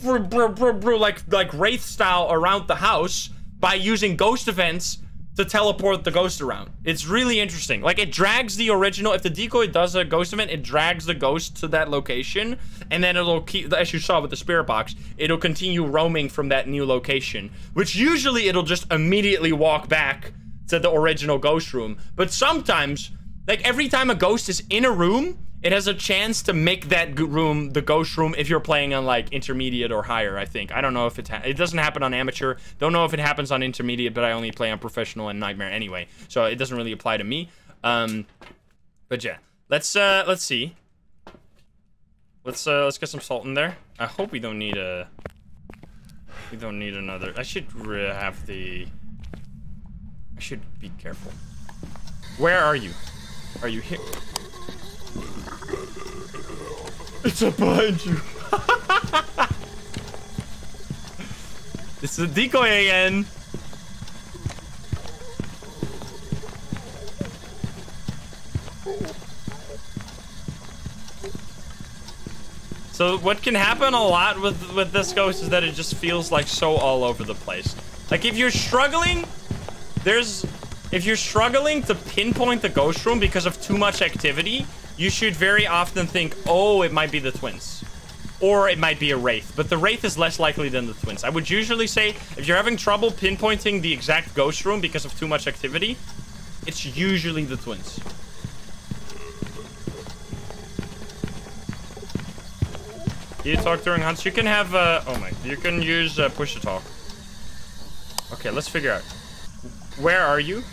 like like wraith style around the house by using ghost events to teleport the ghost around. It's really interesting. Like, it drags the original... If the decoy does a ghost event, it drags the ghost to that location, and then it'll keep... As you saw with the spirit box, it'll continue roaming from that new location, which usually it'll just immediately walk back to the original ghost room. But sometimes, like, every time a ghost is in a room, it has a chance to make that room the ghost room if you're playing on like intermediate or higher, I think. I don't know if it it doesn't happen on amateur. Don't know if it happens on intermediate, but I only play on professional and nightmare anyway. So it doesn't really apply to me. Um but yeah. Let's uh let's see. Let's uh let's get some salt in there. I hope we don't need a we don't need another. I should have the I should be careful. Where are you? Are you here? It's up behind you. it's a decoy again. So what can happen a lot with with this ghost is that it just feels like so all over the place. Like if you're struggling, there's if you're struggling to pinpoint the ghost room because of too much activity, you should very often think, oh, it might be the twins. Or it might be a Wraith. But the Wraith is less likely than the twins. I would usually say, if you're having trouble pinpointing the exact ghost room because of too much activity, it's usually the twins. You talk during hunts. You can have, uh, oh my, you can use uh, push to talk. Okay, let's figure out. Where are you?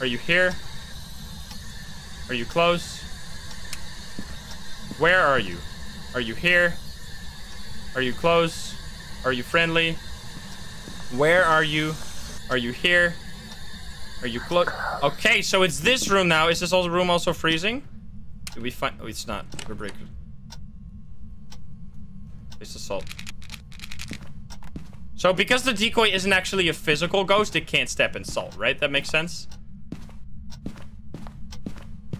Are you here? Are you close? Where are you? Are you here? Are you close? Are you friendly? Where are you? Are you here? Are you close? Okay, so it's this room now. Is this also room also freezing? Do we find? Oh, it's not. We're breaking. It's salt. So because the decoy isn't actually a physical ghost, it can't step in salt, right? That makes sense?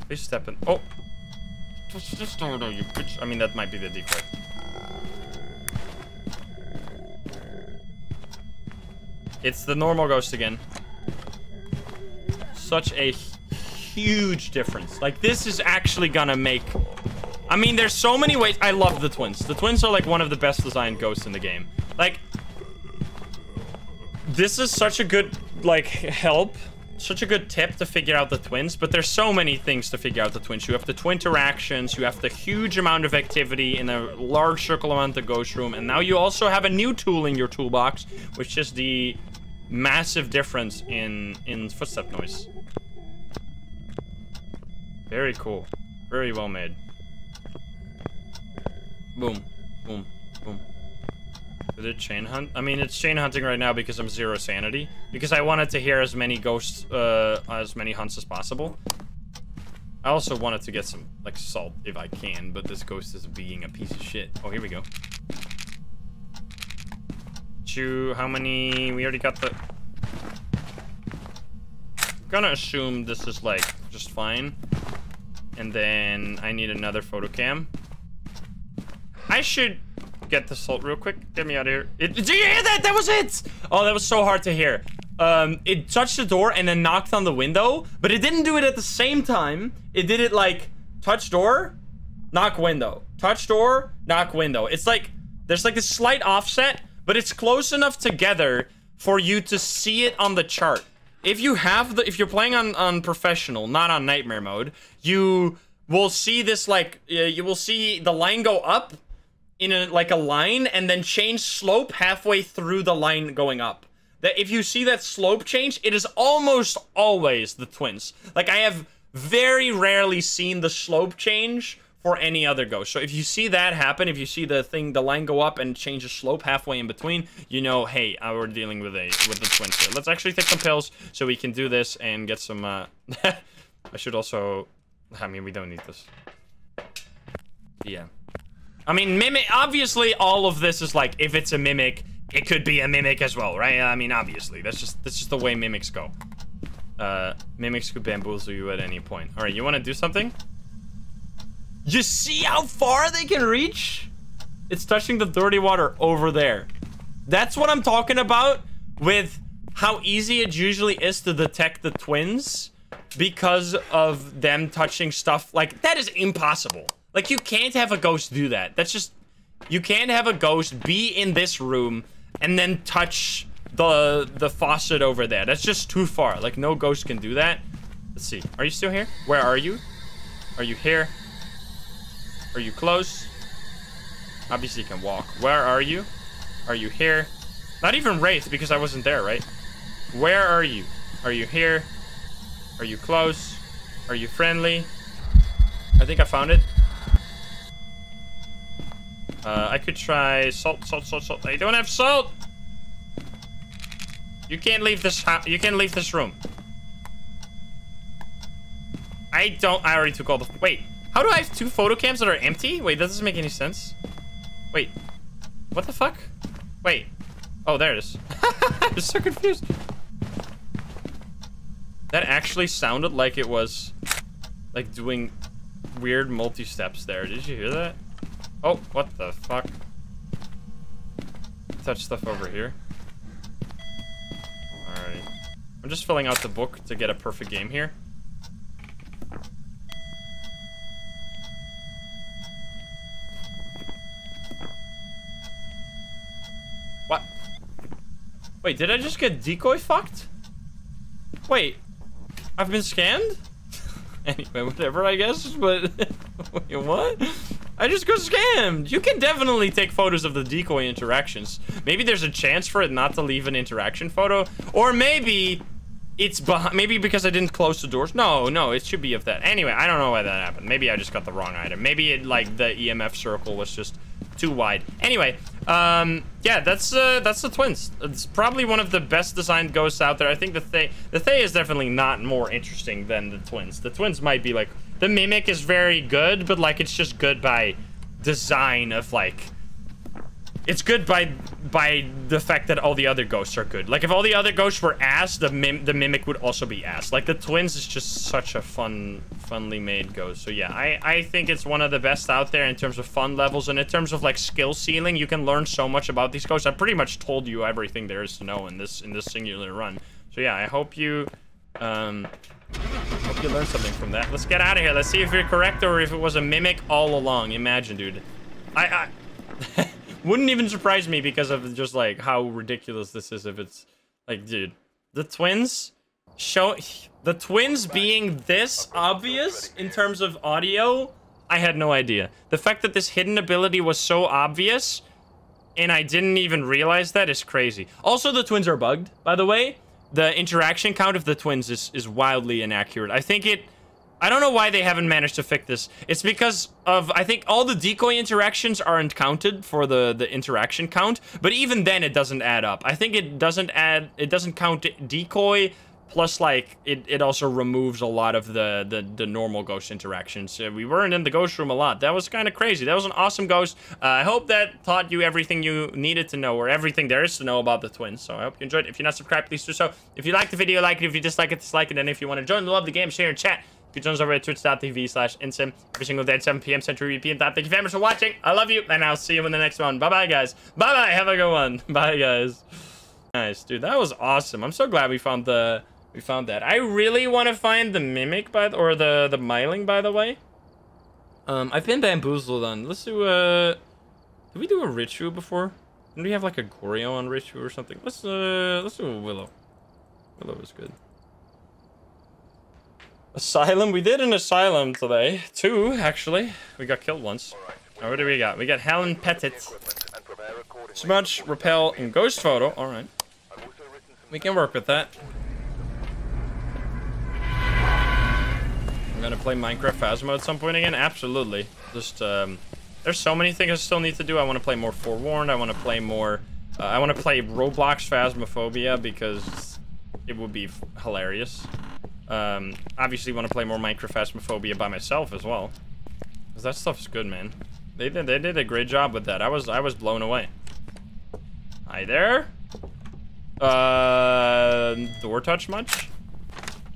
Please step in. Oh. Just, just don't know, you bitch. I mean, that might be the decoy. It's the normal ghost again. Such a huge difference. Like, this is actually gonna make... I mean, there's so many ways... I love the twins. The twins are, like, one of the best designed ghosts in the game. Like, this is such a good, like, help such a good tip to figure out the twins, but there's so many things to figure out the twins. You have the twin interactions, you have the huge amount of activity in a large circle around the ghost room, and now you also have a new tool in your toolbox, which is the massive difference in, in footstep noise. Very cool. Very well made. Boom. Boom. Is it chain hunt? I mean, it's chain hunting right now because I'm zero sanity. Because I wanted to hear as many ghosts, uh, as many hunts as possible. I also wanted to get some, like, salt if I can, but this ghost is being a piece of shit. Oh, here we go. Chew, how many? We already got the... I'm gonna assume this is, like, just fine. And then I need another photocam. I should get the salt real quick. Get me out of here. It, did you hear that? That was it! Oh, that was so hard to hear. Um, it touched the door and then knocked on the window, but it didn't do it at the same time. It did it like, touch door, knock window. Touch door, knock window. It's like, there's like a slight offset, but it's close enough together for you to see it on the chart. If you have the, if you're playing on, on professional, not on nightmare mode, you will see this like you will see the line go up in a like a line and then change slope halfway through the line going up. That if you see that slope change, it is almost always the twins. Like I have very rarely seen the slope change for any other ghost. So if you see that happen, if you see the thing, the line go up and change the slope halfway in between, you know, hey, uh, we're dealing with a with the twins here. Let's actually take some pills so we can do this and get some. Uh... I should also. I mean, we don't need this. Yeah. I mean, mimic. Obviously, all of this is like, if it's a mimic, it could be a mimic as well, right? I mean, obviously, that's just that's just the way mimics go. Uh, mimics could bamboozle you at any point. All right, you want to do something? You see how far they can reach? It's touching the dirty water over there. That's what I'm talking about with how easy it usually is to detect the twins because of them touching stuff. Like, that is impossible. Like, you can't have a ghost do that. That's just... You can't have a ghost be in this room and then touch the the faucet over there. That's just too far. Like, no ghost can do that. Let's see. Are you still here? Where are you? Are you here? Are you close? Obviously you can walk. Where are you? Are you here? Not even Wraith, because I wasn't there, right? Where are you? Are you here? Are you close? Are you friendly? I think I found it. Uh, I could try salt, salt, salt, salt. I don't have salt! You can't leave this You can't leave this room. I don't- I already took all the- Wait. How do I have two photo cams that are empty? Wait, that doesn't make any sense. Wait. What the fuck? Wait. Oh, there it is. I'm so confused. That actually sounded like it was like doing weird multi-steps there. Did you hear that? Oh, what the fuck? Touch stuff over here. Alright. I'm just filling out the book to get a perfect game here. What? Wait, did I just get decoy fucked? Wait, I've been scanned? anyway, whatever, I guess, but... Wait, what? I just got scammed! You can definitely take photos of the decoy interactions. Maybe there's a chance for it not to leave an interaction photo. Or maybe it's behind... Maybe because I didn't close the doors. No, no, it should be of that. Anyway, I don't know why that happened. Maybe I just got the wrong item. Maybe it, like, the EMF circle was just too wide. Anyway, um, yeah, that's uh, that's the twins. It's probably one of the best designed ghosts out there. I think the Thaye, the Thaye is definitely not more interesting than the twins. The twins might be like the mimic is very good, but like it's just good by design of like it's good by by the fact that all the other ghosts are good. Like if all the other ghosts were ass, the mim the mimic would also be ass. Like the twins is just such a fun, funly made ghost. So yeah, I I think it's one of the best out there in terms of fun levels and in terms of like skill ceiling. You can learn so much about these ghosts. I pretty much told you everything there is to know in this in this singular run. So yeah, I hope you um hope you learned something from that. Let's get out of here. Let's see if you're correct or if it was a mimic all along. Imagine, dude. I I. Wouldn't even surprise me because of just like how ridiculous this is if it's like, dude, the twins show the twins being this obvious in terms of audio, I had no idea. The fact that this hidden ability was so obvious and I didn't even realize that is crazy. Also, the twins are bugged, by the way. The interaction count of the twins is, is wildly inaccurate. I think it I don't know why they haven't managed to fix this. It's because of, I think all the decoy interactions aren't counted for the, the interaction count, but even then it doesn't add up. I think it doesn't add, it doesn't count decoy, plus like, it, it also removes a lot of the, the, the normal ghost interactions. Uh, we weren't in the ghost room a lot. That was kind of crazy. That was an awesome ghost. Uh, I hope that taught you everything you needed to know, or everything there is to know about the twins. So I hope you enjoyed. It. If you're not subscribed, please do so. If you like the video, like it. If you dislike it, dislike it. And if you want to join the love the game, share and chat, you join us over at twitch.tv slash insym every single day at 7 p.m. Central European time. Thank you very much for watching. I love you, and I'll see you in the next one. Bye-bye, guys. Bye-bye. Have a good one. Bye, guys. Nice, dude. That was awesome. I'm so glad we found the we found that. I really want to find the mimic by the, or the the myling by the way. Um, I've been bamboozled on. Let's do a. Did we do a Richu before? Did we have like a Goryo on Richu or something? Let's uh let's do a Willow. Willow is good. Asylum. We did an asylum today. Two, actually. We got killed once. Now, what do we got? We got Helen Pettit. Smudge, Repel, and Ghost Photo. Alright. We can work with that. I'm gonna play Minecraft Phasmo at some point again? Absolutely. Just, um... There's so many things I still need to do. I want to play more Forewarned. I want to play more... Uh, I want to play Roblox Phasmophobia because it would be hilarious. Um, obviously want to play more Minecraft Phasmophobia by myself as well. Cause that stuff's good, man. They did they did a great job with that. I was I was blown away. Hi there. Uh, door touch much?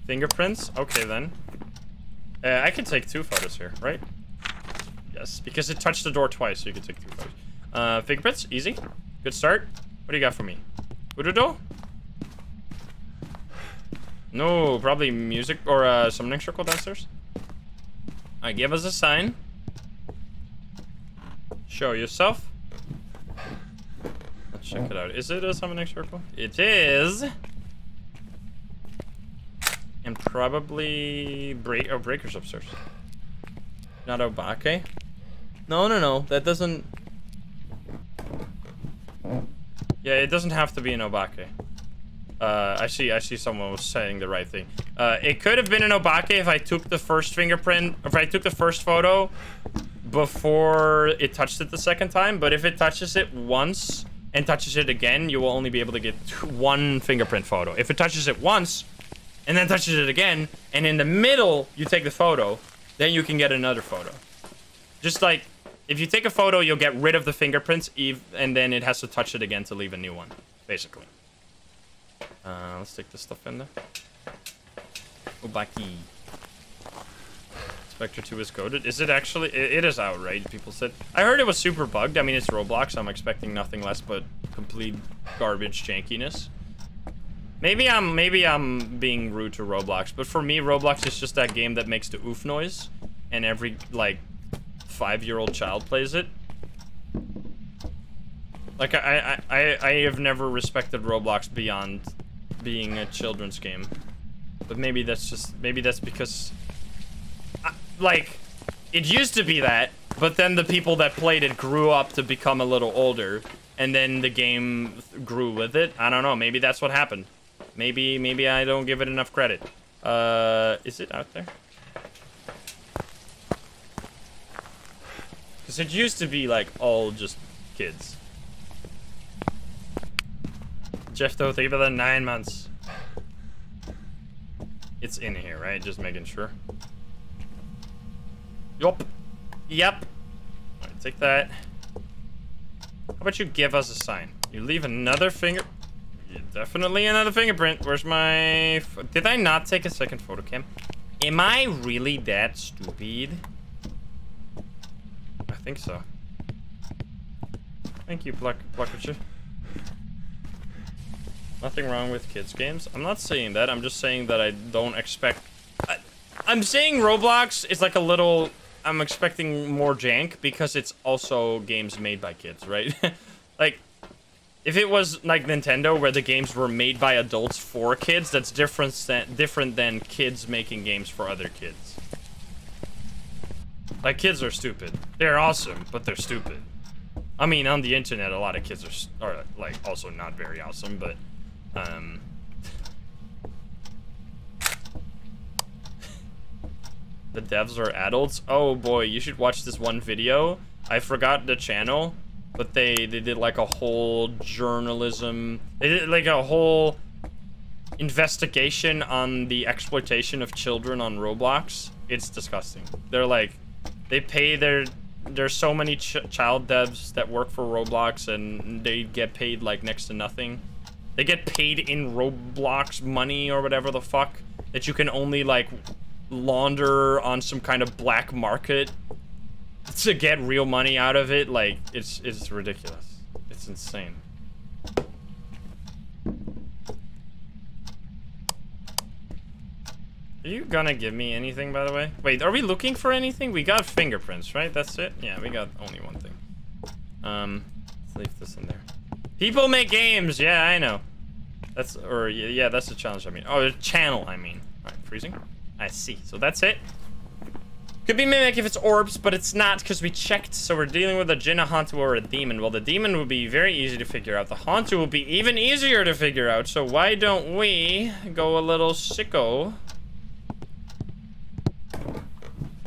Fingerprints? Okay then. Uh, I can take two photos here, right? Yes, because it touched the door twice, so you can take two photos. Uh, fingerprints, easy. Good start. What do you got for me? Udodo? No, probably music or uh, summoning circle downstairs. Alright, give us a sign. Show yourself. Let's check it out. Is it a summoning circle? It is. And probably break oh breakers upstairs. Not Obake. No, no, no. That doesn't. Yeah, it doesn't have to be an Obake. Uh, I see. I see. Someone was saying the right thing. Uh, it could have been an Obake if I took the first fingerprint, if I took the first photo before it touched it the second time. But if it touches it once and touches it again, you will only be able to get one fingerprint photo. If it touches it once and then touches it again, and in the middle you take the photo, then you can get another photo. Just like if you take a photo, you'll get rid of the fingerprints, and then it has to touch it again to leave a new one, basically. Uh, let's take this stuff in there. Obake. Spectre 2 is coded. Is it actually? It, it is out, right? People said. I heard it was super bugged. I mean, it's Roblox. I'm expecting nothing less but complete garbage jankiness. Maybe I'm maybe I'm being rude to Roblox, but for me, Roblox is just that game that makes the oof noise, and every like five-year-old child plays it. Like I, I I I have never respected Roblox beyond being a children's game. But maybe that's just, maybe that's because, I, like, it used to be that, but then the people that played it grew up to become a little older, and then the game grew with it. I don't know, maybe that's what happened. Maybe, maybe I don't give it enough credit. Uh, is it out there? Because it used to be, like, all just kids. Jeff though, thank you the nine months. It's in here, right? Just making sure. Yup. Yep. Alright, take that. How about you give us a sign? You leave another finger... Definitely another fingerprint. Where's my... Did I not take a second photo cam? Am I really that stupid? I think so. Thank you, Pluck Pluckercher. Nothing wrong with kids games. I'm not saying that. I'm just saying that I don't expect... I, I'm saying Roblox is like a little... I'm expecting more jank because it's also games made by kids, right? like, if it was like Nintendo where the games were made by adults for kids, that's different than, different than kids making games for other kids. Like, kids are stupid. They're awesome, but they're stupid. I mean, on the internet, a lot of kids are, are like, also not very awesome, but... Um, the devs are adults. Oh boy, you should watch this one video. I forgot the channel, but they they did like a whole journalism. They did like a whole investigation on the exploitation of children on Roblox. It's disgusting. They're like, they pay their. There's so many ch child devs that work for Roblox, and they get paid like next to nothing. They get paid in Roblox money or whatever the fuck that you can only like launder on some kind of black market to get real money out of it. Like it's it's ridiculous. It's insane. Are you gonna give me anything, by the way? Wait, are we looking for anything? We got fingerprints, right? That's it? Yeah, we got only one thing. Um, let's leave this in there. People make games. Yeah, I know. That's, or, yeah, that's the challenge, I mean. Oh, the channel, I mean. Alright, freezing. I see. So that's it. Could be Mimic if it's orbs, but it's not because we checked. So we're dealing with a Jinn, a or a Demon. Well, the Demon would be very easy to figure out. The Hantu will be even easier to figure out. So why don't we go a little sicko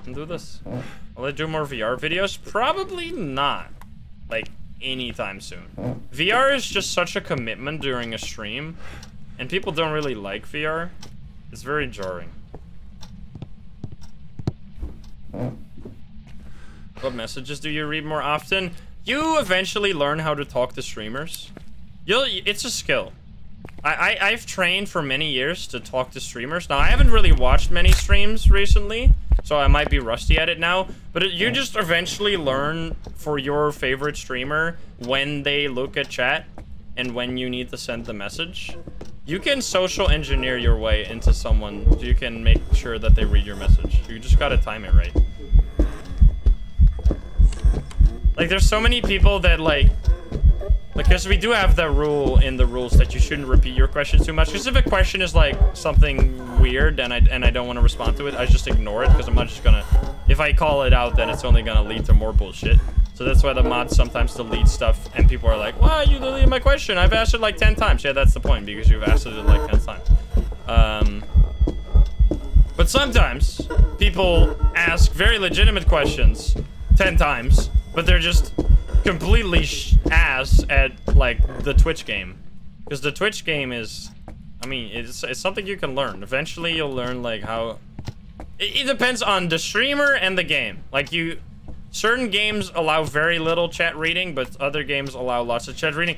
and do this? Will I do more VR videos? Probably not. Like, anytime soon. VR is just such a commitment during a stream. And people don't really like VR. It's very jarring. What messages do you read more often? You eventually learn how to talk to streamers. You'll, it's a skill. I, I, I've trained for many years to talk to streamers. Now, I haven't really watched many streams recently, so I might be rusty at it now. But it, you just eventually learn for your favorite streamer when they look at chat and when you need to send the message. You can social engineer your way into someone. You can make sure that they read your message. You just gotta time it right. Like, there's so many people that, like... Because we do have that rule in the rules that you shouldn't repeat your question too much. Because if a question is, like, something weird and I, and I don't want to respond to it, I just ignore it. Because I'm not just gonna... If I call it out, then it's only gonna lead to more bullshit. So that's why the mods sometimes delete stuff and people are like, wow, you deleted my question. I've asked it like 10 times. Yeah, that's the point because you've asked it like 10 times. Um, but sometimes people ask very legitimate questions 10 times, but they're just completely ass at like the Twitch game. Because the Twitch game is, I mean, it's, it's something you can learn. Eventually you'll learn like how, it, it depends on the streamer and the game. Like you, Certain games allow very little chat reading, but other games allow lots of chat reading.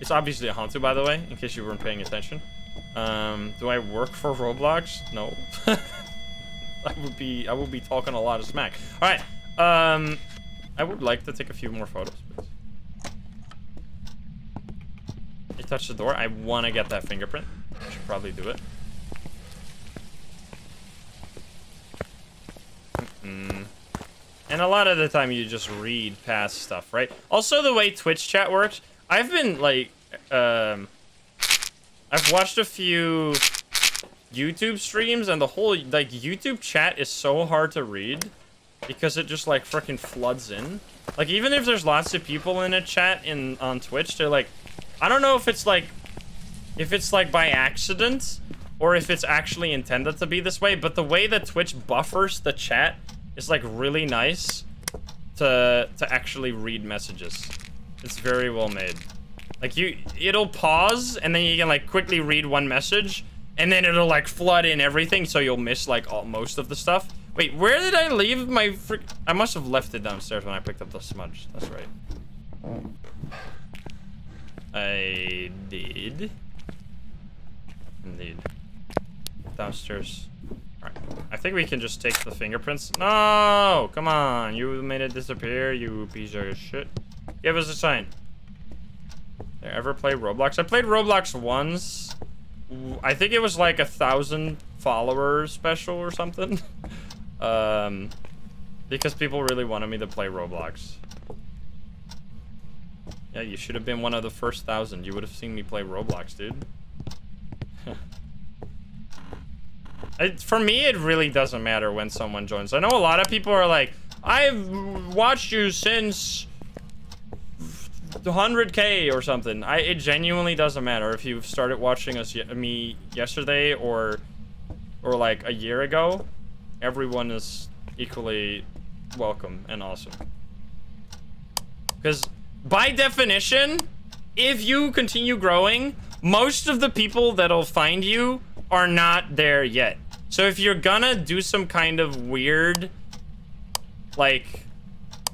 It's obviously a Hantu, by the way, in case you weren't paying attention. Um, do I work for Roblox? No. I would be I would be talking a lot of smack. All right. Um, I would like to take a few more photos, please. You touch the door. I want to get that fingerprint. I should probably do it. Mm -mm. And a lot of the time you just read past stuff, right? Also, the way Twitch chat works, I've been, like, um... I've watched a few YouTube streams, and the whole, like, YouTube chat is so hard to read because it just, like, freaking floods in. Like, even if there's lots of people in a chat in on Twitch, they're like... I don't know if it's, like... If it's, like, by accident, or if it's actually intended to be this way, but the way that Twitch buffers the chat is like really nice to to actually read messages. It's very well made. Like you, it'll pause and then you can like quickly read one message and then it'll like flood in everything so you'll miss like all, most of the stuff. Wait, where did I leave my frick? I must have left it downstairs when I picked up the smudge. That's right. I did. Indeed. Downstairs. Alright. I think we can just take the fingerprints. No! Come on. You made it disappear, you piece of shit. Give us a sign. I ever play Roblox? I played Roblox once. I think it was like a thousand followers special or something. um, because people really wanted me to play Roblox. Yeah, you should have been one of the first thousand. You would have seen me play Roblox, dude. It, for me, it really doesn't matter when someone joins. I know a lot of people are like, I've watched you since 100k or something. I it genuinely doesn't matter if you've started watching us me yesterday or or like a year ago. Everyone is equally welcome and awesome. Because by definition, if you continue growing, most of the people that'll find you are not there yet. So if you're gonna do some kind of weird, like,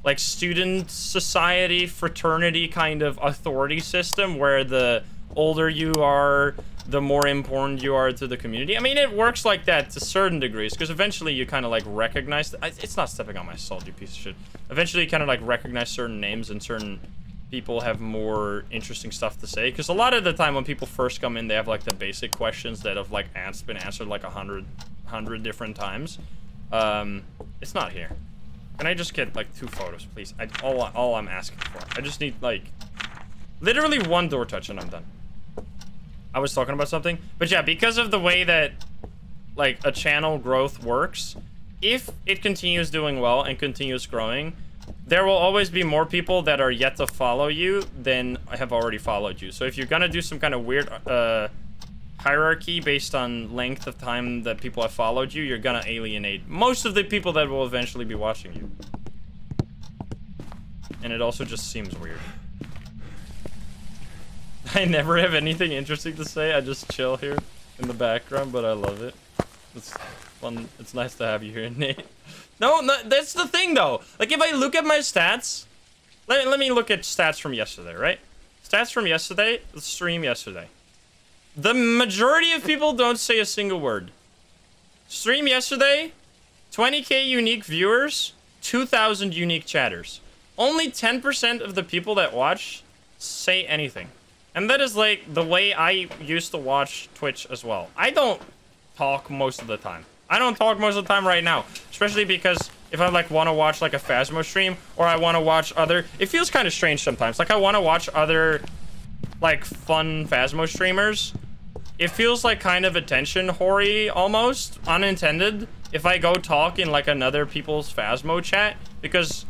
like student society, fraternity kind of authority system where the older you are, the more important you are to the community. I mean, it works like that to certain degrees because eventually you kind of like recognize, it's not stepping on my salt, you piece of shit. Eventually you kind of like recognize certain names and certain people have more interesting stuff to say. Because a lot of the time when people first come in, they have like the basic questions that have like ans been answered like a hundred, hundred different times. Um, it's not here. Can I just get like two photos, please? I, all, all I'm asking for. I just need like, literally one door touch and I'm done. I was talking about something, but yeah, because of the way that like a channel growth works, if it continues doing well and continues growing, there will always be more people that are yet to follow you than have already followed you. So if you're gonna do some kind of weird uh, hierarchy based on length of time that people have followed you, you're gonna alienate most of the people that will eventually be watching you. And it also just seems weird. I never have anything interesting to say. I just chill here in the background, but I love it. It's fun. It's nice to have you here, Nate. No, no, that's the thing, though. Like, if I look at my stats... Let, let me look at stats from yesterday, right? Stats from yesterday, the stream yesterday. The majority of people don't say a single word. Stream yesterday, 20k unique viewers, 2,000 unique chatters. Only 10% of the people that watch say anything. And that is like the way I used to watch Twitch as well. I don't talk most of the time. I don't talk most of the time right now, especially because if I like want to watch like a Phasmo stream or I want to watch other, it feels kind of strange sometimes. Like I want to watch other like fun Phasmo streamers. It feels like kind of attention hoary almost, unintended, if I go talk in like another people's Phasmo chat because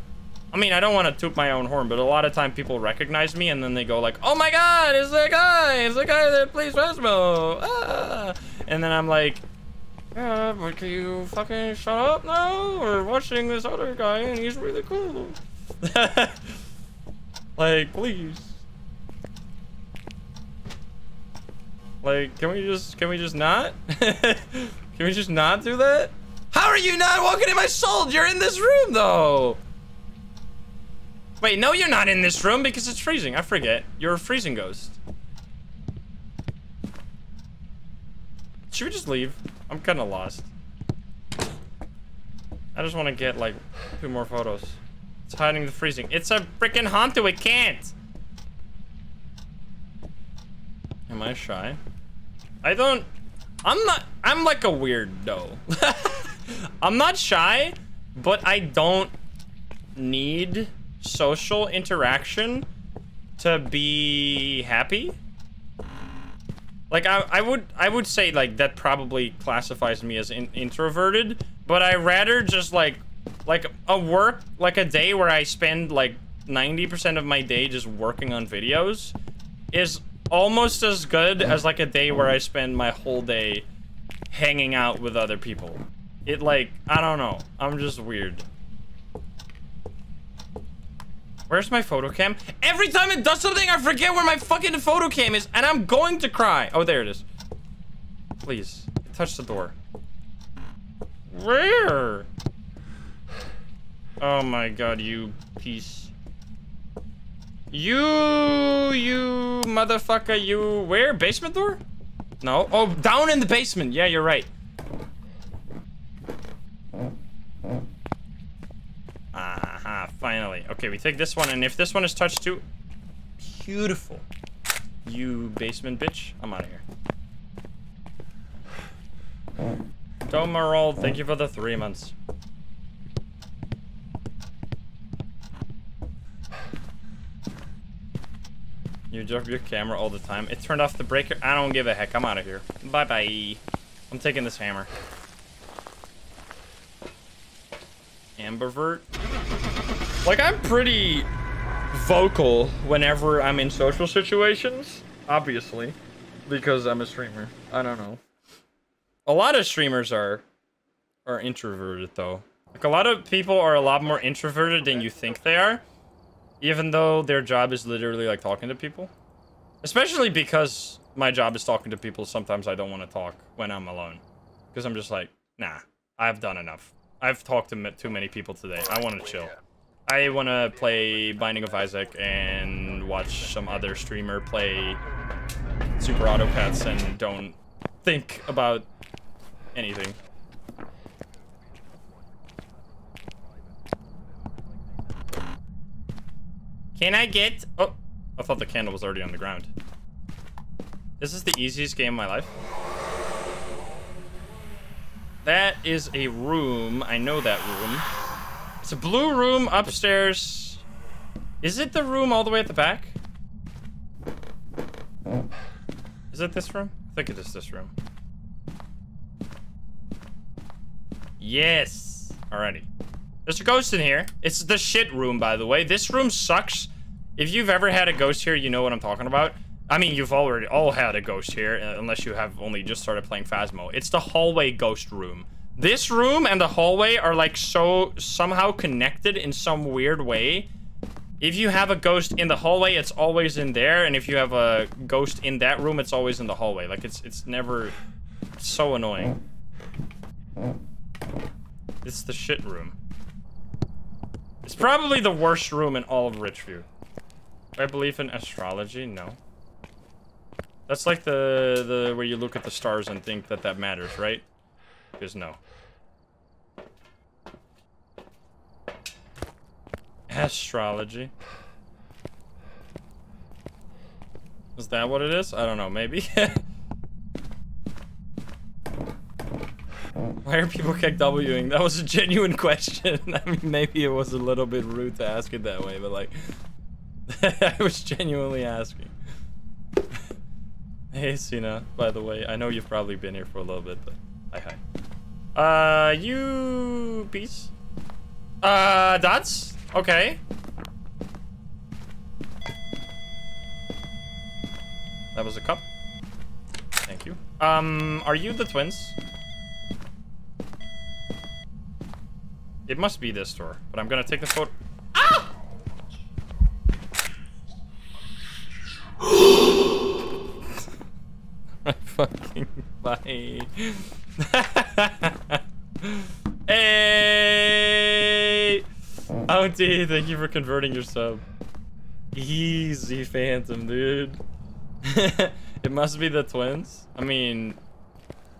I mean, I don't want to toot my own horn, but a lot of time people recognize me and then they go like, "Oh my God, it's the guy! It's the guy that plays Phasmo!" Ah! And then I'm like, "Yeah, but can you fucking shut up now? We're watching this other guy and he's really cool." like, please. Like, can we just, can we just not? can we just not do that? How are you not walking in my soul? You're in this room though. Wait, no, you're not in this room because it's freezing. I forget. You're a freezing ghost. Should we just leave? I'm kind of lost. I just want to get, like, two more photos. It's hiding the freezing. It's a freaking Hantu. It can't. Am I shy? I don't... I'm not... I'm like a weirdo. I'm not shy, but I don't need social interaction to be happy. Like I, I would I would say like that probably classifies me as in, introverted, but I rather just like like a work like a day where I spend like 90% of my day just working on videos is almost as good as like a day where I spend my whole day hanging out with other people. It like I don't know. I'm just weird. Where's my photo cam? Every time it does something, I forget where my fucking photo cam is, and I'm going to cry. Oh, there it is. Please, touch the door. Where? Oh my god, you piece. You, you motherfucker, you... Where? Basement door? No. Oh, down in the basement. Yeah, you're right. Ah. Aha, finally. Okay, we take this one, and if this one is touched too... Beautiful. You basement bitch. I'm out of here. Domarol, thank you for the three months. You drop your camera all the time. It turned off the breaker. I don't give a heck. I'm out of here. Bye-bye. I'm taking this hammer. Ambivert. Like, I'm pretty vocal whenever I'm in social situations, obviously, because I'm a streamer. I don't know. A lot of streamers are are introverted though. Like a lot of people are a lot more introverted than you think they are, even though their job is literally like talking to people. Especially because my job is talking to people, sometimes I don't want to talk when I'm alone. Because I'm just like, nah, I've done enough. I've talked to too many people today. I want to chill. I want to play Binding of Isaac and watch some other streamer play Super Auto Pets and don't think about anything. Can I get... Oh, I thought the candle was already on the ground. This is the easiest game of my life. That is a room. I know that room. It's a blue room upstairs. Is it the room all the way at the back? Is it this room? I think it is this room. Yes. Alrighty. There's a ghost in here. It's the shit room, by the way. This room sucks. If you've ever had a ghost here, you know what I'm talking about. I mean, you've already all had a ghost here, uh, unless you have only just started playing Phasmo. It's the hallway ghost room. This room and the hallway are like so somehow connected in some weird way. If you have a ghost in the hallway, it's always in there, and if you have a ghost in that room, it's always in the hallway. Like it's it's never it's so annoying. It's the shit room. It's probably the worst room in all of Ridgeview. I believe in astrology? No. That's like the the where you look at the stars and think that that matters, right? Because no. Astrology. Is that what it is? I don't know, maybe. Why are people kick Wing? That was a genuine question. I mean, maybe it was a little bit rude to ask it that way, but like, I was genuinely asking. Hey, Cena, by the way, I know you've probably been here for a little bit, but hi, hi. Uh, you... Peace? Uh, dots? Okay. That was a cup. Thank you. Um, are you the twins? It must be this door, but I'm gonna take the photo. Ah! fucking bye. hey! Auntie, thank you for converting your sub. Easy Phantom, dude. it must be the twins. I mean,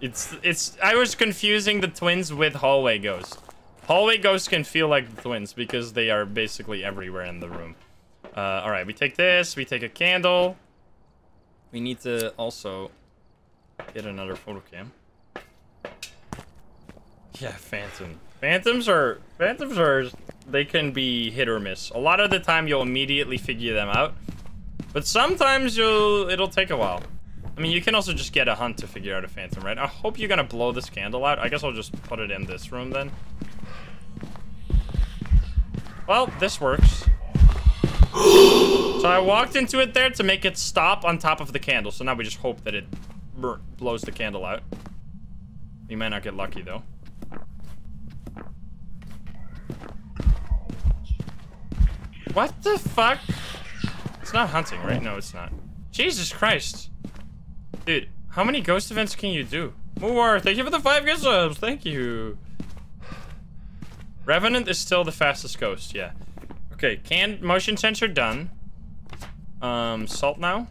it's it's. I was confusing the twins with hallway ghost. Hallway ghosts can feel like the twins because they are basically everywhere in the room. Uh, all right, we take this. We take a candle. We need to also get another photo cam. Yeah, phantom. Phantoms are phantoms are they can be hit or miss. A lot of the time you'll immediately figure them out, but sometimes you'll it'll take a while. I mean, you can also just get a hunt to figure out a phantom, right? I hope you're gonna blow this candle out. I guess I'll just put it in this room then. Well, this works. so I walked into it there to make it stop on top of the candle. So now we just hope that it blows the candle out. You might not get lucky, though. What the fuck? It's not hunting, right? No, it's not. Jesus Christ. Dude, how many ghost events can you do? More. Thank you for the five gift subs. Thank you. Revenant is still the fastest ghost, yeah. Okay, can motion sensor done. Um, salt now.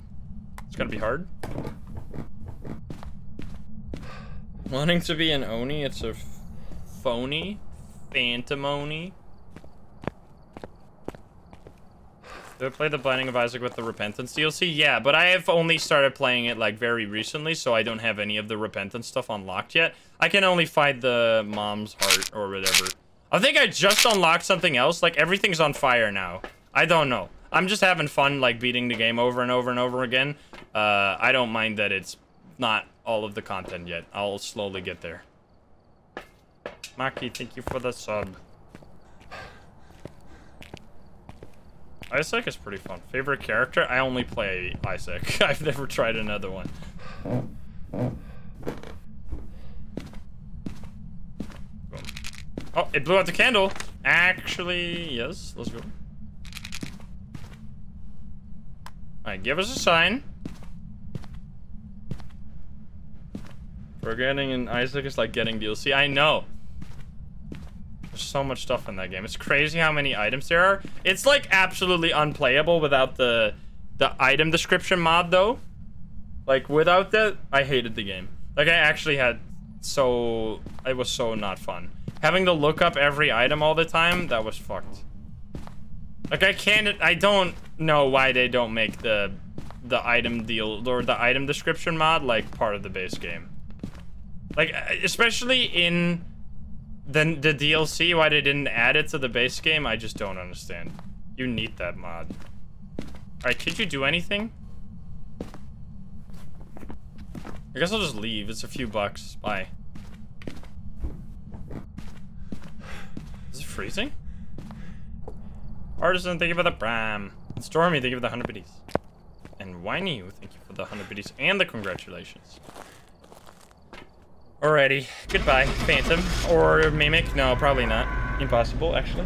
It's gonna be hard. Wanting to be an Oni, it's a phony. Phantom Oni. Did I play The Binding of Isaac with the Repentance DLC? Yeah, but I have only started playing it, like, very recently, so I don't have any of the Repentance stuff unlocked yet. I can only fight the Mom's Heart or whatever. I think I just unlocked something else. Like, everything's on fire now. I don't know. I'm just having fun, like, beating the game over and over and over again. Uh, I don't mind that it's not all of the content yet. I'll slowly get there. Maki, thank you for the sub. Isaac is pretty fun. Favorite character? I only play Isaac. I've never tried another one. Oh, it blew out the candle. Actually, yes. Let's go. Alright, give us a sign. Forgetting in Isaac is like getting DLC. I know. There's so much stuff in that game. It's crazy how many items there are. It's like absolutely unplayable without the the item description mod though. Like without that, I hated the game. Like I actually had so it was so not fun. Having to look up every item all the time, that was fucked. Like, I can't, I don't know why they don't make the, the item deal, or the item description mod, like, part of the base game. Like, uh, especially in the, the DLC, why they didn't add it to the base game, I just don't understand. You need that mod. Alright, could you do anything? I guess I'll just leave. It's a few bucks. Bye. Is it freezing? Artisan, thank you for the prime. Stormy, thank you for the 100 biddies. And Whiny, thank you for the 100 biddies and the congratulations. Alrighty, goodbye, Phantom. Or Mimic, no, probably not. Impossible, actually.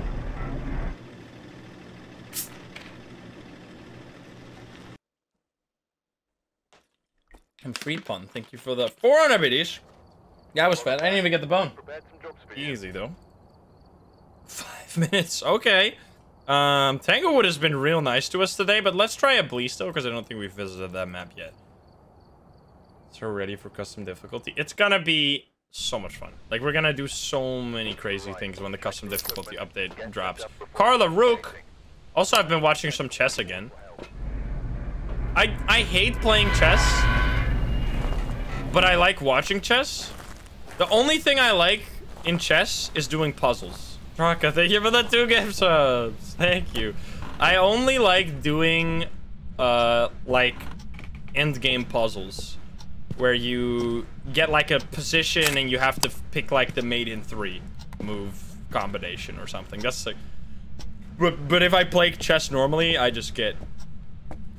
And Freed Pun, thank you for the 400 biddies. I was fat. I didn't even get the bone. Easy, though. Five minutes, okay. Um, Tanglewood has been real nice to us today, but let's try a Bleasdale, because I don't think we've visited that map yet. So ready for custom difficulty. It's gonna be so much fun. Like, we're gonna do so many crazy things when the custom difficulty update drops. Carla Rook! Also, I've been watching some chess again. I, I hate playing chess, but I like watching chess. The only thing I like in chess is doing puzzles. Raka, thank you for the two gift subs. Thank you. I only like doing, uh, like, end game puzzles. Where you get, like, a position and you have to pick, like, the maiden three move combination or something. That's, like... But, but if I play chess normally, I just get...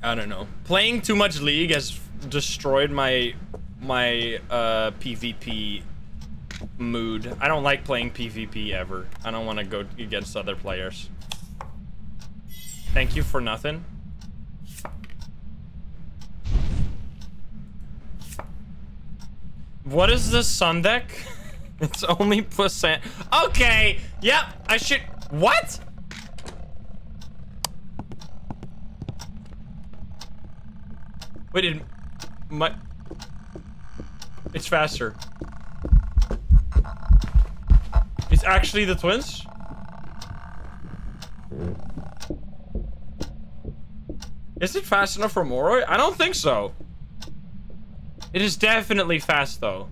I don't know. Playing too much League has destroyed my, my, uh, PvP mood. I don't like playing PvP ever. I don't want to go against other players. Thank you for nothing. What is the sun deck? it's only percent. Okay. Yep. I should. What? Wait, did my? It's faster. It's actually the twins? Is it fast enough for Moroi? I don't think so. It is definitely fast, though.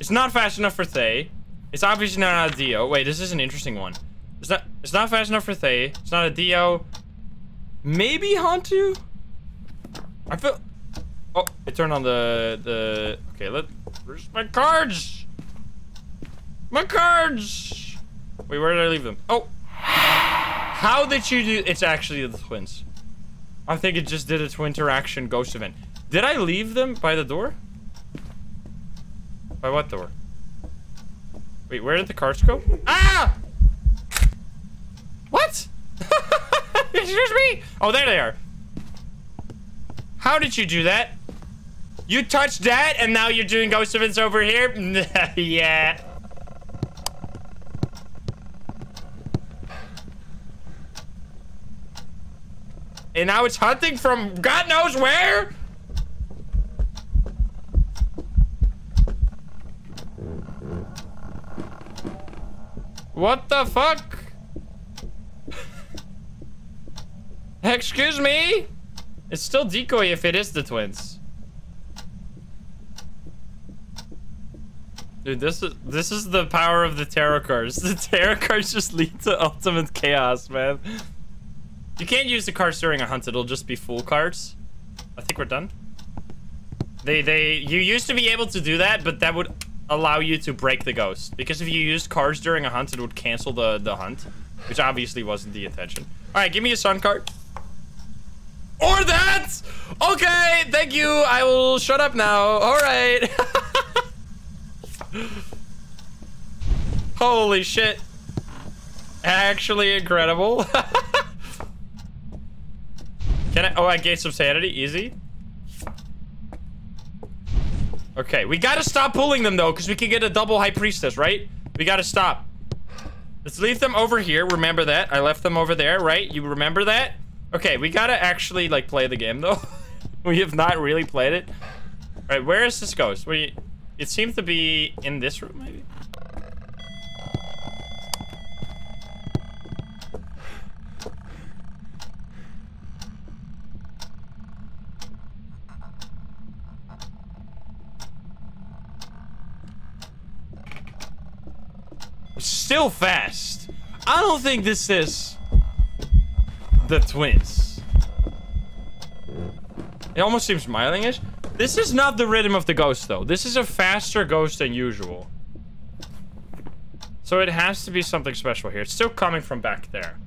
It's not fast enough for Thaye. It's obviously not a Dio. Wait, this is an interesting one. It's not, it's not fast enough for Thaye. It's not a Dio. Maybe Hantu? I feel... Oh, it turned on the... the... Okay, let... Where's my cards? My cards! Wait, where did I leave them? Oh! How did you do... It's actually the twins. I think it just did a twin interaction ghost event. Did I leave them by the door? By what door? Wait, where did the cards go? Ah! What? Excuse me? Oh, there they are. How did you do that? You touched that and now you're doing ghost events over here? yeah. And now it's hunting from God knows where? What the fuck? Excuse me? It's still decoy if it is the twins. Dude, this is this is the power of the tarot cards. The tarot cards just lead to ultimate chaos, man. You can't use the cards during a hunt, it'll just be full cards. I think we're done. They, they, you used to be able to do that, but that would allow you to break the ghost. Because if you used cards during a hunt, it would cancel the, the hunt. Which obviously wasn't the intention. Alright, give me a sun card. Or that! Okay, thank you. I will shut up now. Alright. Holy shit. Actually incredible. Can I? Oh, I Gates of Sanity. Easy. Okay, we gotta stop pulling them though, because we can get a double High Priestess, right? We gotta stop. Let's leave them over here. Remember that. I left them over there, right? You remember that? Okay, we gotta actually, like, play the game, though. we have not really played it. All right, where is this ghost? We, it seems to be in this room, maybe? Still fast. I don't think this is the twins. It almost seems smiling-ish. This is not the rhythm of the ghost, though. This is a faster ghost than usual. So it has to be something special here. It's still coming from back there.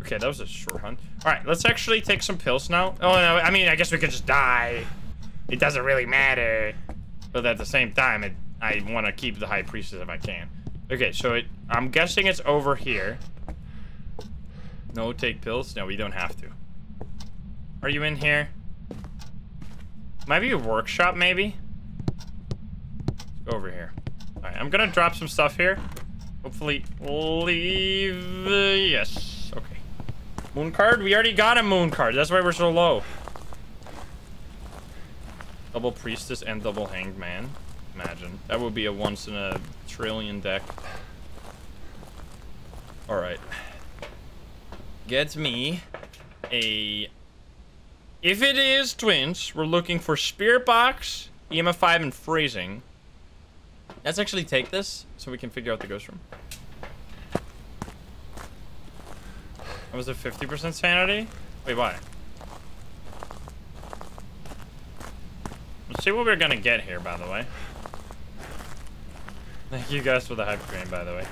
Okay, that was a short hunt. All right, let's actually take some pills now. Oh, no, I mean, I guess we could just die. It doesn't really matter. But at the same time, it, I want to keep the High Priestess if I can. Okay, so it, I'm guessing it's over here. No take pills? No, we don't have to. Are you in here? Might be a workshop, maybe? Over here. Alright, I'm gonna drop some stuff here. Hopefully leave... Uh, yes. Okay. Moon card? We already got a moon card. That's why we're so low. Double priestess and double hanged man. Imagine. That would be a once in a trillion deck. Alright. Get me a... If it is twins, we're looking for Spirit Box, EMF 5, and Freezing. Let's actually take this so we can figure out the ghost room. That was a 50% sanity? Wait, why? Let's see what we're gonna get here, by the way. Thank you guys for the hype train, by the way.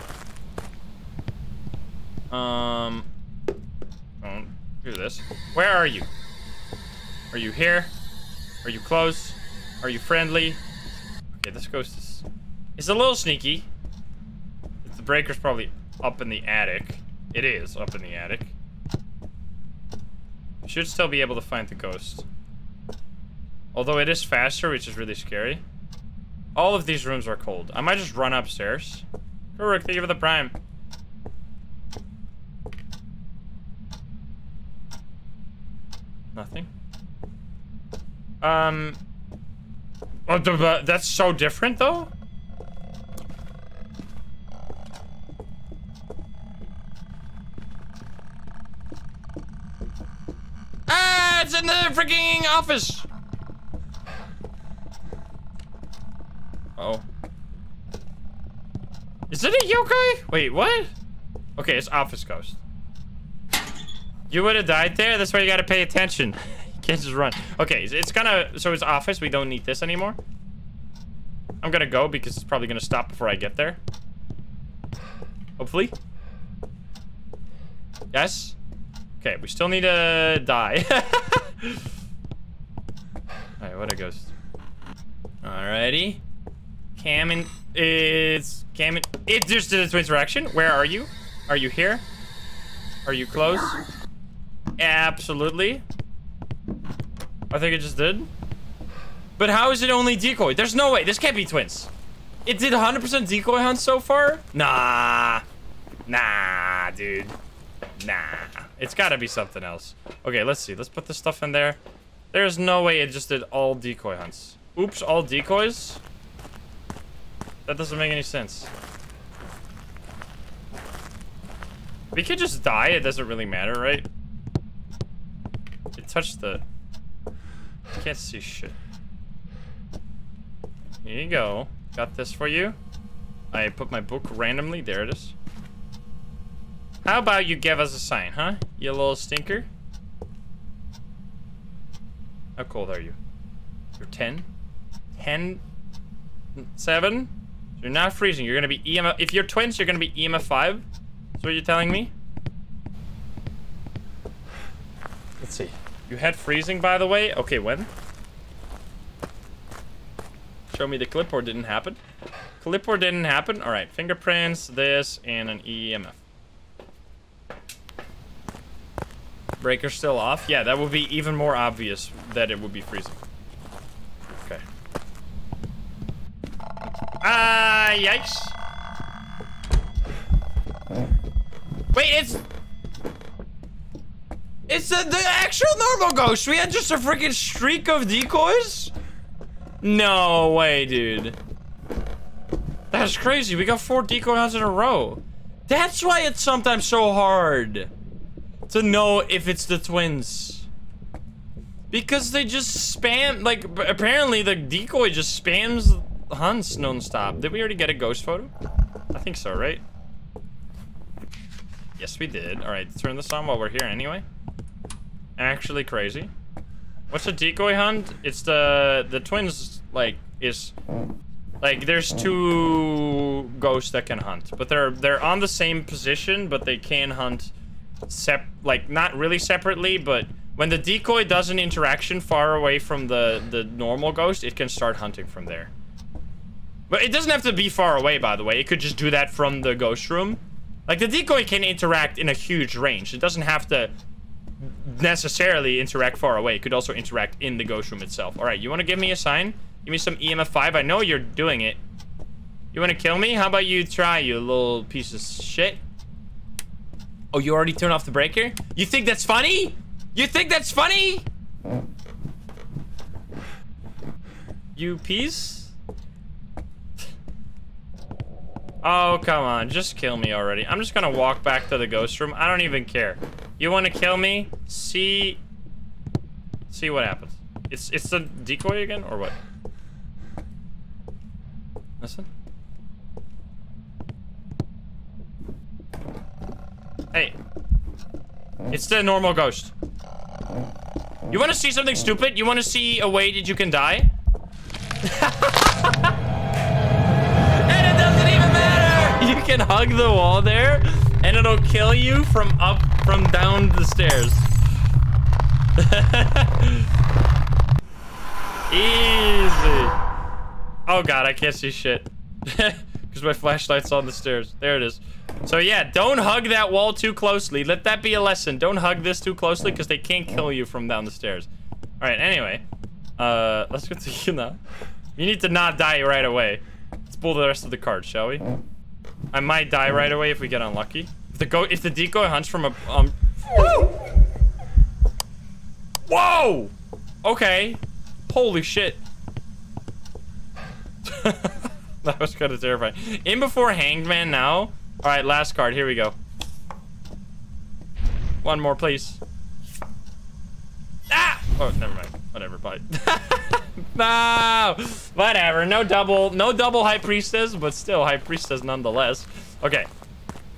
Um, don't do this. Where are you? Are you here? Are you close? Are you friendly? Okay, this ghost is... It's a little sneaky. The breaker's probably up in the attic. It is up in the attic. Should still be able to find the ghost. Although it is faster, which is really scary. All of these rooms are cold. I might just run upstairs. Correct, thank you for the prime. Nothing. Um. Oh, that's so different, though? Ah, it's in the freaking office. Oh. Is it a yokai? Wait, what? Okay, it's office ghost. You would have died there? That's why you gotta pay attention. you can't just run. Okay, it's gonna... So it's office. We don't need this anymore. I'm gonna go because it's probably gonna stop before I get there. Hopefully. Yes? Okay, we still need to die. Alright, what a ghost. Alrighty. Cammon is... Cammon... It just did its interaction. Where are you? Are you here? Are you close? Absolutely. I think it just did. But how is it only decoy? There's no way. This can't be twins. It did 100% decoy hunt so far? Nah. Nah, dude. Nah. It's gotta be something else. Okay, let's see. Let's put this stuff in there. There's no way it just did all decoy hunts. Oops, all decoys? That doesn't make any sense. We could just die. It doesn't really matter, right? It touched the... I can't see shit. Here you go. Got this for you. I put my book randomly. There it is. How about you give us a sign, huh? You little stinker. How cold are you? You're 10? 10? 7? You're not freezing. You're gonna be EMF. If you're twins, you're gonna be EMF 5. That's what you're telling me? Let's see. You had freezing, by the way? Okay, when? Show me the clip or didn't happen. Clip or didn't happen? Alright, fingerprints, this, and an EMF. Breaker still off? Yeah, that would be even more obvious that it would be freezing. Okay. Ah, uh, yikes. Wait, it's... It's the, actual normal ghost. We had just a freaking streak of decoys? No way, dude. That's crazy. We got four decoy hunts in a row. That's why it's sometimes so hard to know if it's the twins. Because they just spam, like, apparently the decoy just spams hunts non-stop. Did we already get a ghost photo? I think so, right? Yes, we did. All right, turn this on while we're here anyway. Actually crazy. What's a decoy hunt? It's the, the twins, like, is Like, there's two ghosts that can hunt, but they're they're on the same position, but they can hunt sep like not really separately, but when the decoy does an interaction far away from the the normal ghost, it can start hunting from there. But it doesn't have to be far away, by the way. It could just do that from the ghost room. Like, the decoy can interact in a huge range. It doesn't have to necessarily interact far away. It could also interact in the ghost room itself. All right, you want to give me a sign? Give me some EMF 5. I know you're doing it. You want to kill me? How about you try, you little piece of shit? Oh, you already turned off the breaker? You think that's funny? You think that's funny? You piece? Oh, come on. Just kill me already. I'm just gonna walk back to the ghost room. I don't even care. You want to kill me? See... See what happens. It's it's the decoy again, or what? Listen. Hey. It's the normal ghost. You want to see something stupid? You want to see a way that you can die? Can hug the wall there, and it'll kill you from up, from down the stairs. Easy. Oh god, I can't see shit. Because my flashlight's on the stairs. There it is. So yeah, don't hug that wall too closely. Let that be a lesson. Don't hug this too closely because they can't kill you from down the stairs. Alright, anyway. Uh, let's go continue now. You need to not die right away. Let's pull the rest of the cards, shall we? I might die right away if we get unlucky. If the go if the decoy hunts from a um Whoa! Okay. Holy shit. that was kind of terrifying. In before Hanged Man now. All right, last card. Here we go. One more, please. Ah! Oh, never mind. Whatever, bye. no! Whatever. No double, no double High Priestess, but still High Priestess nonetheless. Okay.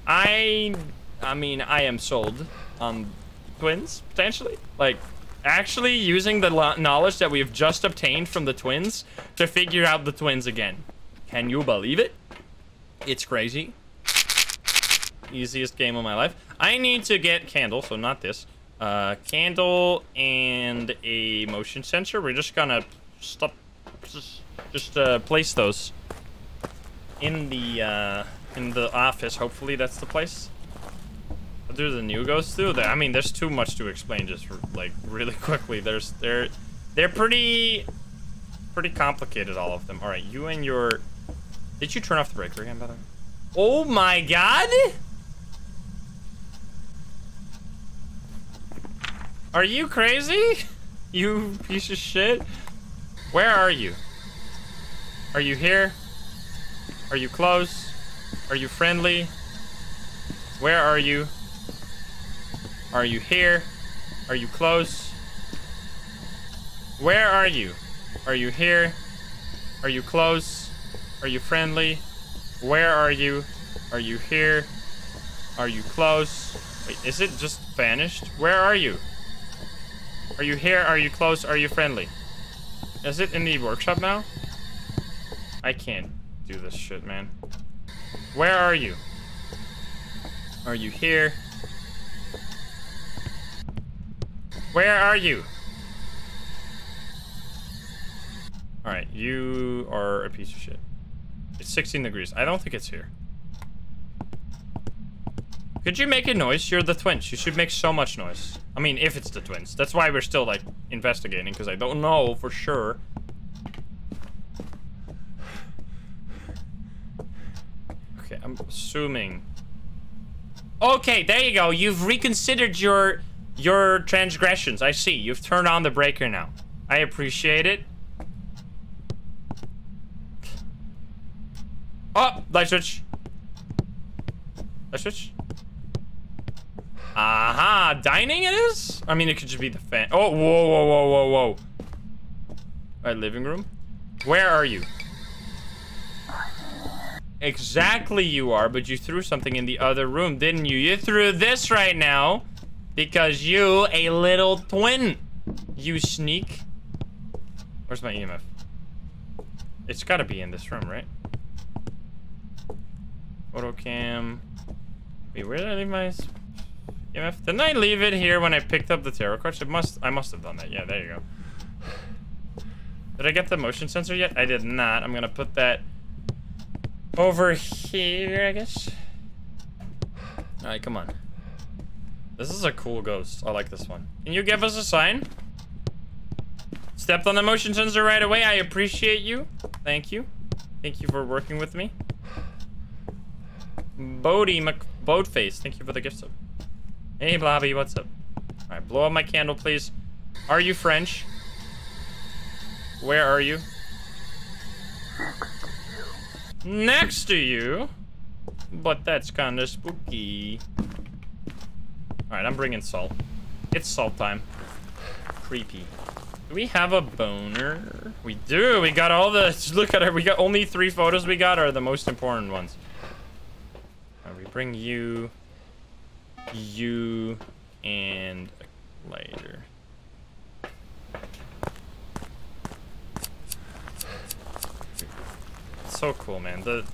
I, I mean, I am sold on twins, potentially. Like, actually using the knowledge that we've just obtained from the twins to figure out the twins again. Can you believe it? It's crazy. Easiest game of my life. I need to get candle, so not this. Uh, candle and a motion sensor. We're just gonna stop, just, just uh, place those in the uh, in the office. Hopefully that's the place do the new ghosts do? I mean, there's too much to explain just like really quickly. There's they're they're pretty pretty complicated, all of them. All right, you and your did you turn off the breaker again, by the way? Oh my god! Are you crazy? You piece of shit. Where are you? Are you here? Are you close? Are you friendly? Where are you? Are you here? Are you close? Where are you? Are you here? Are you close? Are you friendly? Where are you? Are you here? Are you close? Wait, is it just vanished? Where are you? Are you here? Are you close? Are you friendly? Is it in the workshop now? I can't do this shit, man. Where are you? Are you here? Where are you? Alright, you are a piece of shit. It's 16 degrees. I don't think it's here. Could you make a noise? You're the twins. You should make so much noise. I mean, if it's the twins. That's why we're still, like, investigating, because I don't know for sure. Okay, I'm assuming... Okay, there you go. You've reconsidered your your transgressions. I see. You've turned on the breaker now. I appreciate it. Oh, light switch. Light switch. Aha, dining it is? I mean, it could just be the fan. Oh, whoa, whoa, whoa, whoa, whoa. All right, living room. Where are you? Exactly you are, but you threw something in the other room, didn't you? You threw this right now. Because you, a little twin. You sneak. Where's my EMF? It's gotta be in this room, right? Photo cam. Wait, where did I leave my EMF? Didn't I leave it here when I picked up the tarot cards? It must. I must have done that. Yeah, there you go. Did I get the motion sensor yet? I did not. I'm gonna put that over here, I guess. All right, come on. This is a cool ghost. I like this one. Can you give us a sign? Stepped on the motion sensor right away. I appreciate you. Thank you. Thank you for working with me. Bodie Mc Boatface, thank you for the gift sub. Hey Blobby, what's up? Alright, blow up my candle, please. Are you French? Where are you? Next to you? But that's kinda spooky. Alright, I'm bringing salt. It's salt time. Creepy. Do we have a boner? We do. We got all the. Look at it. We got only three photos. We got are the most important ones. We bring you, you, and a lighter. So cool, man. The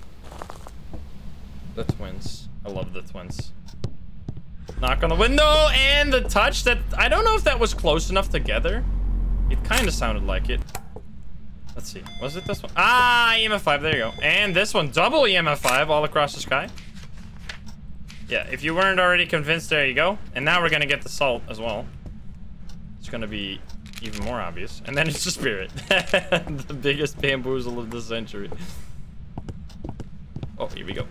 the twins. I love the twins. Knock on the window and the touch that I don't know if that was close enough together. It kind of sounded like it. Let's see. Was it this one? Ah, EMF 5. There you go. And this one, double EMF 5 all across the sky. Yeah, if you weren't already convinced, there you go. And now we're gonna get the salt as well. It's gonna be even more obvious. And then it's the spirit. the biggest bamboozle of the century. Oh, here we go.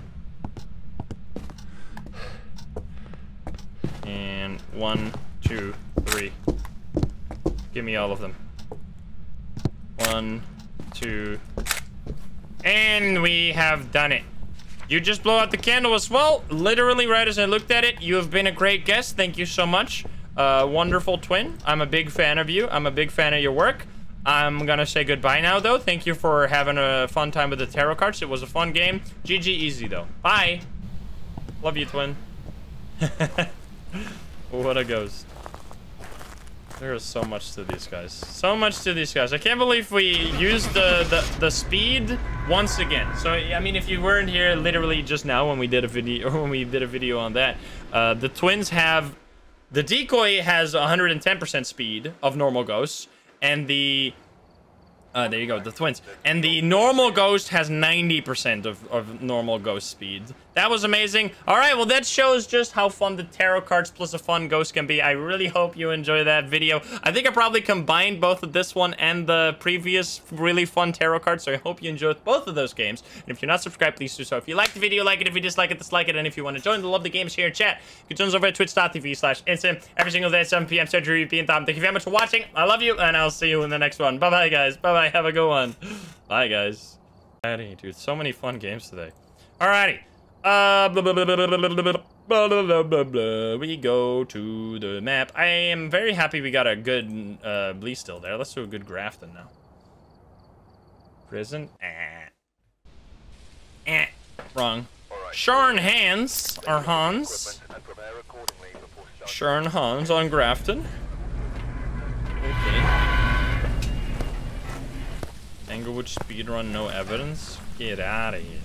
And one, two, three. Give me all of them. One, two. And we have done it. You just blow out the candle as well. Literally right as I looked at it. You have been a great guest. Thank you so much. Uh, wonderful twin. I'm a big fan of you. I'm a big fan of your work. I'm gonna say goodbye now, though. Thank you for having a fun time with the tarot cards. It was a fun game. GG easy, though. Bye. Love you, twin. what a ghost. There is so much to these guys. So much to these guys. I can't believe we used the, the, the speed once again. So, I mean, if you weren't here literally just now when we did a video, when we did a video on that, uh, the twins have, the decoy has 110% speed of normal ghosts, and the, uh, there you go, the twins. And the normal ghost has 90% of, of normal ghost speed. That was amazing. All right, well, that shows just how fun the tarot cards plus a fun ghost can be. I really hope you enjoy that video. I think I probably combined both of this one and the previous really fun tarot cards, so I hope you enjoyed both of those games. And if you're not subscribed, please do so. If you like the video, like it. If you dislike it, dislike it. And if you want to join the Love the Games here chat, you can join us over at twitch.tv slash insym every single day at 7 p.m. Central European time. Thank you very much for watching. I love you, and I'll see you in the next one. Bye-bye, guys. Bye-bye. Have a good one. Bye, guys. Dude. So many fun games today. Alrighty. Uh, we go to the map. I am very happy we got a good uh, Blee still there. Let's do a good Grafton now. Prison? Eh. Eh. Wrong. Right, Sharn Hans, or Hans. Sharn Hans on Grafton. Okay. Tanglewood speedrun, no evidence. Get out of here.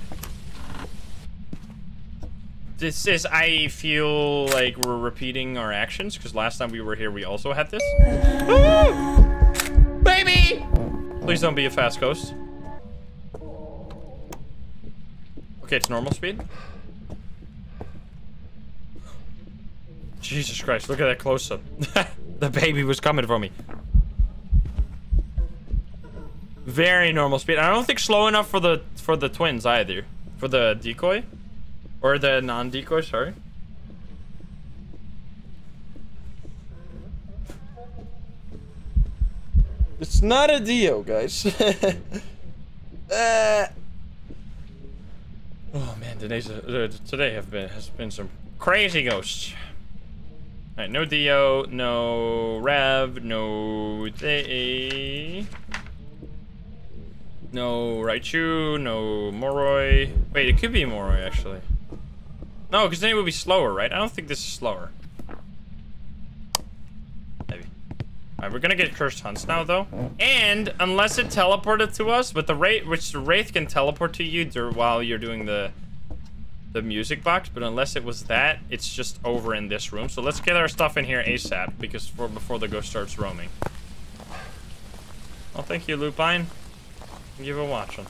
This is, I feel like we're repeating our actions, because last time we were here, we also had this. Baby! Please don't be a fast ghost. Okay, it's normal speed. Jesus Christ, look at that close-up. the baby was coming for me. Very normal speed. I don't think slow enough for the for the twins either. For the decoy. Or the non-decoy, sorry. It's not a Dio, guys. uh, oh man, today's uh, today have been has been some crazy ghosts. All right, no Dio, no Rev, no Day, no Raiju, no Moroi. Wait, it could be Moroi actually. No, because then it would be slower, right? I don't think this is slower. Maybe. Alright, we're gonna get cursed hunts now, though. And unless it teleported to us, but the wraith, which the wraith can teleport to you while you're doing the the music box, but unless it was that, it's just over in this room. So let's get our stuff in here ASAP, because for before the ghost starts roaming. Well, thank you, Lupine. Thank you for watching.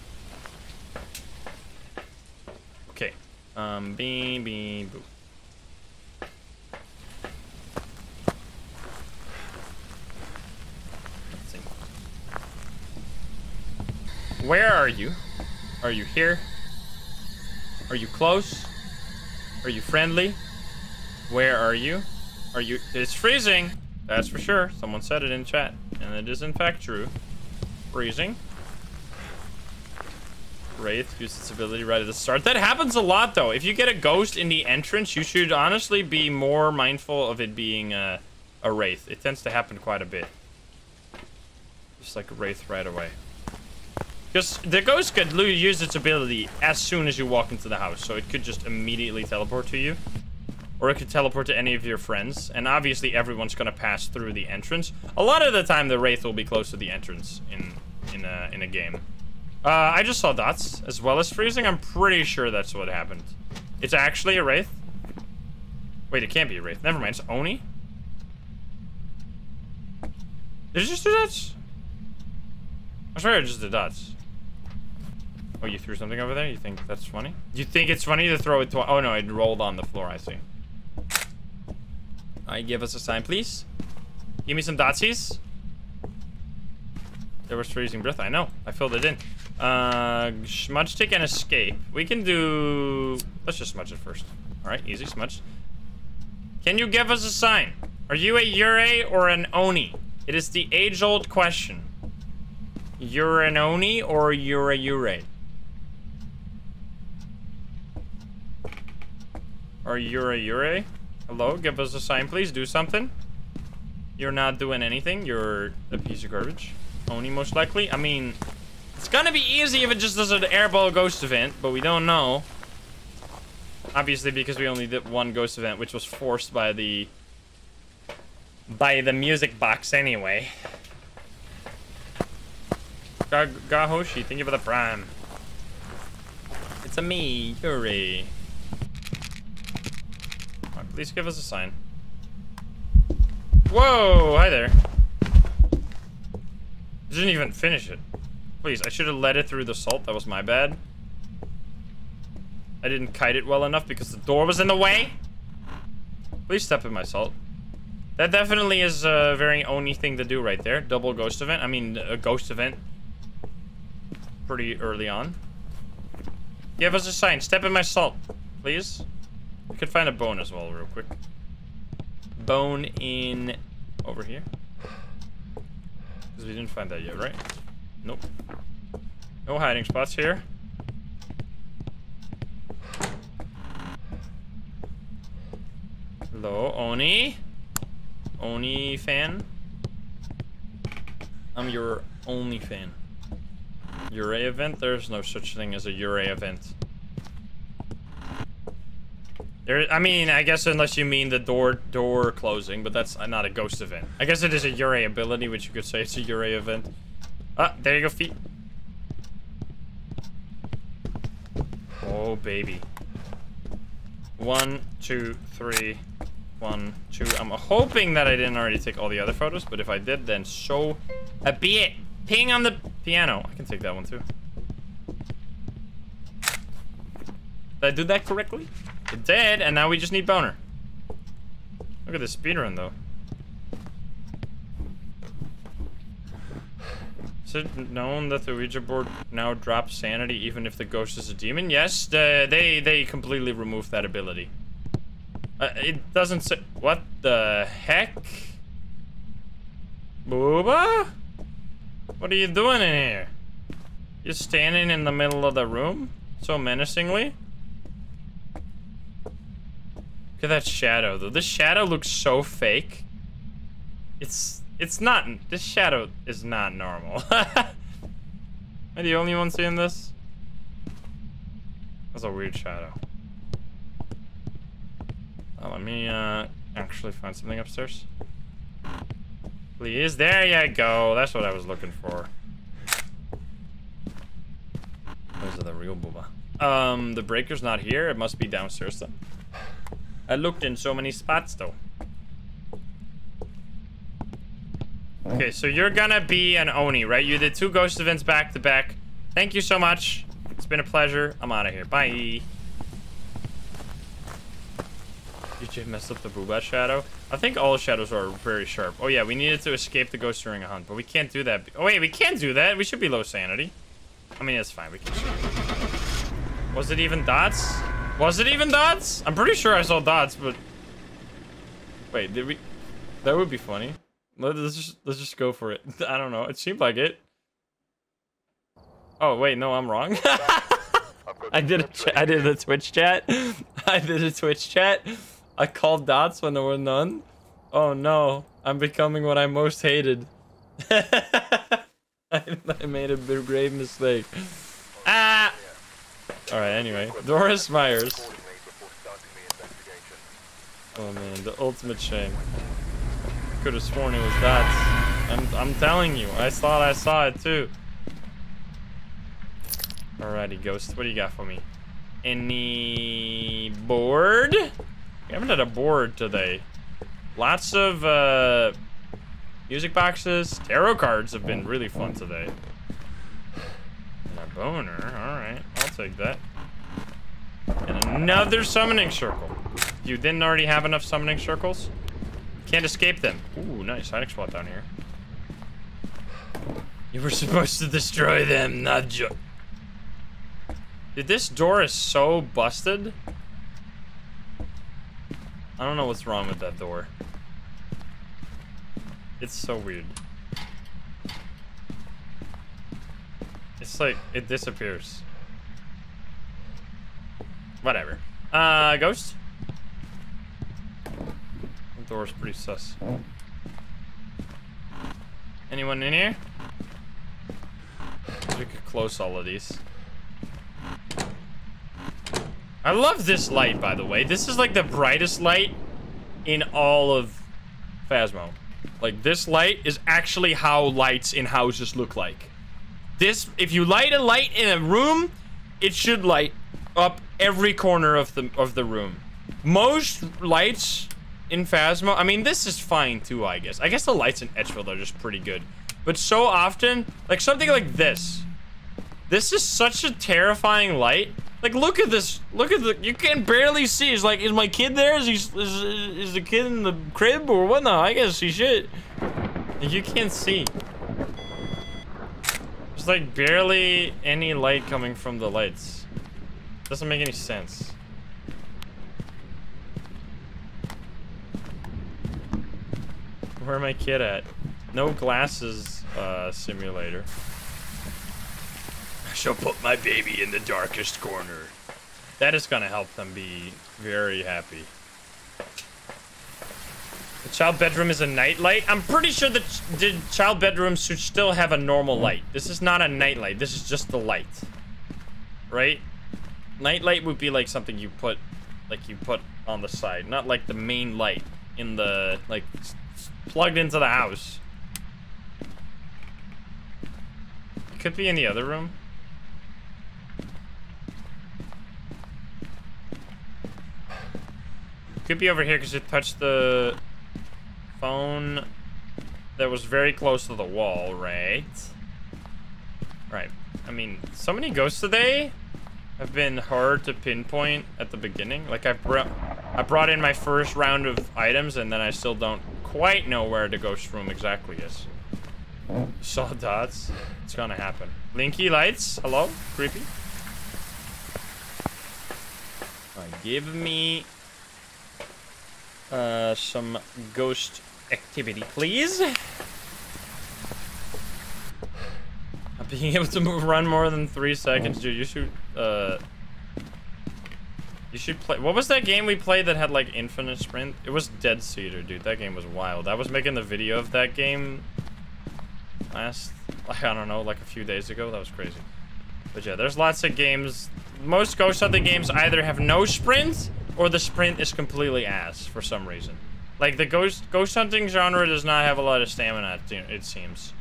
Okay. Um, bean, bean, boo. Where are you? Are you here? Are you close? Are you friendly? Where are you? Are you- It's freezing! That's for sure. Someone said it in chat. And it is in fact true. Freezing. Wraith used its ability right at the start. That happens a lot, though. If you get a ghost in the entrance, you should honestly be more mindful of it being a, a Wraith. It tends to happen quite a bit. Just like a Wraith right away. Because the ghost could use its ability as soon as you walk into the house, so it could just immediately teleport to you. Or it could teleport to any of your friends, and obviously everyone's gonna pass through the entrance. A lot of the time, the Wraith will be close to the entrance in in a, in a game. Uh, I just saw dots, as well as freezing. I'm pretty sure that's what happened. It's actually a Wraith. Wait, it can't be a Wraith. Never mind, it's Oni? Did it just do dots? I swear it just did dots. Oh, you threw something over there? You think that's funny? You think it's funny to throw it to- Oh no, it rolled on the floor, I see. I give us a sign, please. Give me some dotsies. There was freezing breath. I know. I filled it in. Uh, smudge stick and escape. We can do. Let's just smudge it first. All right, easy smudge. Can you give us a sign? Are you a Yurei or an Oni? It is the age-old question. You're an Oni or you're a Yurei? Or you're a Yurei? Hello, give us a sign, please. Do something. You're not doing anything. You're a piece of garbage. Oni, most likely. I mean, it's gonna be easy if it just does an airball ghost event, but we don't know. Obviously, because we only did one ghost event, which was forced by the by the music box anyway. Ga Gahoshi, thank you for the prime. It's a me, Yuri. Please give us a sign. Whoa, hi there. Didn't even finish it. Please, I should have let it through the salt. That was my bad. I didn't kite it well enough because the door was in the way. Please step in my salt. That definitely is a very Oni thing to do right there. Double ghost event. I mean, a ghost event. Pretty early on. Give us a sign. Step in my salt, please. We could find a bone as well real quick. Bone in over here. Because we didn't find that yet, right? Nope. No hiding spots here. Hello, Oni. Oni fan. I'm your only fan. Yurei event? There's no such thing as a Yurei event. There, I mean, I guess unless you mean the door door closing, but that's not a ghost event. I guess it is a Yurei ability, which you could say it's a Yurei event. Ah, there you go, feet. Oh, baby. One, two, three. One, two. I'm hoping that I didn't already take all the other photos, but if I did, then so be it. Ping on the piano. I can take that one too. Did I do that correctly? It did, and now we just need boner. Look at this speedrun though. Is it known that the Ouija board now drops sanity even if the ghost is a demon? Yes, the, they they completely removed that ability. Uh, it doesn't say. What the heck? Booba? What are you doing in here? You're standing in the middle of the room? So menacingly? Look at that shadow, though. This shadow looks so fake. It's... It's not... This shadow is not normal. Am I the only one seeing this? That's a weird shadow. Oh, let me, uh, actually find something upstairs. Please, there you go. That's what I was looking for. Those are the real booba. Um, the breaker's not here. It must be downstairs then. I looked in so many spots though. Okay, so you're gonna be an Oni, right? You did two ghost events back to back. Thank you so much. It's been a pleasure. I'm out of here. Bye. Did you messed up the Boobat shadow. I think all shadows are very sharp. Oh yeah, we needed to escape the ghost during a hunt, but we can't do that. Oh wait, we can do that. We should be low sanity. I mean, it's fine. We can. Was it even dots? Was it even dots? I'm pretty sure I saw dots, but wait, did we? That would be funny. Let's just let's just go for it. I don't know. It seemed like it. Oh wait, no, I'm wrong. I did a I did a Twitch chat. I did a Twitch chat. I called dots when there were none. Oh no, I'm becoming what I most hated. I, I made a big grave mistake. Ah. All right. Anyway, Doris Myers. Oh man, the ultimate shame. Could have sworn it was that. I'm I'm telling you, I thought I saw it too. Alrighty, Ghost, what do you got for me? Any board? We haven't had a board today. Lots of uh, music boxes. Tarot cards have been really fun today. A boner. Alright, I'll take that. And another summoning circle. You didn't already have enough summoning circles? Can't escape them. Ooh, nice hiding spot down here. You were supposed to destroy them, not jo- Dude, this door is so busted. I don't know what's wrong with that door. It's so weird. It's like, it disappears. Whatever. Uh, ghost? The door's pretty sus. Anyone in here? We could close all of these. I love this light, by the way. This is like the brightest light in all of Phasmo. Like, this light is actually how lights in houses look like. This, if you light a light in a room, it should light up every corner of the of the room. Most lights in Phasmo, I mean, this is fine too, I guess. I guess the lights in Edgefield are just pretty good. But so often, like something like this. This is such a terrifying light. Like, look at this. Look at the. You can barely see. It's like, is my kid there? Is he? Is, is the kid in the crib or what? No, I guess see shit. You can't see. There's like barely any light coming from the lights. Doesn't make any sense. Where my kid at? No glasses uh, simulator. I shall put my baby in the darkest corner. That is gonna help them be very happy. The child bedroom is a night light. I'm pretty sure that ch- the child bedrooms should still have a normal light. This is not a night light. This is just the light. Right? Night light would be like something you put, like you put on the side, not like the main light in the, like, plugged into the house. It could be in the other room. Could be over here because it touched the phone that was very close to the wall, right? Right. I mean, so many ghosts today have been hard to pinpoint at the beginning. Like I brought, I brought in my first round of items, and then I still don't quite know where the ghost room exactly is. Saw dots. It's gonna happen. Linky lights. Hello, creepy. Alright, give me uh, some ghost activity, please. Uh, Being able to move, run more than three seconds, dude. You should, uh, you should play. What was that game we played that had like infinite sprint? It was Dead Cedar, dude. That game was wild. I was making the video of that game last, like, I don't know, like a few days ago. That was crazy. But yeah, there's lots of games. Most Ghost Hunter games either have no sprint or the sprint is completely ass for some reason. Like the ghost ghost hunting genre does not have a lot of stamina. It seems.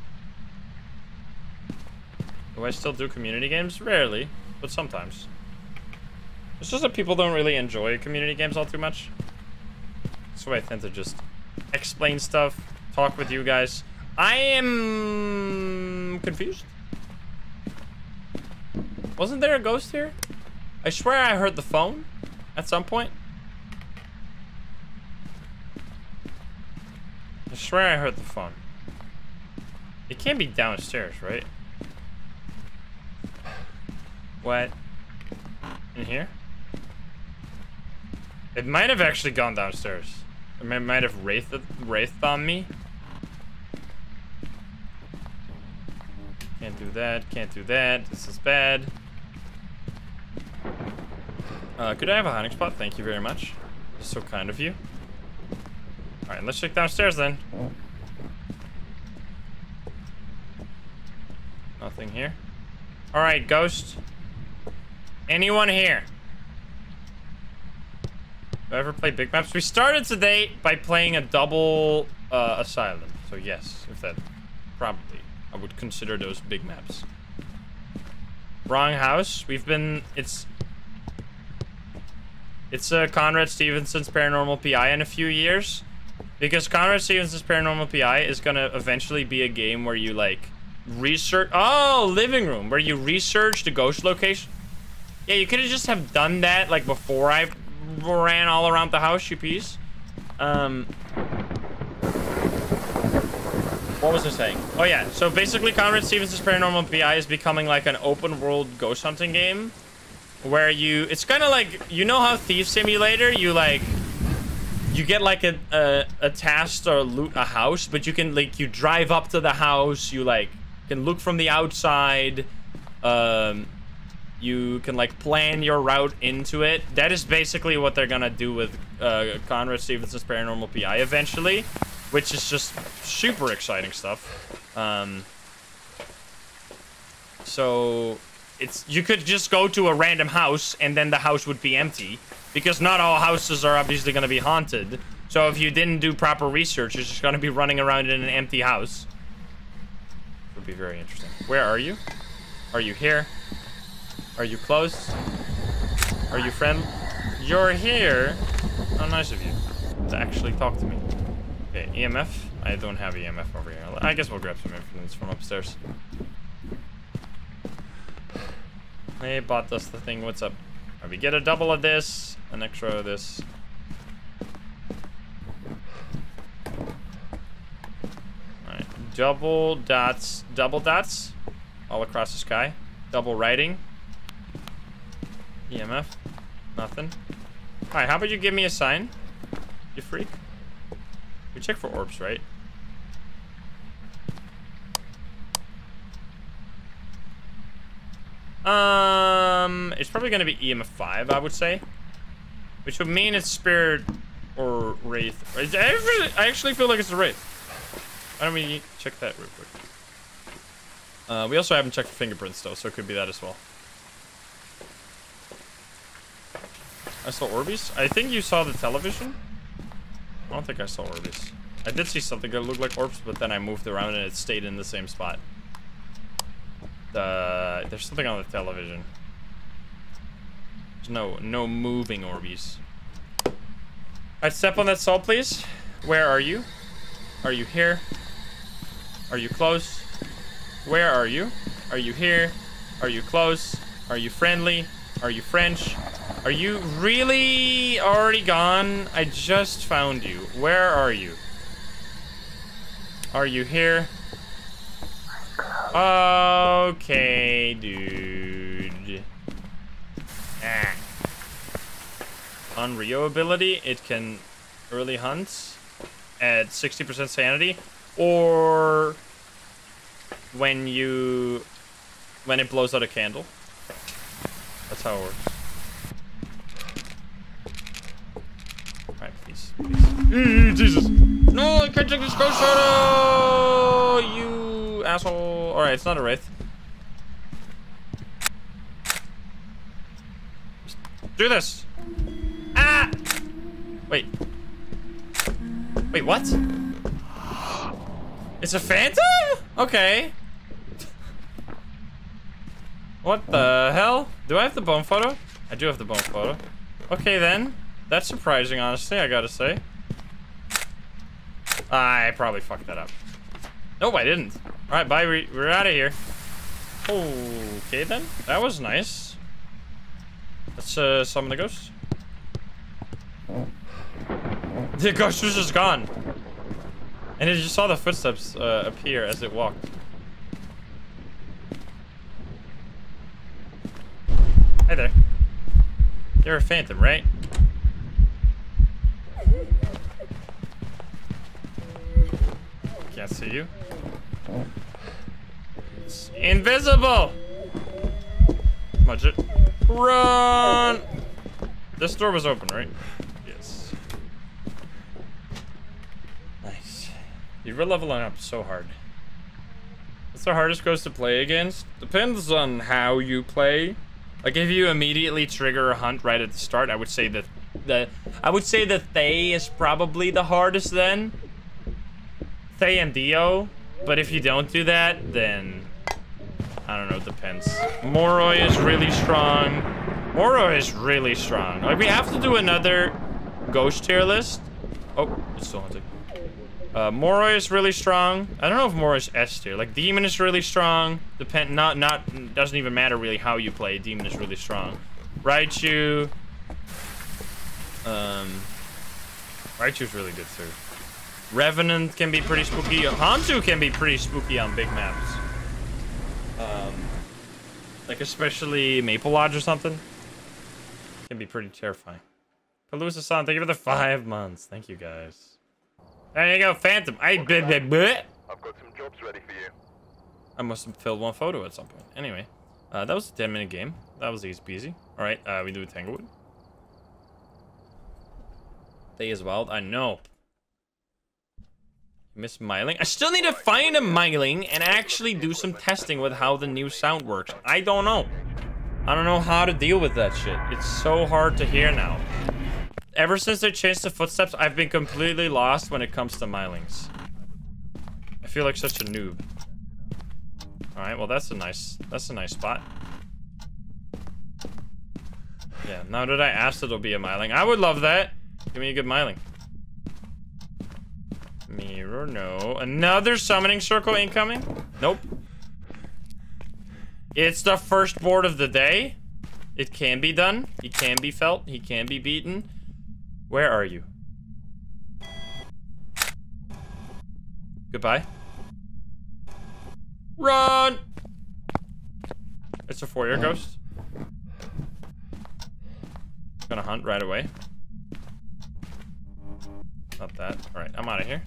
Do I still do community games? Rarely, but sometimes. It's just that people don't really enjoy community games all too much. So I tend to just explain stuff, talk with you guys. I am confused. Wasn't there a ghost here? I swear I heard the phone at some point. I swear I heard the phone. It can't be downstairs, right? What? In here? It might have actually gone downstairs. It might, have wraithed, wraithed on me. Can't do that, can't do that. This is bad. Uh, could I have a hiding spot? Thank you very much. So kind of you. Alright, let's check downstairs then. Nothing here. Alright, ghost. Anyone here? Do I ever play big maps? We started today by playing a double uh, asylum. So yes, if that probably I would consider those big maps. Wrong house. We've been it's it's uh, Conrad Stevenson's Paranormal PI in a few years. Because Conrad Stevens' Paranormal PI is gonna eventually be a game where you like research oh living room where you research the ghost location. Yeah, you could have just have done that like before I ran all around the house, you piece. Um, what was I saying? Oh yeah, so basically Conrad Stevens' Paranormal PI is becoming like an open world ghost hunting game where you, it's kind of like, you know how Thief Simulator, you like, you get like a, a, a task or loot a house, but you can like, you drive up to the house, you like, can look from the outside, um, you can like plan your route into it. That is basically what they're gonna do with uh, Conrad Stevenson's Paranormal PI eventually, which is just super exciting stuff. Um, so it's you could just go to a random house and then the house would be empty because not all houses are obviously gonna be haunted. So if you didn't do proper research, you're just gonna be running around in an empty house. Would be very interesting. Where are you? Are you here? Are you close? Are you friend? You're here. How nice of you to actually talk to me. Okay, EMF. I don't have EMF over here. I guess we'll grab some influence from upstairs. Hey, bought us the thing. What's up? We get a double of this, an extra of this. Alright, double dots, double dots all across the sky. Double writing. EMF. Nothing. Alright, how about you give me a sign? You freak. We check for orbs, right? Um, it's probably gonna be EMF 5, I would say. Which would mean it's Spirit or Wraith. I actually, feel like it's a Wraith. Why don't we check that real quick? Uh, we also haven't checked for fingerprints, though, so it could be that as well. I saw Orbeez? I think you saw the television? I don't think I saw Orbeez. I did see something that looked like orbs, but then I moved around and it stayed in the same spot. Uh, there's something on the television. There's no, no moving Orbeez. Alright, step on that salt, please. Where are you? Are you here? Are you close? Where are you? Are you here? Are you close? Are you friendly? Are you French? Are you really already gone? I just found you. Where are you? Are you here? Okay, dude. Ah. Onryo ability, it can early hunt at 60% sanity, or when you when it blows out a candle. That's how it works. Alright. Mm, Jesus. No, I can't take this ghost photo! You asshole. Alright, it's not a wraith. Do this. Ah! Wait. Wait, what? It's a phantom? Okay. What the hell? Do I have the bone photo? I do have the bone photo. Okay then. That's surprising, honestly, I gotta say. I probably fucked that up. Nope, I didn't. Alright, bye. We, we're out of here. Okay then. That was nice. Let's uh, summon the ghost. The ghost was just gone. And it just saw the footsteps uh, appear as it walked. Hi there. You're a phantom, right? Can't see you. It's invisible! Smudge it. Run! This door was open, right? Yes. Nice. You were leveling up so hard. What's the hardest ghost to play against? Depends on how you play. Like if you immediately trigger a hunt right at the start, I would say that the I would say that Thaye is probably the hardest then. Thaye and Dio. But if you don't do that, then I don't know, it depends. Moroi is really strong. Moroi is really strong. Like we have to do another ghost tier list. Oh, it's still hunting. Uh, Moroi is really strong. I don't know if Moroi is S tier. Like Demon is really strong. Depend not not doesn't even matter really how you play. Demon is really strong. Raiju. Um, Raiju's really good too. Revenant can be pretty spooky. Hantu can be pretty spooky on big maps. Um, like especially Maple Lodge or something. Can be pretty terrifying. Palooza-san, thank you for the five months. Thank you guys. There you go, Phantom. I blah, blah, blah. I've got some jobs ready for you. I must have filled one photo at some point. Anyway, uh, that was a 10 minute game. That was easy peasy. All right, uh, we do Tanglewood. Day is wild. I know. Miss Myling. I still need to find a Myling and actually do some testing with how the new sound works. I don't know. I don't know how to deal with that shit. It's so hard to hear now. Ever since they changed the footsteps, I've been completely lost when it comes to Mylings. I feel like such a noob. Alright, well that's a nice that's a nice spot. Yeah, now that I asked it'll be a Myling. I would love that. Give me a good Myling. Mirror, no. Another summoning circle incoming? Nope. It's the first board of the day. It can be done. He can be felt. He can be beaten. Where are you? Goodbye. Run! It's a four-year ghost. Gonna hunt right away. Not that. Alright, I'm out of here.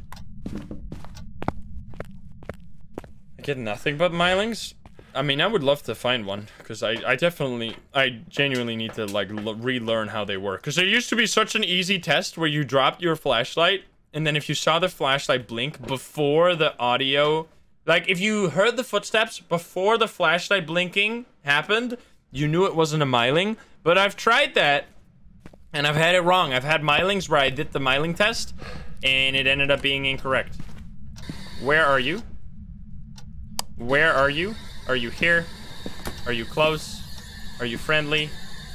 I get nothing but Mylings. I mean, I would love to find one because I, I definitely, I genuinely need to like relearn how they work. Because there used to be such an easy test where you dropped your flashlight and then if you saw the flashlight blink before the audio, like if you heard the footsteps before the flashlight blinking happened, you knew it wasn't a myling. But I've tried that and I've had it wrong. I've had mylings where I did the myling test and it ended up being incorrect. Where are you? Where are you? Are you here? Are you close? Are you friendly?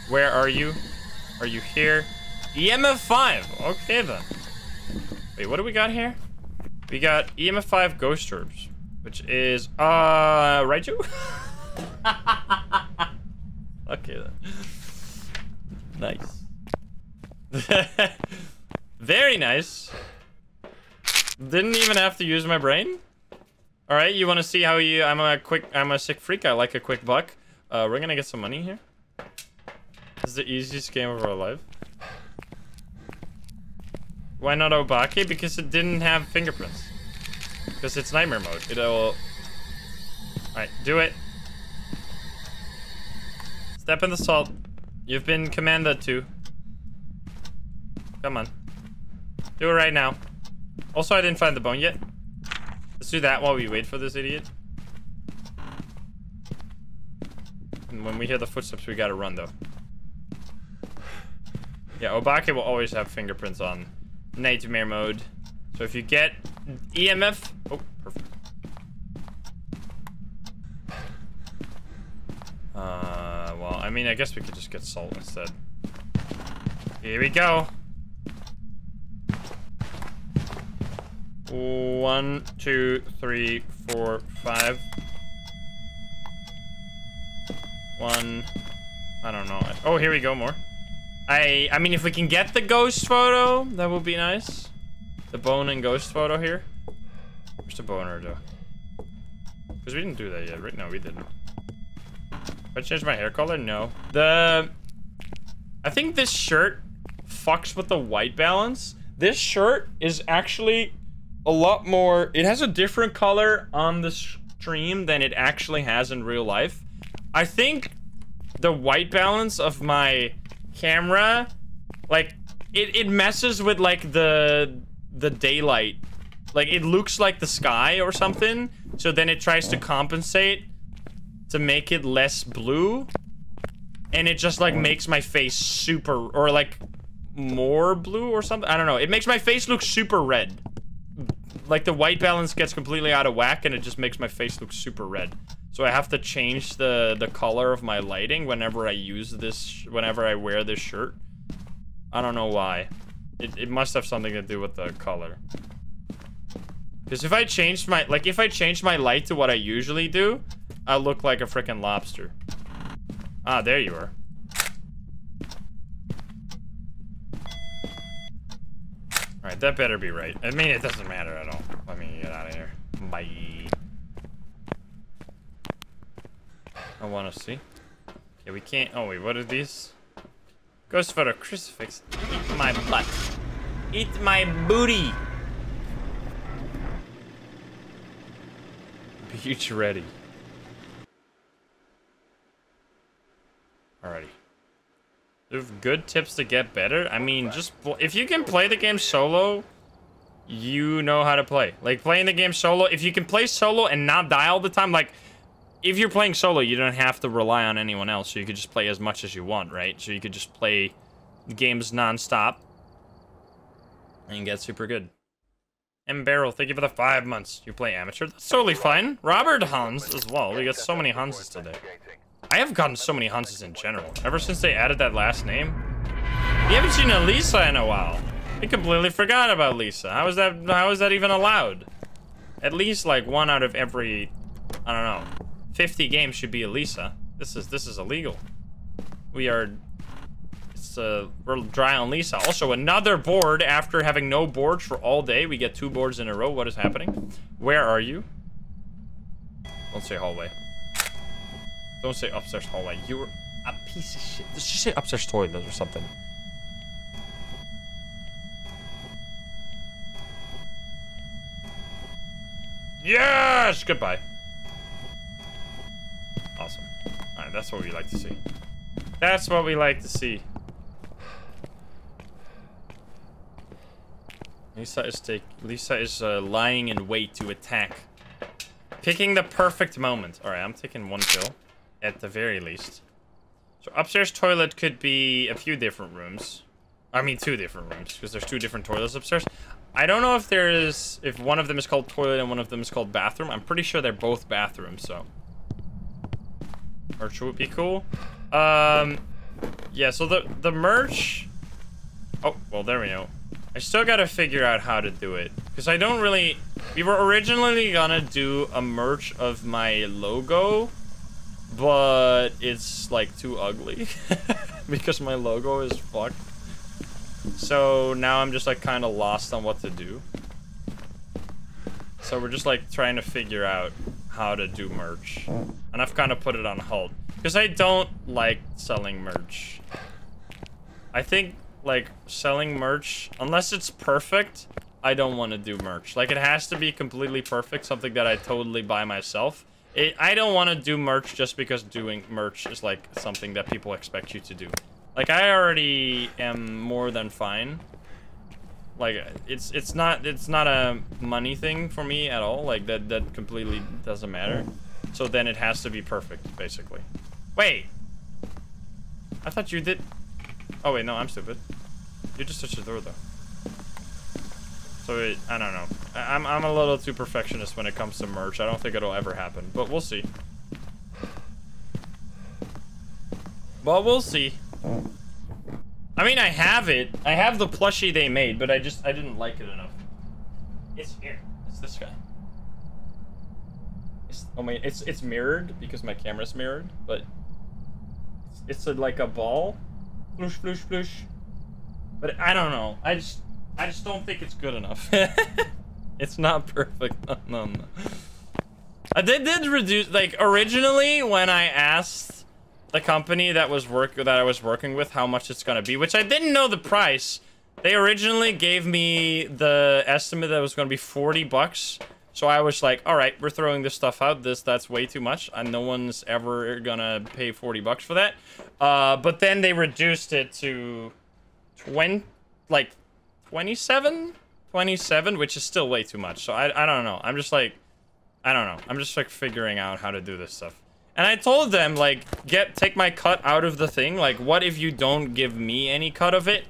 Where are you? Are you here? EMF 5. Okay then. Wait, what do we got here? We got EMF 5 Ghost Orbs, which is uh Raiju. okay then. Nice. Very nice. Didn't even have to use my brain. All right, you want to see how you? I'm a quick. I'm a sick freak. I like a quick buck. Uh, we're gonna get some money here. This is the easiest game of our life. Why not Obake? Because it didn't have fingerprints. Because it's nightmare mode. It'll. Alright, do it. Step in the salt. You've been commanded to. Come on. Do it right now. Also, I didn't find the bone yet. Do that while we wait for this idiot. And when we hear the footsteps, we gotta run, though. Yeah, Obake will always have fingerprints on Nightmare mode. So if you get EMF, oh, perfect. Uh, well, I mean, I guess we could just get salt instead. Here we go. One, two, three, four, five. One. I don't know. Oh, here we go, more. I I mean, if we can get the ghost photo, that would be nice. The bone and ghost photo here. Where's the boner, though? Because we didn't do that yet, right? No, we didn't. If I change my hair color? No. The... I think this shirt fucks with the white balance. This shirt is actually a lot more... It has a different color on the stream than it actually has in real life. I think the white balance of my camera, like, it, it messes with, like, the the daylight. Like, it looks like the sky or something, so then it tries to compensate to make it less blue. And it just, like, makes my face super, or, like, more blue or something. I don't know. It makes my face look super red. Like, the white balance gets completely out of whack, and it just makes my face look super red. So I have to change the, the color of my lighting whenever I use this, whenever I wear this shirt. I don't know why. It, it must have something to do with the color. Because if I changed my, like, if I changed my light to what I usually do, I look like a freaking lobster. Ah, there you are. Alright, that better be right. I mean, it doesn't matter at all. Let me get out of here. Bye. I want to see. Okay, we can't. Oh, wait, what are these? Goes for crucifix. Eat my butt. Eat my booty. Beach ready. Alrighty. Have good tips to get better? I mean, just if you can play the game solo, you know how to play. Like, playing the game solo, if you can play solo and not die all the time, like, if you're playing solo, you don't have to rely on anyone else, so you could just play as much as you want, right? So you could just play games non-stop and get super good. M. Barrel, thank you for the five months. You play amateur? That's totally fine. Robert Hans as well. We got so many Hanses today. I have gotten so many Hanses in general. Ever since they added that last name. You haven't seen a Lisa in a while. I completely forgot about Lisa. How is that how is that even allowed? At least like one out of every I don't know 50 games should be Elisa. This is this is illegal. We are it's uh we're dry on Lisa. Also another board after having no boards for all day. We get two boards in a row. What is happening? Where are you? Don't say hallway. Don't say upstairs hallway. You're a piece of shit. Let's just say upstairs toilet or something. Yes! Goodbye. Awesome. Alright, that's what we like to see. That's what we like to see. Lisa is take Lisa is uh, lying in wait to attack. Picking the perfect moment. Alright, I'm taking one kill. At the very least. So upstairs toilet could be a few different rooms. I mean two different rooms, because there's two different toilets upstairs. I don't know if there is if one of them is called toilet and one of them is called bathroom. I'm pretty sure they're both bathrooms, so merch would be cool. Um, yeah, so the, the merch... Oh, well, there we go. I still gotta figure out how to do it. Because I don't really... We were originally gonna do a merch of my logo, but it's, like, too ugly. because my logo is fucked. So now I'm just, like, kind of lost on what to do. So we're just, like, trying to figure out how to do merch. And I've kind of put it on hold. Because I don't like selling merch. I think, like, selling merch, unless it's perfect, I don't want to do merch. Like, it has to be completely perfect, something that I totally buy myself. It, I don't want to do merch just because doing merch is, like, something that people expect you to do. Like, I already am more than fine. Like it's it's not it's not a money thing for me at all. Like that that completely doesn't matter. So then it has to be perfect basically. Wait! I thought you did oh wait no i'm stupid. You just touched the door though So it, I don't know. I'm I'm a little too perfectionist when it comes to merch. I don't think it'll ever happen, but we'll see. But we'll see. I mean, I have it. I have the plushie they made, but I just I didn't like it enough. It's here. It's this guy. It's, oh my, it's it's mirrored because my camera's mirrored, but it's, it's a, like a ball. Flush, flush, flush. But I don't know. I just I just don't think it's good enough. it's not perfect. No, no, no. I did did reduce like originally when I asked the company that was work that I was working with how much it's gonna be, which I didn't know the price. They originally gave me the estimate that was gonna be 40 bucks. So I was like, all right, we're throwing this stuff out. This that's way too much, and no one's ever gonna pay 40 bucks for that. Uh, but then they reduced it to 20, like 27, 27, which is still way too much. So I I don't know. I'm just like, I don't know. I'm just like figuring out how to do this stuff. And I told them like, get take my cut out of the thing. Like, what if you don't give me any cut of it?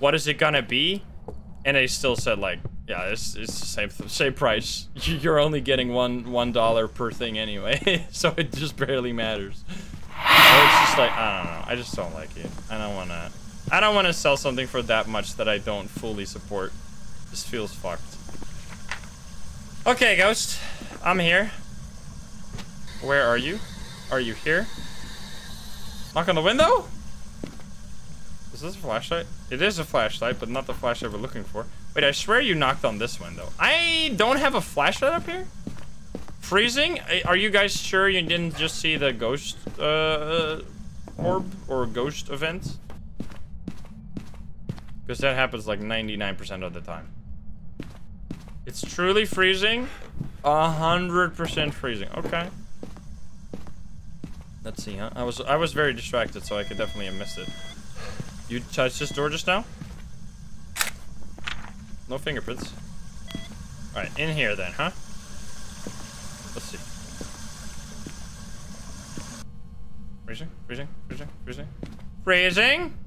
What is it gonna be? And they still said like, yeah, it's, it's the same same price. You're only getting one one dollar per thing anyway, so it just barely matters. So it's just like I don't know. I just don't like it. I don't wanna. I don't wanna sell something for that much that I don't fully support. This feels fucked. Okay, Ghost, I'm here. Where are you? Are you here? Knock on the window? Is this a flashlight? It is a flashlight, but not the flashlight we're looking for. Wait, I swear you knocked on this window. I don't have a flashlight up here? Freezing? Are you guys sure you didn't just see the ghost uh, orb or ghost event? Because that happens like 99% of the time. It's truly freezing? A hundred percent freezing. Okay. Let's see, huh? I was I was very distracted, so I could definitely have missed it. You touched this door just now? No fingerprints. Alright, in here then, huh? Let's see. Freezing, freezing, freezing, freezing. Freezing!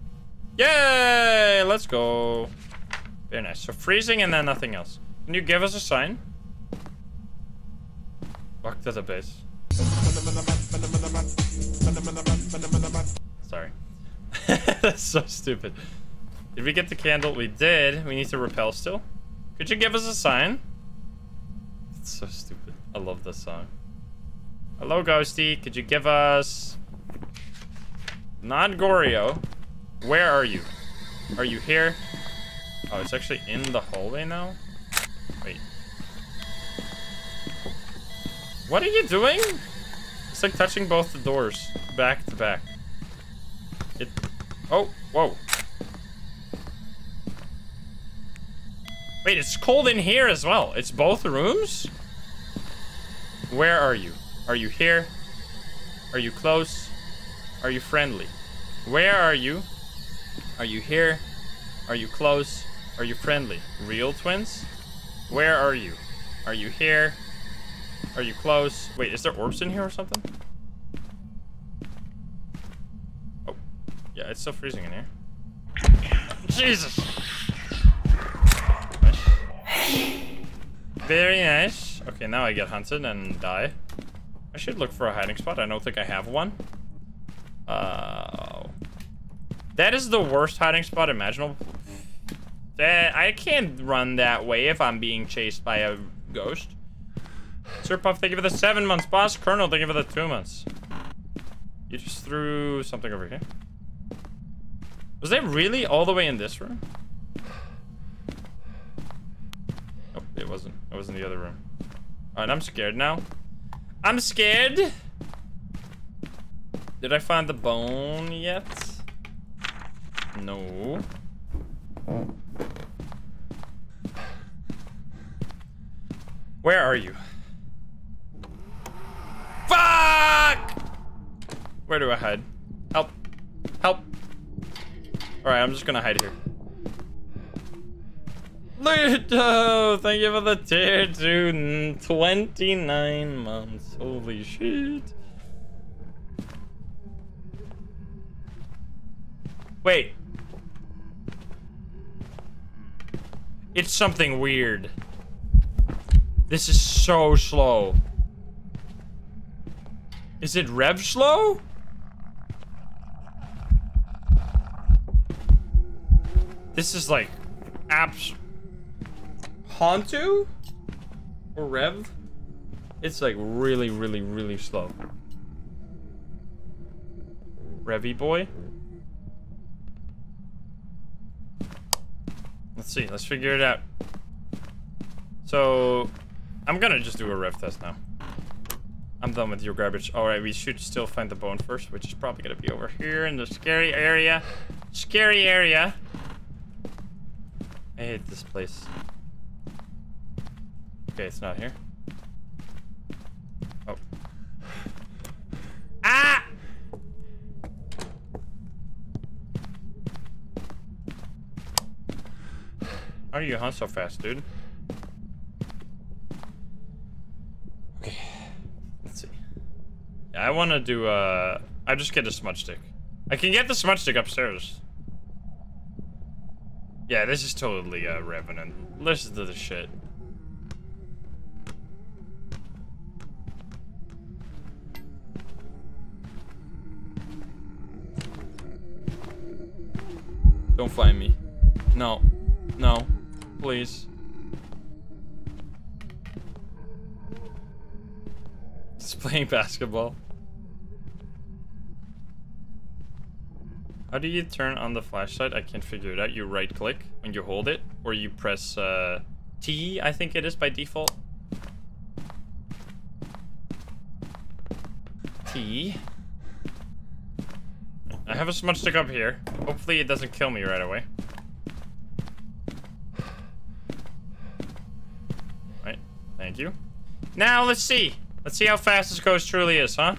Yay! Let's go. Very nice. So freezing and then nothing else. Can you give us a sign? Back to the base. Sorry. That's so stupid. Did we get the candle? We did. We need to repel still. Could you give us a sign? It's so stupid. I love this song. Hello, Ghosty. Could you give us... Not Goryo. Where are you? Are you here? Oh, it's actually in the hallway now? Wait. What are you doing? It's like touching both the doors. Back to back. It... Oh, whoa. Wait, it's cold in here as well. It's both rooms? Where are you? Are you here? Are you close? Are you friendly? Where are you? Are you here? Are you close? Are you friendly? Real twins? Where are you? Are you here? Are you close? Wait, is there orbs in here or something? Oh. Yeah, it's still freezing in here. Jesus! Very nice. Okay, now I get hunted and die. I should look for a hiding spot. I don't think I have one. Uh, that is the worst hiding spot imaginable. That I can't run that way if I'm being chased by a ghost. Sir Puff, thank you for the seven months. Boss Colonel, thank you for the two months. You just threw something over here. Was that really all the way in this room? Nope, it wasn't. It was in the other room. Alright, I'm scared now. I'm scared. Did I find the bone yet? No. Where are you? Fuck! Where do I hide? Help. Help. Alright, I'm just gonna hide here. Ludo! Thank you for the tier 2. 29 months. Holy shit. Wait. It's something weird. This is so slow. Is it rev slow? This is like apps Hantu or rev? It's like really, really, really slow. Revy boy. Let's see. Let's figure it out. So, I'm gonna just do a rev test now. I'm done with your garbage. Alright, we should still find the bone first, which is probably gonna be over here in the scary area. Scary area. I hate this place. Okay, it's not here. Oh. Ah! How do you hunt so fast, dude? Okay. Let's see. Yeah, I want to do, uh... I just get a smudge stick. I can get the smudge stick upstairs. Yeah, this is totally, uh, Revenant. Listen to the shit. Don't find me. No. No. Please. Just playing basketball. How do you turn on the flashlight? I can't figure it out. You right click when you hold it, or you press uh, T, I think it is by default. T. I have a smudge stick up here. Hopefully it doesn't kill me right away. Right, thank you. Now let's see. Let's see how fast this ghost truly is, huh?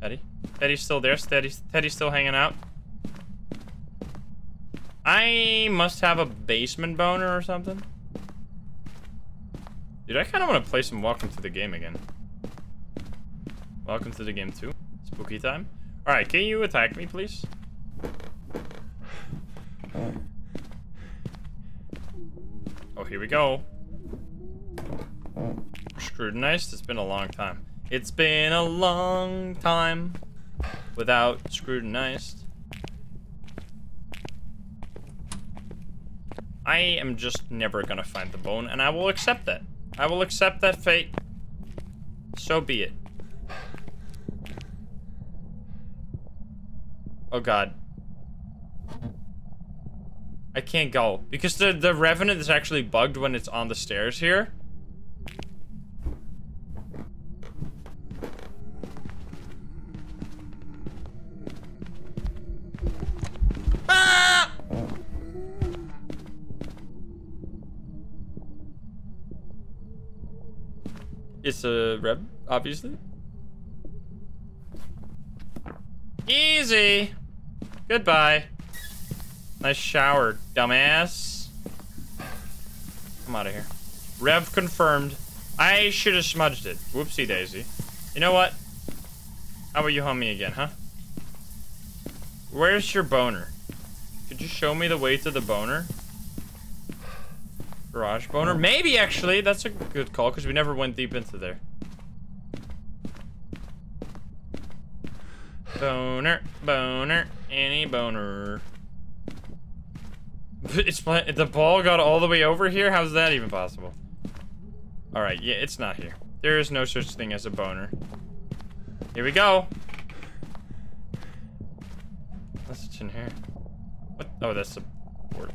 Teddy? Teddy's still there. Teddy's, Teddy's still hanging out. I must have a basement boner or something. Dude, I kind of want to play some Welcome to the Game again. Welcome to the game too. Spooky time. Alright, can you attack me, please? Oh, here we go. Scrutinized? It's been a long time. It's been a long time without scrutinized. I am just never gonna find the bone, and I will accept that. I will accept that fate. So be it. Oh god. I can't go. Because the, the Revenant is actually bugged when it's on the stairs here. Ah! It's a Rev, obviously. Easy. Goodbye. Nice shower, dumbass. I'm out of here. Rev confirmed. I should have smudged it. Whoopsie daisy. You know what? How about you hum me again, huh? Where's your boner? Could you show me the way to the boner? Garage boner? Oh. Maybe, actually. That's a good call, because we never went deep into there. Boner, boner, any boner. It's the ball got all the way over here? How's that even possible? Alright, yeah, it's not here. There is no such thing as a boner. Here we go. What's in here? What? Oh, that's the board.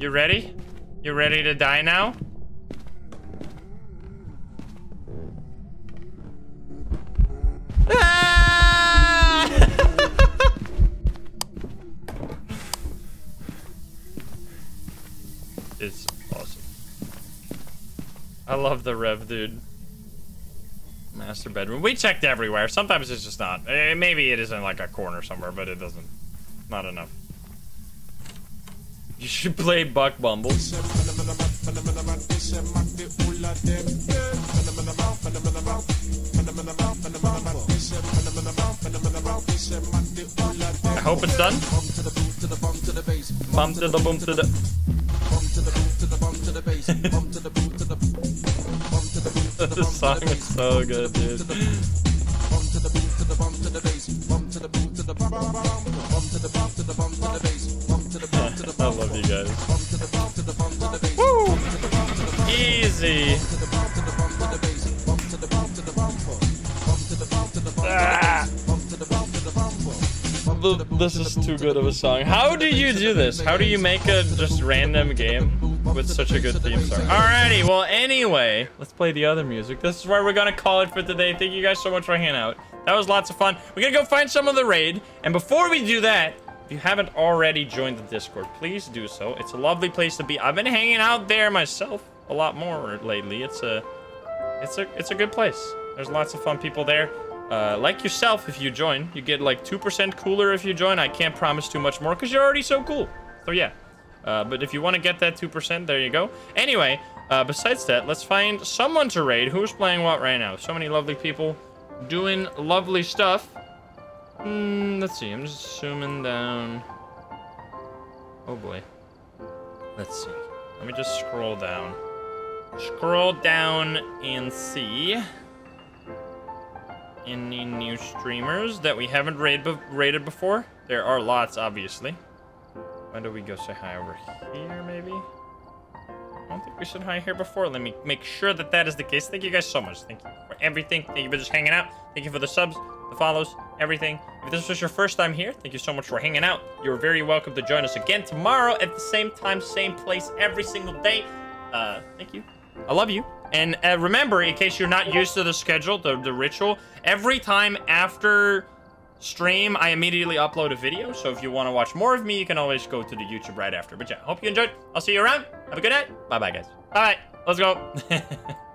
You ready? You ready to die now? Ah! It's awesome. I love the rev, dude. Master bedroom. We checked everywhere. Sometimes it's just not. Eh, maybe it is in like a corner somewhere, but it doesn't. Not enough. You should play Buck Bumble. I hope it's done. bum to the boom to the. To the boom to the bum to the bass. Bum to the boom to the bum to the boom to the This song is so good, dude. bum to the boom to the bum to the bass. Bum to the boom to the bum bum bum bum to the bum to the bum to the bass. Bum to the bum to the I love you guys. bum to the bum to the bum to the bass. Bum to the bum to the bum Easy. to the bum to the bum to the bass. Bum to the bum to the bum bum. Bum to the bum to the bum to the Ah. The This is too good of a song. How do you do this? How do you make a just random game with such a good theme song? Alrighty, well, anyway, let's play the other music. This is where we're gonna call it for today. Thank you guys so much for hanging out. That was lots of fun. We're gonna go find some of the raid. And before we do that, if you haven't already joined the Discord, please do so. It's a lovely place to be. I've been hanging out there myself a lot more lately. It's a it's a it's a good place. There's lots of fun people there. Uh, like yourself, if you join, you get like 2% cooler if you join. I can't promise too much more because you're already so cool. So yeah. Uh, but if you want to get that 2%, there you go. Anyway, uh, besides that, let's find someone to raid. Who's playing what right now? So many lovely people doing lovely stuff. Hmm, let's see. I'm just zooming down. Oh boy. Let's see. Let me just scroll down. Scroll down and see any new streamers that we haven't raid be raided before. There are lots, obviously. Why don't we go say hi over here, maybe? I don't think we said hi here before. Let me make sure that that is the case. Thank you guys so much. Thank you for everything. Thank you for just hanging out. Thank you for the subs, the follows, everything. If this was your first time here, thank you so much for hanging out. You're very welcome to join us again tomorrow at the same time, same place, every single day. Uh, thank you. I love you. And uh, remember, in case you're not used to the schedule, the, the ritual, every time after stream, I immediately upload a video. So if you want to watch more of me, you can always go to the YouTube right after. But yeah, hope you enjoyed. I'll see you around. Have a good night. Bye-bye, guys. Bye-bye. Let's go.